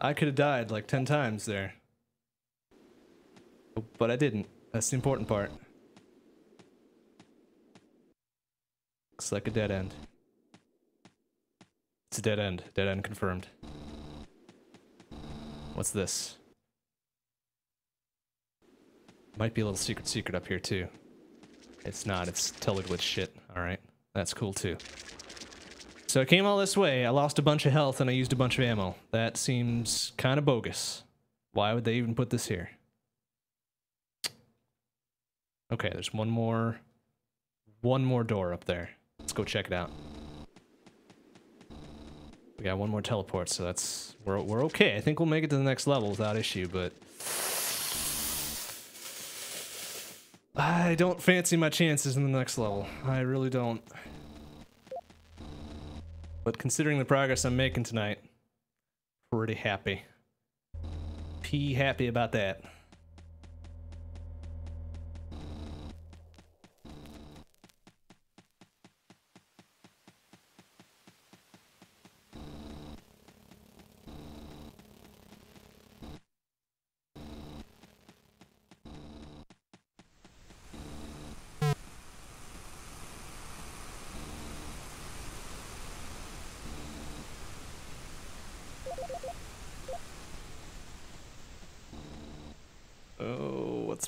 I could have died like 10 times there. But I didn't. That's the important part. Looks like a dead end. It's a dead end. Dead end confirmed. What's this? Might be a little secret secret up here too. It's not, it's totally with shit. Alright, that's cool too. So I came all this way, I lost a bunch of health and I used a bunch of ammo. That seems kind of bogus. Why would they even put this here? Okay, there's one more, one more door up there. Let's go check it out. We got one more teleport, so that's, we're, we're okay. I think we'll make it to the next level without issue, but I don't fancy my chances in the next level. I really don't. But considering the progress I'm making tonight, pretty happy. P happy about that.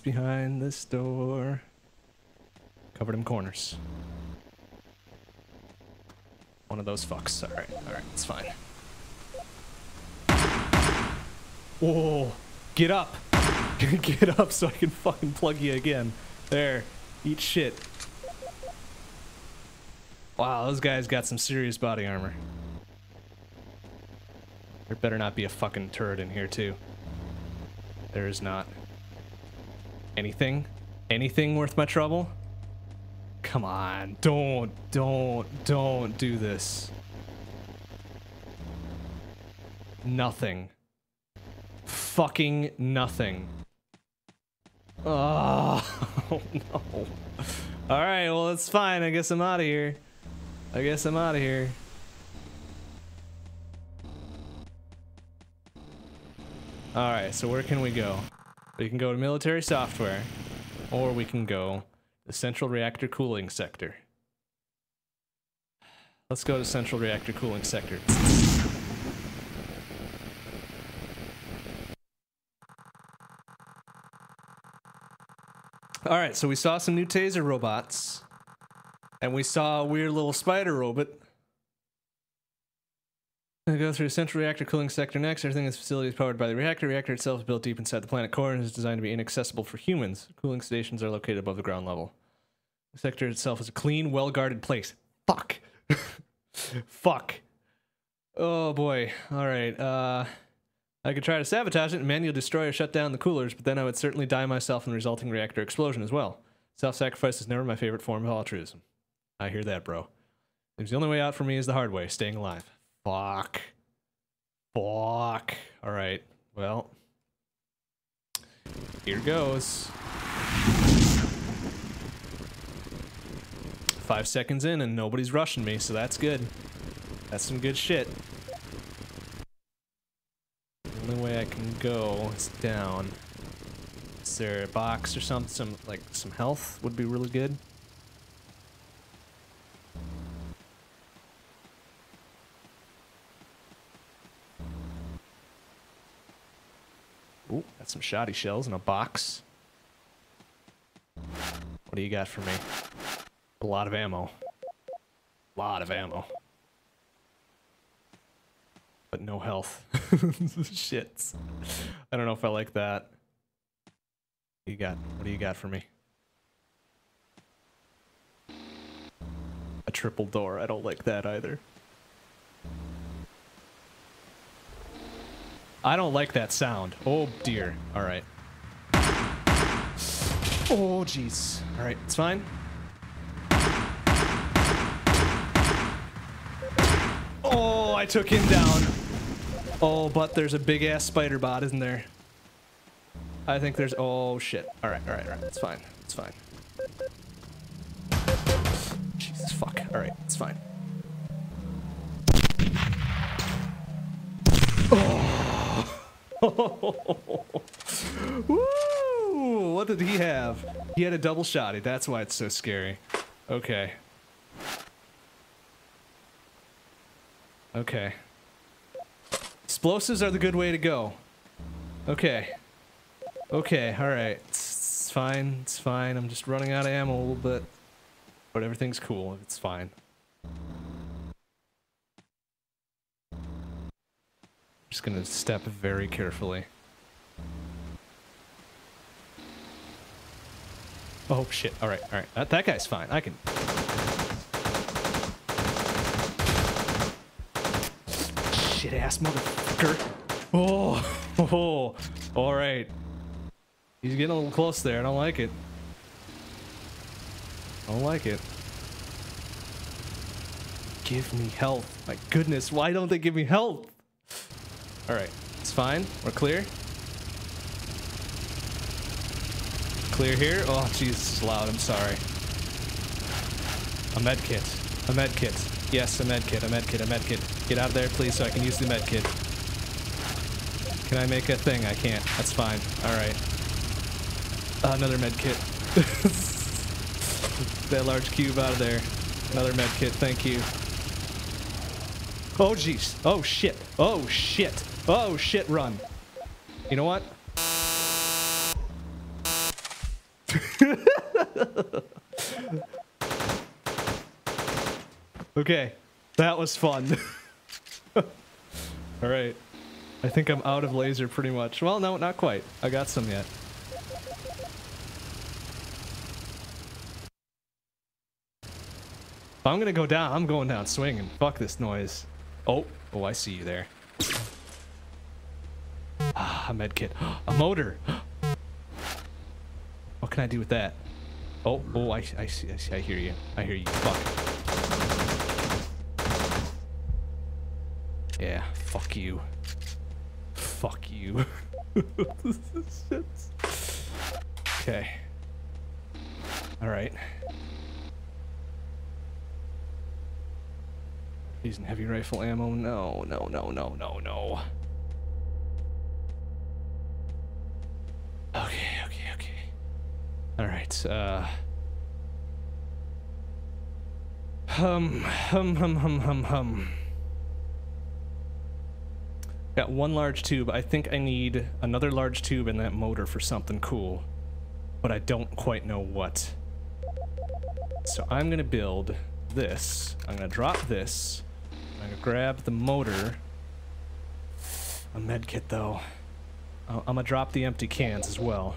Behind this door. Covered in corners. One of those fucks. Alright, alright, it's fine. Whoa! Get up! [LAUGHS] Get up so I can fucking plug you again. There. Eat shit. Wow, those guys got some serious body armor. There better not be a fucking turret in here, too. There is not. Anything? Anything worth my trouble? Come on, don't, don't, don't do this. Nothing. Fucking nothing. Oh, [LAUGHS] oh no. Alright, well, it's fine. I guess I'm out of here. I guess I'm out of here. Alright, so where can we go? We can go to military software, or we can go the central reactor cooling sector. Let's go to central reactor cooling sector. All right, so we saw some new taser robots, and we saw a weird little spider robot I go through the central reactor cooling sector next. Everything in this facility is powered by the reactor. reactor itself is built deep inside the planet core and is designed to be inaccessible for humans. Cooling stations are located above the ground level. The sector itself is a clean, well guarded place. Fuck. [LAUGHS] Fuck. Oh boy. All right. Uh, I could try to sabotage it and manually destroy or shut down the coolers, but then I would certainly die myself in the resulting reactor explosion as well. Self sacrifice is never my favorite form of altruism. I hear that, bro. Seems the only way out for me is the hard way, staying alive. Fuck. Fuck. All right. Well, here goes. Five seconds in and nobody's rushing me, so that's good. That's some good shit. The only way I can go is down. Is there a box or something? Some like some health would be really good. Ooh, got some shoddy shells in a box. What do you got for me? A lot of ammo. A lot of ammo. But no health. [LAUGHS] Shit. I don't know if I like that. What you got? What do you got for me? A triple door. I don't like that either. I don't like that sound. Oh dear. All right. Oh jeez. All right, it's fine. Oh, I took him down. Oh, but there's a big ass spider bot, isn't there? I think there's. Oh shit. All right, all right, all right. It's fine. It's fine. Jesus fuck. All right, it's fine. Oh. [LAUGHS] Woo! What did he have? He had a double shotty. That's why it's so scary. Okay. Okay. Explosives are the good way to go. Okay. Okay, alright. It's, it's fine, it's fine. I'm just running out of ammo a little bit. But everything's cool. It's fine. Just gonna step very carefully. Oh shit, alright, alright. That, that guy's fine. I can... Shit ass motherfucker. Oh, [LAUGHS] oh, alright. He's getting a little close there. I don't like it. I don't like it. Give me health. My goodness, why don't they give me health? Alright, it's fine. We're clear. Clear here. Oh, Jesus, loud. I'm sorry. A med kit. A med kit. Yes, a med kit. A med kit. A med kit. Get out of there, please, so I can use the med kit. Can I make a thing? I can't. That's fine. All right. Uh, another med kit. [LAUGHS] that large cube out of there. Another med kit. Thank you. Oh, jeez. Oh, shit. Oh, shit. Oh, shit, run. You know what? [LAUGHS] okay. That was fun. [LAUGHS] Alright. I think I'm out of laser pretty much. Well, no, not quite. I got some yet. I'm gonna go down, I'm going down swinging. Fuck this noise. Oh, oh, I see you there. Ah, a med kit. A motor. What can I do with that? Oh, oh, I, I see, I see, I hear you. I hear you. Fuck. Yeah, fuck you. Fuck you. [LAUGHS] okay. Alright. Using heavy rifle ammo? No, no, no, no, no, no. Okay, okay, okay. Alright, uh... Hum, hum, hum, hum, hum, hum. Got one large tube. I think I need another large tube in that motor for something cool. but I don't quite know what. So I'm gonna build this. I'm gonna drop this. I'm gonna grab the motor. A med kit though. I'm gonna drop the empty cans as well.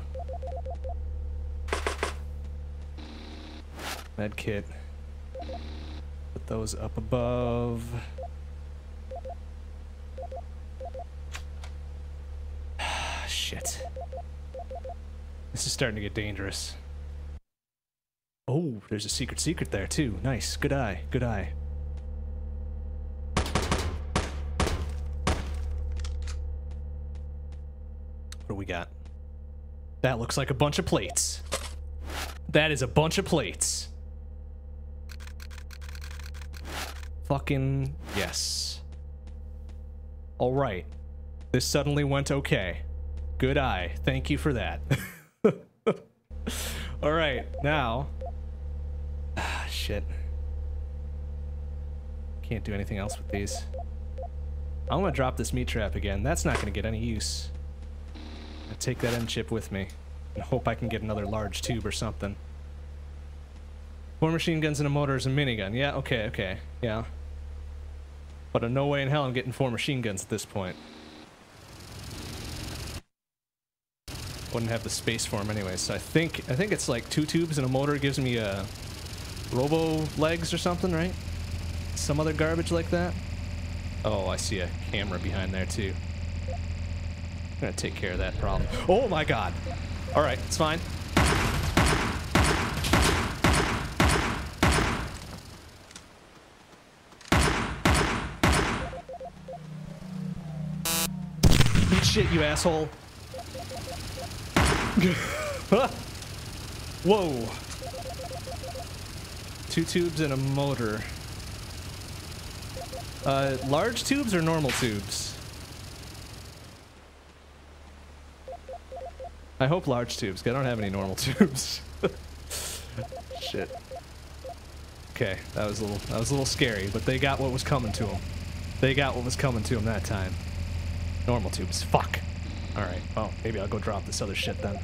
Med kit. Put those up above. Ah, shit. This is starting to get dangerous. Oh, there's a secret secret there too. Nice. Good eye. Good eye. What do we got? That looks like a bunch of plates. That is a bunch of plates. Fucking yes. All right. This suddenly went okay. Good eye. Thank you for that. [LAUGHS] All right, now. Ah, shit. Can't do anything else with these. I'm gonna drop this meat trap again. That's not gonna get any use. Take that end chip with me and hope I can get another large tube or something. Four machine guns and a motor is a minigun. Yeah, okay, okay, yeah. But in no way in hell I'm getting four machine guns at this point. Wouldn't have the space for them anyway, so I think I think it's like two tubes and a motor gives me a robo legs or something, right? Some other garbage like that. Oh, I see a camera behind there too. I'm gonna take care of that problem. Oh my god! Alright, it's fine. Eat shit, you asshole. [LAUGHS] Whoa. Two tubes and a motor. Uh, large tubes or normal tubes? I hope large tubes, I don't have any normal [LAUGHS] tubes. Shit. Okay, that was a little that was a little scary, but they got what was coming to them. They got what was coming to them that time. Normal tubes. Fuck. Alright, well, maybe I'll go drop this other shit then.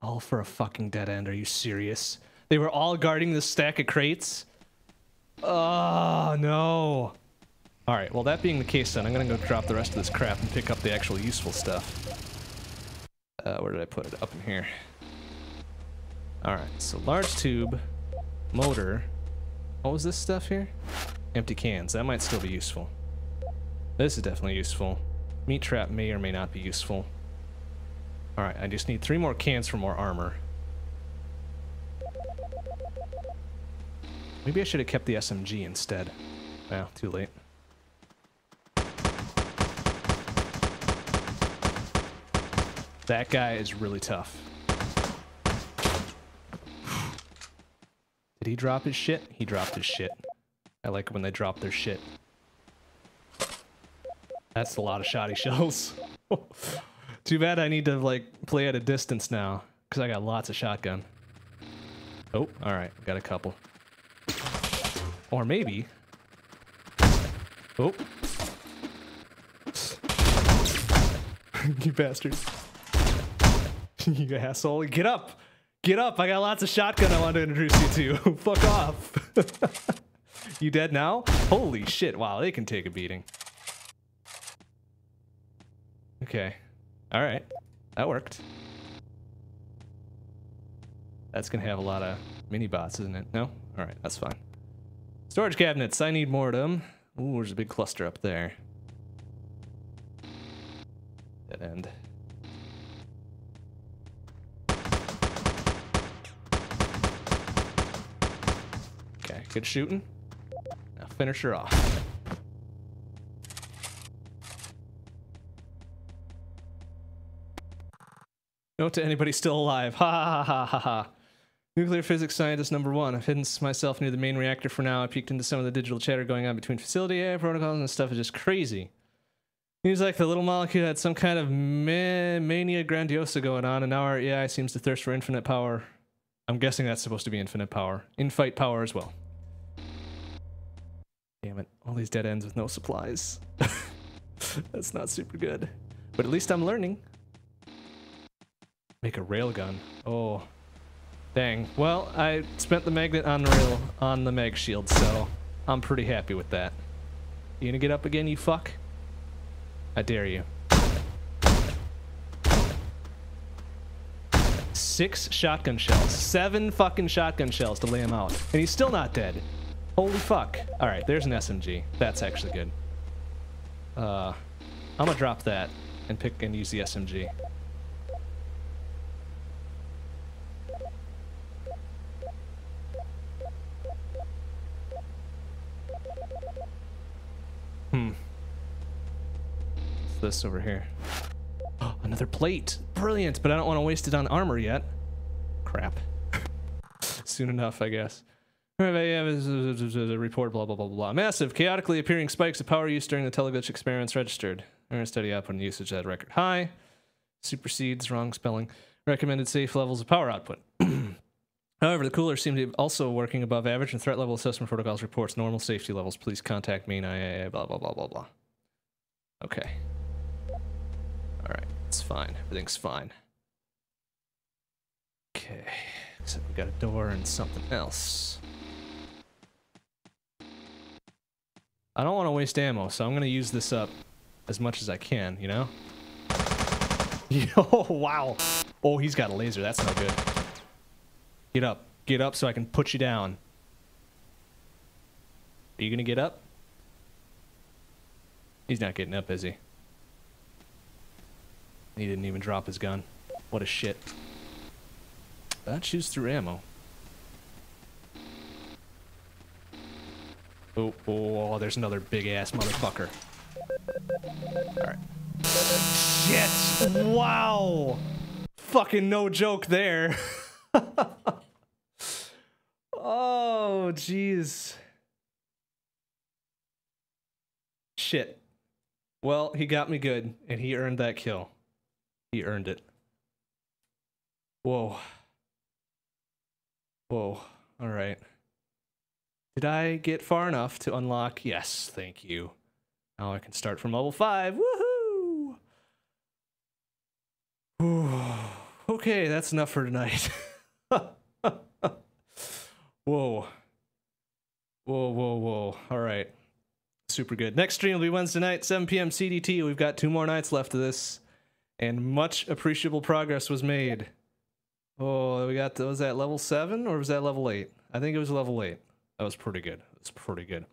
All for a fucking dead end, are you serious? They were all guarding this stack of crates? Oh, no. Alright, well that being the case then, I'm gonna go drop the rest of this crap and pick up the actual useful stuff. Uh, where did I put it? Up in here. Alright, so large tube, motor. What was this stuff here? Empty cans. That might still be useful. This is definitely useful. Meat trap may or may not be useful. Alright, I just need three more cans for more armor. Maybe I should have kept the SMG instead. Well, too late. That guy is really tough. Did he drop his shit? He dropped his shit. I like when they drop their shit. That's a lot of shoddy [LAUGHS] shells. Too bad I need to, like, play at a distance now. Because I got lots of shotgun. Oh, alright. Got a couple. Or maybe... Oh. [LAUGHS] you bastards. [LAUGHS] you asshole. Get up! Get up! I got lots of shotgun I want to introduce you to. [LAUGHS] Fuck off. you dead now? Holy shit. Wow, they can take a beating. Okay. Alright. That worked. That's gonna have a lot of mini bots, isn't it? No? Alright, that's fine. Storage cabinets. I need more of them. Ooh, there's a big cluster up there. Dead end. Okay, good shooting. Now finish her off. Note to anybody still alive. Ha ha ha ha ha. Nuclear physics scientist number one. I've hidden myself near the main reactor for now. I peeked into some of the digital chatter going on between facility AI protocols and stuff is just crazy. Seems like the little molecule had some kind of ma mania grandiosa going on, and now our AI seems to thirst for infinite power. I'm guessing that's supposed to be infinite power. In-fight power as well. Damn it. All these dead ends with no supplies. [LAUGHS] That's not super good. But at least I'm learning. Make a railgun. Oh. Dang. Well, I spent the magnet on the on the mag shield, so I'm pretty happy with that. You gonna get up again, you fuck? I dare you. Six shotgun shells. Seven fucking shotgun shells to lay him out. And he's still not dead. Holy fuck. Alright, there's an SMG. That's actually good. Uh, I'm gonna drop that and pick and use the SMG. Hmm. What's this over here? [GASPS] Another plate. Brilliant, but I don't want to waste it on armor yet. Crap. [LAUGHS] Soon enough, I guess. [LAUGHS] Report, blah, blah, blah, blah. Massive, chaotically appearing spikes of power use during the teleglitch experiments registered. Steady output and usage at record high. Supersedes, wrong spelling. Recommended safe levels of power output. [CLEARS THROAT] However, the cooler seem to be also working above average and threat level assessment protocols reports normal safety levels. Please contact main IAA, blah, blah, blah, blah, blah. Okay. Alright, it's fine. Everything's fine. Okay. Except we got a door and something else. I don't want to waste ammo, so I'm going to use this up as much as I can, you know? [LAUGHS] oh, wow. Oh, he's got a laser. That's not good. Get up. Get up so I can put you down. Are you going to get up? He's not getting up, is he? He didn't even drop his gun. What a shit. That shoots through ammo. Oh, oh, oh there's another big ass motherfucker. Alright. Shit! Wow! Fucking no joke there. [LAUGHS] oh, jeez. Shit. Well, he got me good, and he earned that kill. He earned it. Whoa. Whoa. All right. Did I get far enough to unlock? Yes, thank you. Now I can start from level 5. Woohoo! [SIGHS] okay, that's enough for tonight. [LAUGHS] whoa. Whoa, whoa, whoa. All right. Super good. Next stream will be Wednesday night, 7 p.m. CDT. We've got two more nights left of this, and much appreciable progress was made. Oh, we got, was that level 7 or was that level 8? I think it was level 8. That was pretty good. That's pretty good.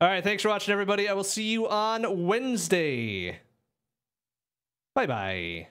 All right, thanks for watching, everybody. I will see you on Wednesday. Bye-bye.